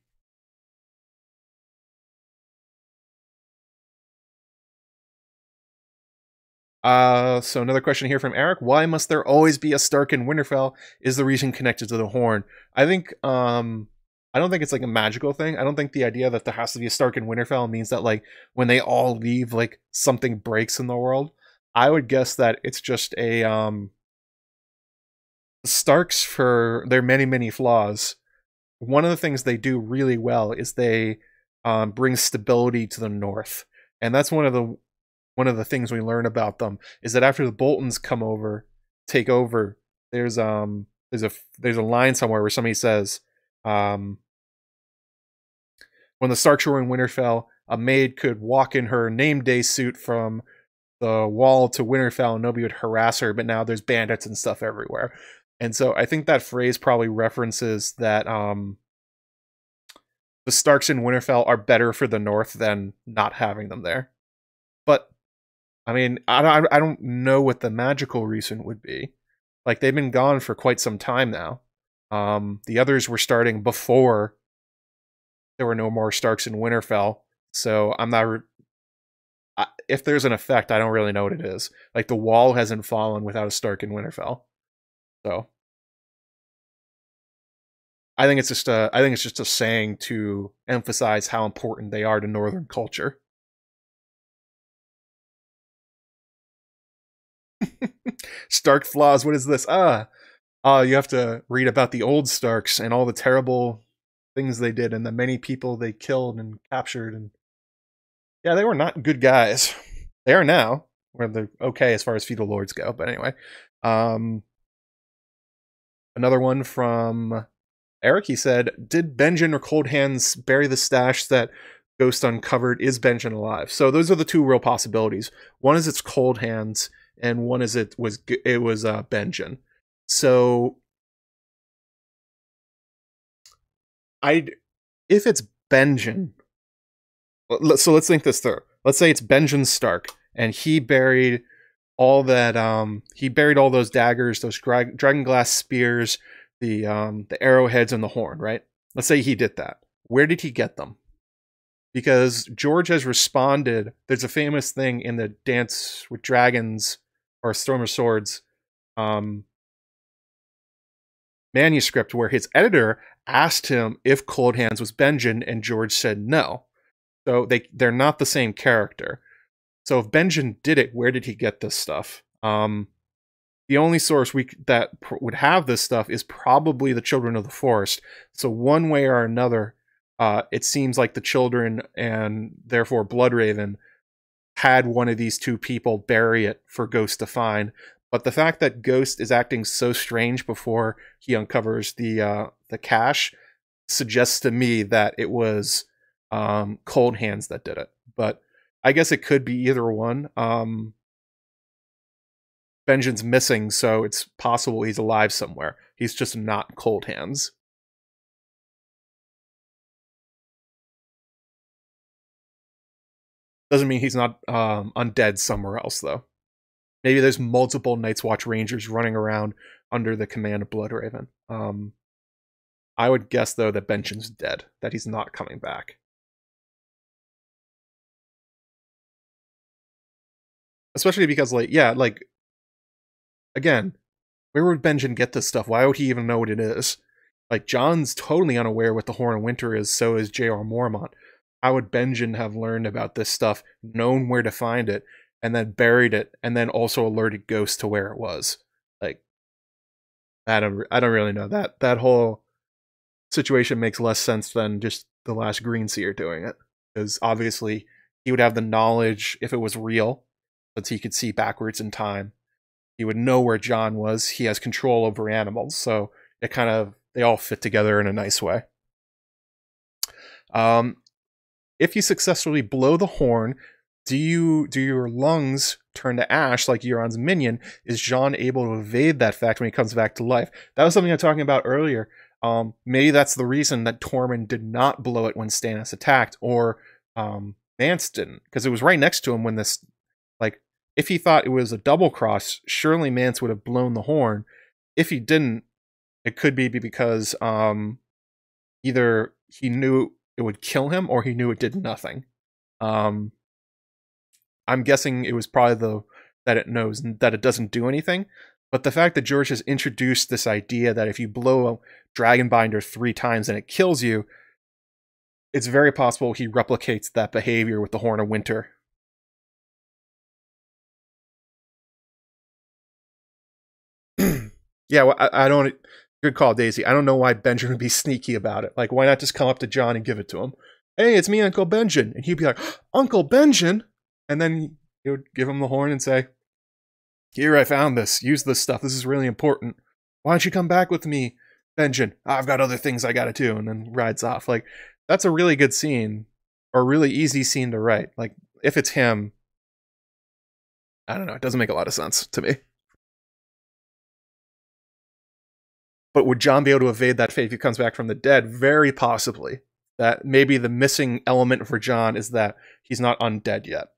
Uh, so another question here from Eric: Why must there always be a Stark in Winterfell? Is the reason connected to the Horn? I think, um, I don't think it's like a magical thing. I don't think the idea that there has to be a Stark in Winterfell means that like when they all leave, like something breaks in the world. I would guess that it's just a um. Starks, for their many many flaws, one of the things they do really well is they um, bring stability to the North, and that's one of the one of the things we learn about them is that after the Boltons come over, take over, there's um there's a there's a line somewhere where somebody says, um, when the Starks were in Winterfell, a maid could walk in her name day suit from the wall to Winterfell and nobody would harass her, but now there's bandits and stuff everywhere. And so I think that phrase probably references that um the Starks in Winterfell are better for the North than not having them there. I mean, I, I don't know what the magical reason would be. Like, they've been gone for quite some time now. Um, the others were starting before there were no more Starks in Winterfell. So I'm not. I, if there's an effect, I don't really know what it is. Like the wall hasn't fallen without a Stark in Winterfell. So I think it's just a I think it's just a saying to emphasize how important they are to northern culture. Stark flaws, what is this? Ah, uh, you have to read about the old Starks and all the terrible things they did and the many people they killed and captured and yeah, they were not good guys. They are now, where they're okay as far as feudal lords go. But anyway, um, another one from Eric. He said, "Did Benjen or Cold Hands bury the stash that Ghost uncovered? Is Benjen alive?" So those are the two real possibilities. One is it's Cold Hands, and one is it was it was uh, Benjen. So I if it's Benjen, so let's think this through. Let's say it's Benjen Stark, and he buried all that. Um, he buried all those daggers, those dra- dragon glass spears, the um, the arrowheads, and the horn. Right? Let's say he did that. Where did he get them? Because George has responded. There's a famous thing in the Dance with Dragons or Storm of Swords um, manuscript where his editor asked him if Cold Hands was Benjen, and George said no. So they they're not the same character. So if Benjen did it, where did he get this stuff? Um, the only source we that would have this stuff is probably the Children of the Forest. So one way or another, uh, it seems like the children and therefore Bloodraven had one of these two people bury it for Ghost to find. But the fact that Ghost is acting so strange before he uncovers the uh, the cache suggests to me that it was um, Cold Hands that did it. But I guess it could be either one. Um, Benjen's missing, so it's possible he's alive somewhere. He's just not Cold Hands. Doesn't mean he's not um, undead somewhere else, though. Maybe there's multiple Night's Watch Rangers running around under the command of Bloodraven. Um, I would guess though that Benjen's dead, that he's not coming back. Especially because, like, yeah, like, again, where would Benjen get this stuff? Why would he even know what it is? Like, Jon's totally unaware what the Horn of Winter is, so is Jeor Mormont. How would Benjen have learned about this stuff, known where to find it, and then buried it and then also alerted Ghost to where it was. Like I don't I don't really know that that whole situation makes less sense than just the last Green Seer doing it because obviously he would have the knowledge if it was real since he could see backwards in time. He would know where Jon was. He has control over animals, so it kind of they all fit together in a nice way. Um, if you successfully blow the horn, do you do your lungs turn to ash like Euron's minion? Is Jon able to evade that fact when he comes back to life? That was something I was talking about earlier. Um, maybe that's the reason that Tormund did not blow it when Stannis attacked, or um, Mance didn't, because it was right next to him when this. Like, if he thought it was a double cross, surely Mance would have blown the horn. If he didn't, it could be because um, either he knew it would kill him, or he knew it did nothing. Um, I'm guessing it was probably the that it knows that it doesn't do anything. But the fact that George has introduced this idea that if you blow a dragon binder three times and it kills you, it's very possible he replicates that behavior with the Horn of Winter. yeah, well, I, I, don't. Good call, Daisy. I don't know why Benjen would be sneaky about it. Like, why not just come up to Jon and give it to him? Hey, it's me, Uncle Benjen. And he'd be like, Uncle Benjen? And then he would give him the horn and say, Here, I found this. Use this stuff. This is really important. Why don't you come back with me, Benjen? I've got other things I gotta do. And then rides off. Like, that's a really good scene, or really easy scene to write. Like, if it's him, I don't know. It doesn't make a lot of sense to me. But would Jon be able to evade that fate if he comes back from the dead? Very possibly. That maybe the missing element for Jon is that he's not undead yet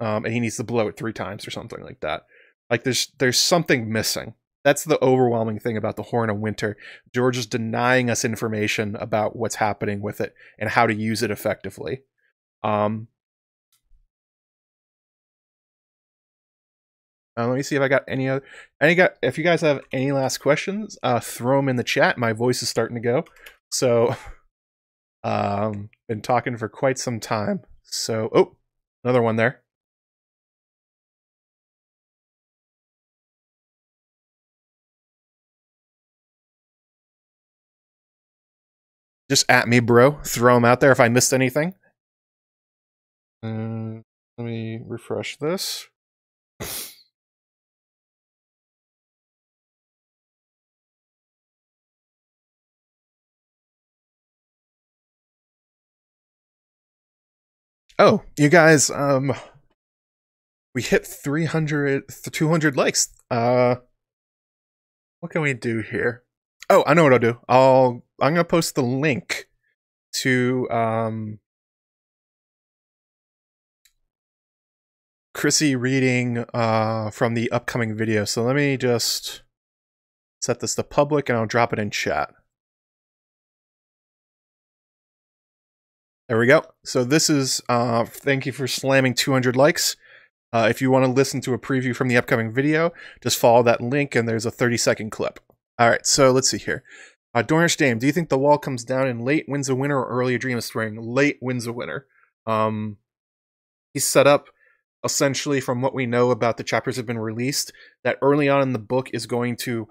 um, and he needs to blow it three times or something like that. Like there's there's something missing. that's the overwhelming thing about the Horn of Winter. George is denying us information about what's happening with it and how to use it effectively. Um, uh, let me see if I got any other. Any got? If you guys have any last questions, uh, throw them in the chat. My voice is starting to go, so um, been talking for quite some time. So, oh, another one there. Just at me, bro. Throw them out there if I missed anything. Uh, let me refresh this. Oh, you guys, um, we hit 300, 200 likes. Uh, what can we do here? Oh, I know what I'll do. I'll, I'm gonna post the link to, um, Chrissy reading, uh, from the upcoming video. So let me just set this to public and I'll drop it in chat. There we go. So this is, uh, thank you for slamming 200 likes. Uh, if you want to listen to a preview from the upcoming video, just follow that link and there's a 30 second clip. All right, so let's see here. Uh, Dornish Dame, do you think the wall comes down in late wins a winner or early a dream of spring? Late wins a winner. Um, he's set up essentially from what we know about the chapters have been released that early on in the book is going to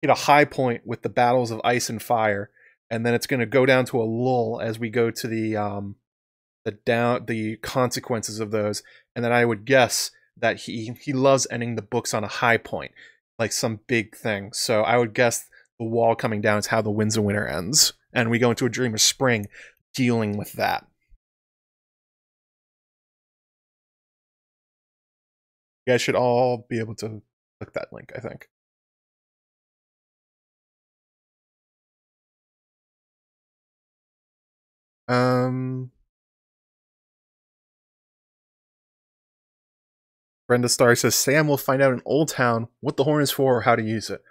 hit a high point with the battles of ice and fire and then it's going to go down to a lull as we go to the um the down the consequences of those and then i would guess that he he loves ending the books on a high point like some big thing. So i would guess the wall coming down is how the winds of winter ends and we go into a dream of spring dealing with that. You guys should all be able to click that link i think Um, Brenda Starr says Sam will find out in Old Town what the horn is for or how to use it.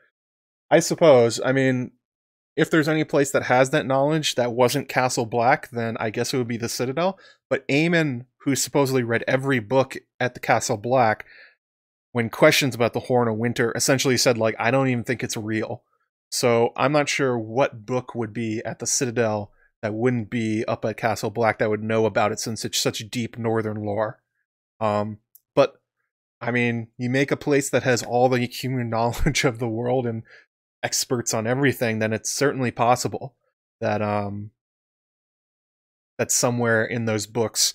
I suppose. I mean, if there's any place that has that knowledge that wasn't Castle Black, then I guess it would be the Citadel. But Aemon, who supposedly read every book at the Castle Black, when questions about the Horn of Winter, essentially said like, "I don't even think it's real." So I'm not sure what book would be at the Citadel that wouldn't be up at Castle Black that would know about it since it's such deep northern lore. Um, but I mean, you make a place that has all the human knowledge of the world and experts on everything, then it's certainly possible that um that somewhere in those books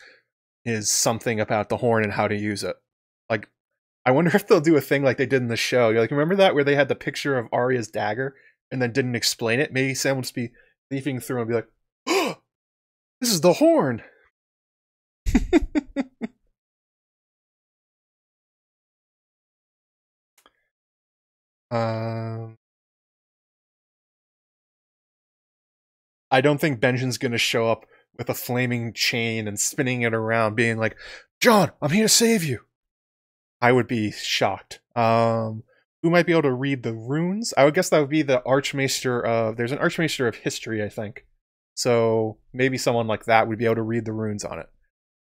is something about the horn and how to use it. Like I wonder if they'll do a thing like they did in the show. You're like, remember that where they had the picture of Arya's dagger and then didn't explain it? Maybe Sam will just be leafing through and be like, is the horn. um, I don't think Benjen's gonna show up with a flaming chain and spinning it around, being like, "Jon, I'm here to save you." I would be shocked. Um, who might be able to read the runes? I would guess that would be the Archmaester of. There's an Archmaester of History, I think. So maybe someone like that would be able to read the runes on it.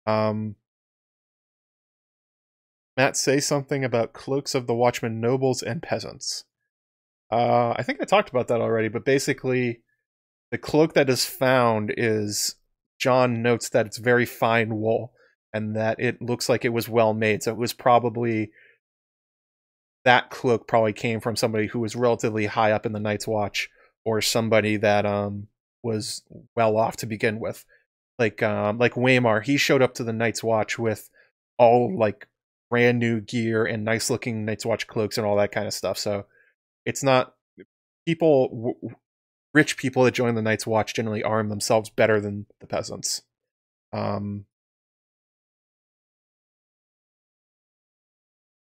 Um, Matt, say something about cloaks of the Watchmen nobles and peasants. Uh, I think I talked about that already, but basically, the cloak that is found is Jon notes that it's very fine wool and that it looks like it was well made. So it was probably that cloak probably came from somebody who was relatively high up in the Night's Watch or somebody that um was well off to begin with. Like um like Waymar, he showed up to the Night's Watch with all like brand new gear and nice looking Night's Watch cloaks and all that kind of stuff. So it's not people rich people that join the Night's Watch generally arm themselves better than the peasants. Um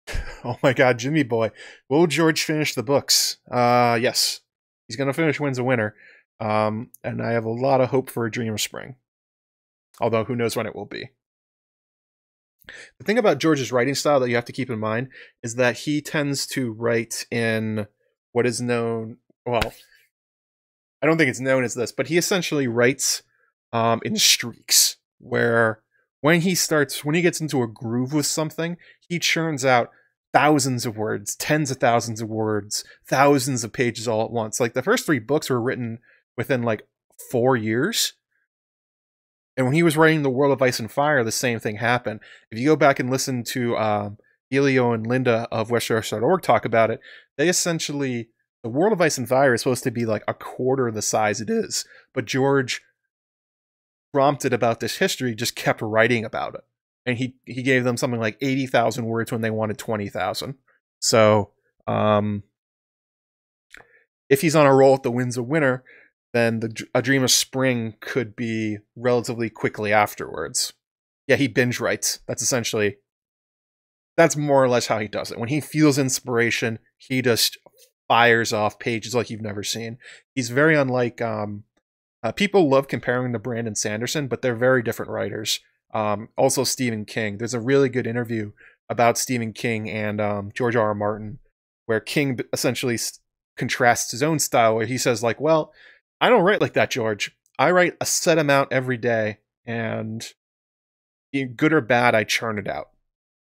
Oh my god, Jimmy boy. Will George finish the books? Uh yes. He's gonna finish Winds a Winter. Um, and I have a lot of hope for a Dream of Spring. Although who knows when it will be. The thing about George's writing style that you have to keep in mind is that he tends to write in what is known, well, I don't think it's known as this, but he essentially writes um, in streaks where when he starts, when he gets into a groove with something, he churns out thousands of words, tens of thousands of words, thousands of pages all at once. Like the first three books were written within like four years. And when he was writing The World of Ice and Fire, the same thing happened. If you go back and listen to um, Elio and Linda of Westeros.org talk about it, they essentially, The World of Ice and Fire is supposed to be like a quarter the size it is. But George, prompted about this history, just kept writing about it. And he, he gave them something like 80,000 words when they wanted 20,000. So, um, if he's on a roll at the Winds of Winter, then the A Dream of Spring could be relatively quickly afterwards. Yeah, he binge writes. That's essentially that's more or less how he does it. When he feels inspiration, he just fires off pages like you've never seen. He's very unlike um, uh, people love comparing to Brandon Sanderson, but they're very different writers. Um, also, Stephen King. There's a really good interview about Stephen King and um, George R. R. Martin, where King essentially contrasts his own style, where he says, like, well, I don't write like that, George. I write a set amount every day, and good or bad, I churn it out.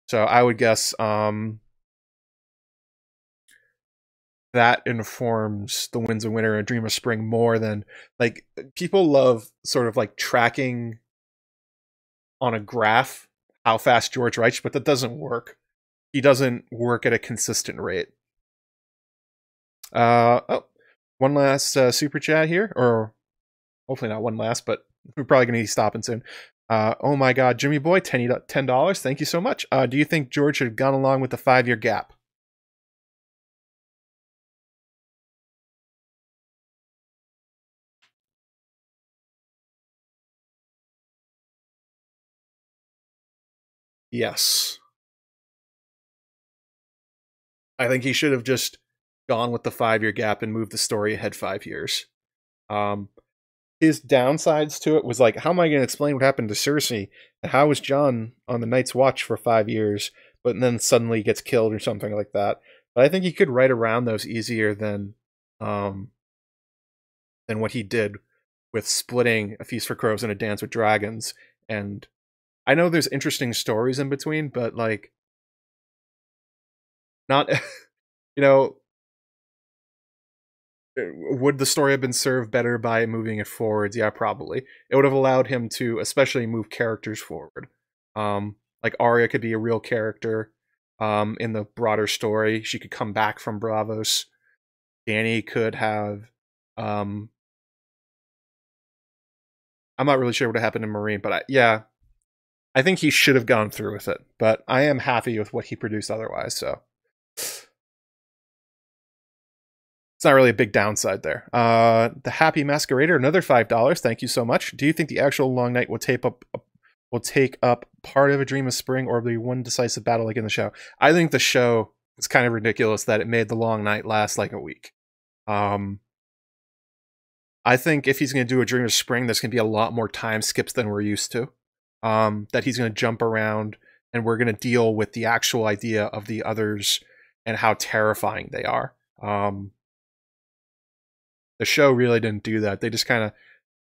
So I would guess um, that informs the winds of winter and dream of spring more than like people love sort of like tracking on a graph how fast George writes, but that doesn't work. He doesn't work at a consistent rate. Uh oh, one last uh, super chat here, or hopefully not one last, but we're probably going to be stopping soon. Uh, oh my God, Jimmy Boy, ten dollars. Thank you so much. Uh, do you think George should have gone along with the five year gap? Yes. I think he should have just gone with the five year gap and moved the story ahead five years. Um, his downsides to it was like, how am I going to explain what happened to Cersei? And how was Jon on the Night's Watch for five years, but then suddenly gets killed or something like that? But I think he could write around those easier than, um, than what he did with splitting A Feast for Crows and A Dance with Dragons. And I know there's interesting stories in between, but like, not, you know, would the story have been served better by moving it forwards? Yeah, probably. It would have allowed him to especially move characters forward. Um, like Arya could be a real character um, in the broader story. She could come back from Braavos. Dany could have. Um, I'm not really sure what happened in Meereen, but I, yeah, I think he should have gone through with it. But I am happy with what he produced otherwise. So it's not really a big downside there. Uh, the Happy Masquerader, another five dollars. Thank you so much. Do you think the actual long night will take up will take up part of a Dream of Spring, or be one decisive battle like in the show? I think the show is kind of ridiculous that it made the long night last like a week. Um, I think if he's going to do a Dream of Spring, there's going to be a lot more time skips than we're used to. Um, that he's going to jump around, and we're going to deal with the actual idea of the others and how terrifying they are. Um, the show really didn't do that. They just kind of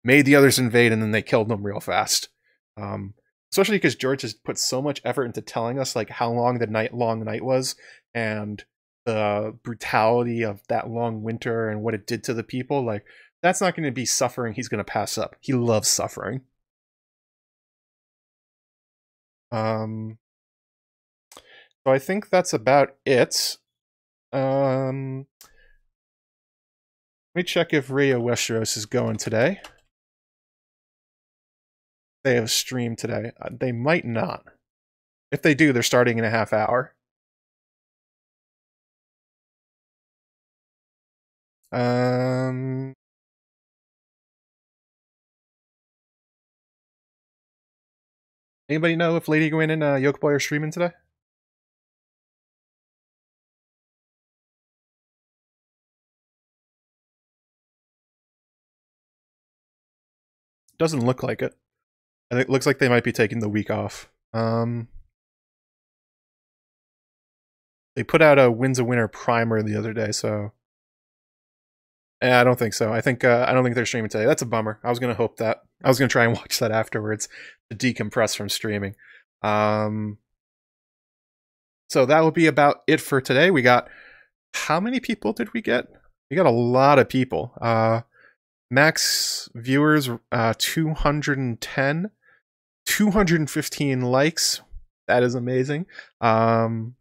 made the others invade and then they killed them real fast. Um, especially because George has put so much effort into telling us like how long the night long night was and the brutality of that long winter and what it did to the people. Like that's not going to be suffering he's going to pass up. He loves suffering. Um, so I think that's about it. Um, let me check if Radio Westeros is going today. They have a stream today. Uh, they might not. If they do, they're starting in a half hour. Um. Anybody know if Lady Gwyn and uh, Yolkboy are streaming today? Doesn't look like it. And it looks like they might be taking the week off. Um, they put out a wins a winner primer the other day, so yeah, I don't think so. I think uh, I don't think they're streaming today. That's a bummer. I was gonna hope that. I was gonna try and watch that afterwards to decompress from streaming. Um, so that would be about it for today. We got how many people did we get? We got a lot of people. Uh, max viewers uh, 210, 215 likes. That is amazing. Um,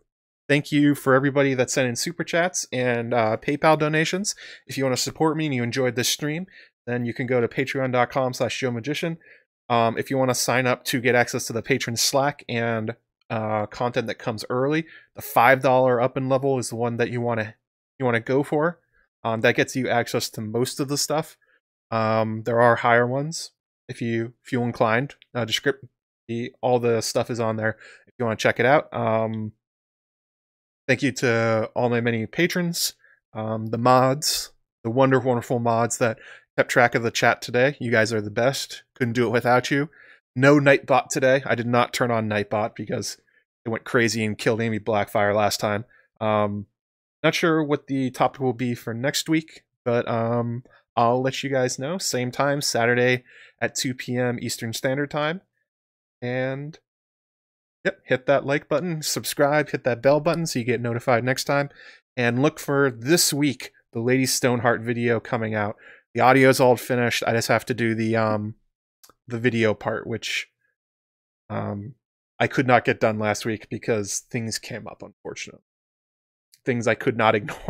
Thank you for everybody that sent in super chats and uh, PayPal donations. If you want to support me and you enjoyed this stream, then you can go to patreon.com slash Joe Magician. Um, if you want to sign up to get access to the patron Slack and uh, content that comes early, the five dollar up in level is the one that you want to you want to go for. Um, that gets you access to most of the stuff. Um, there are higher ones if you feel inclined. Uh, descript the all the stuff is on there if you want to check it out. Um, Thank you to all my many patrons, um, the mods, the wonderful, wonderful mods that kept track of the chat today. You guys are the best. Couldn't do it without you. No Nightbot today. I did not turn on Nightbot because it went crazy and killed Amy Blackfire last time. Um, not sure what the topic will be for next week, but um, I'll let you guys know. Same time, Saturday at 2 p.m. Eastern Standard Time. And Yep, hit that like button, subscribe, hit that bell button so you get notified next time. And look for this week the Lady Stoneheart video coming out. The audio's all finished. I just have to do the um the video part, which um I could not get done last week because things came up, unfortunately. Things I could not ignore.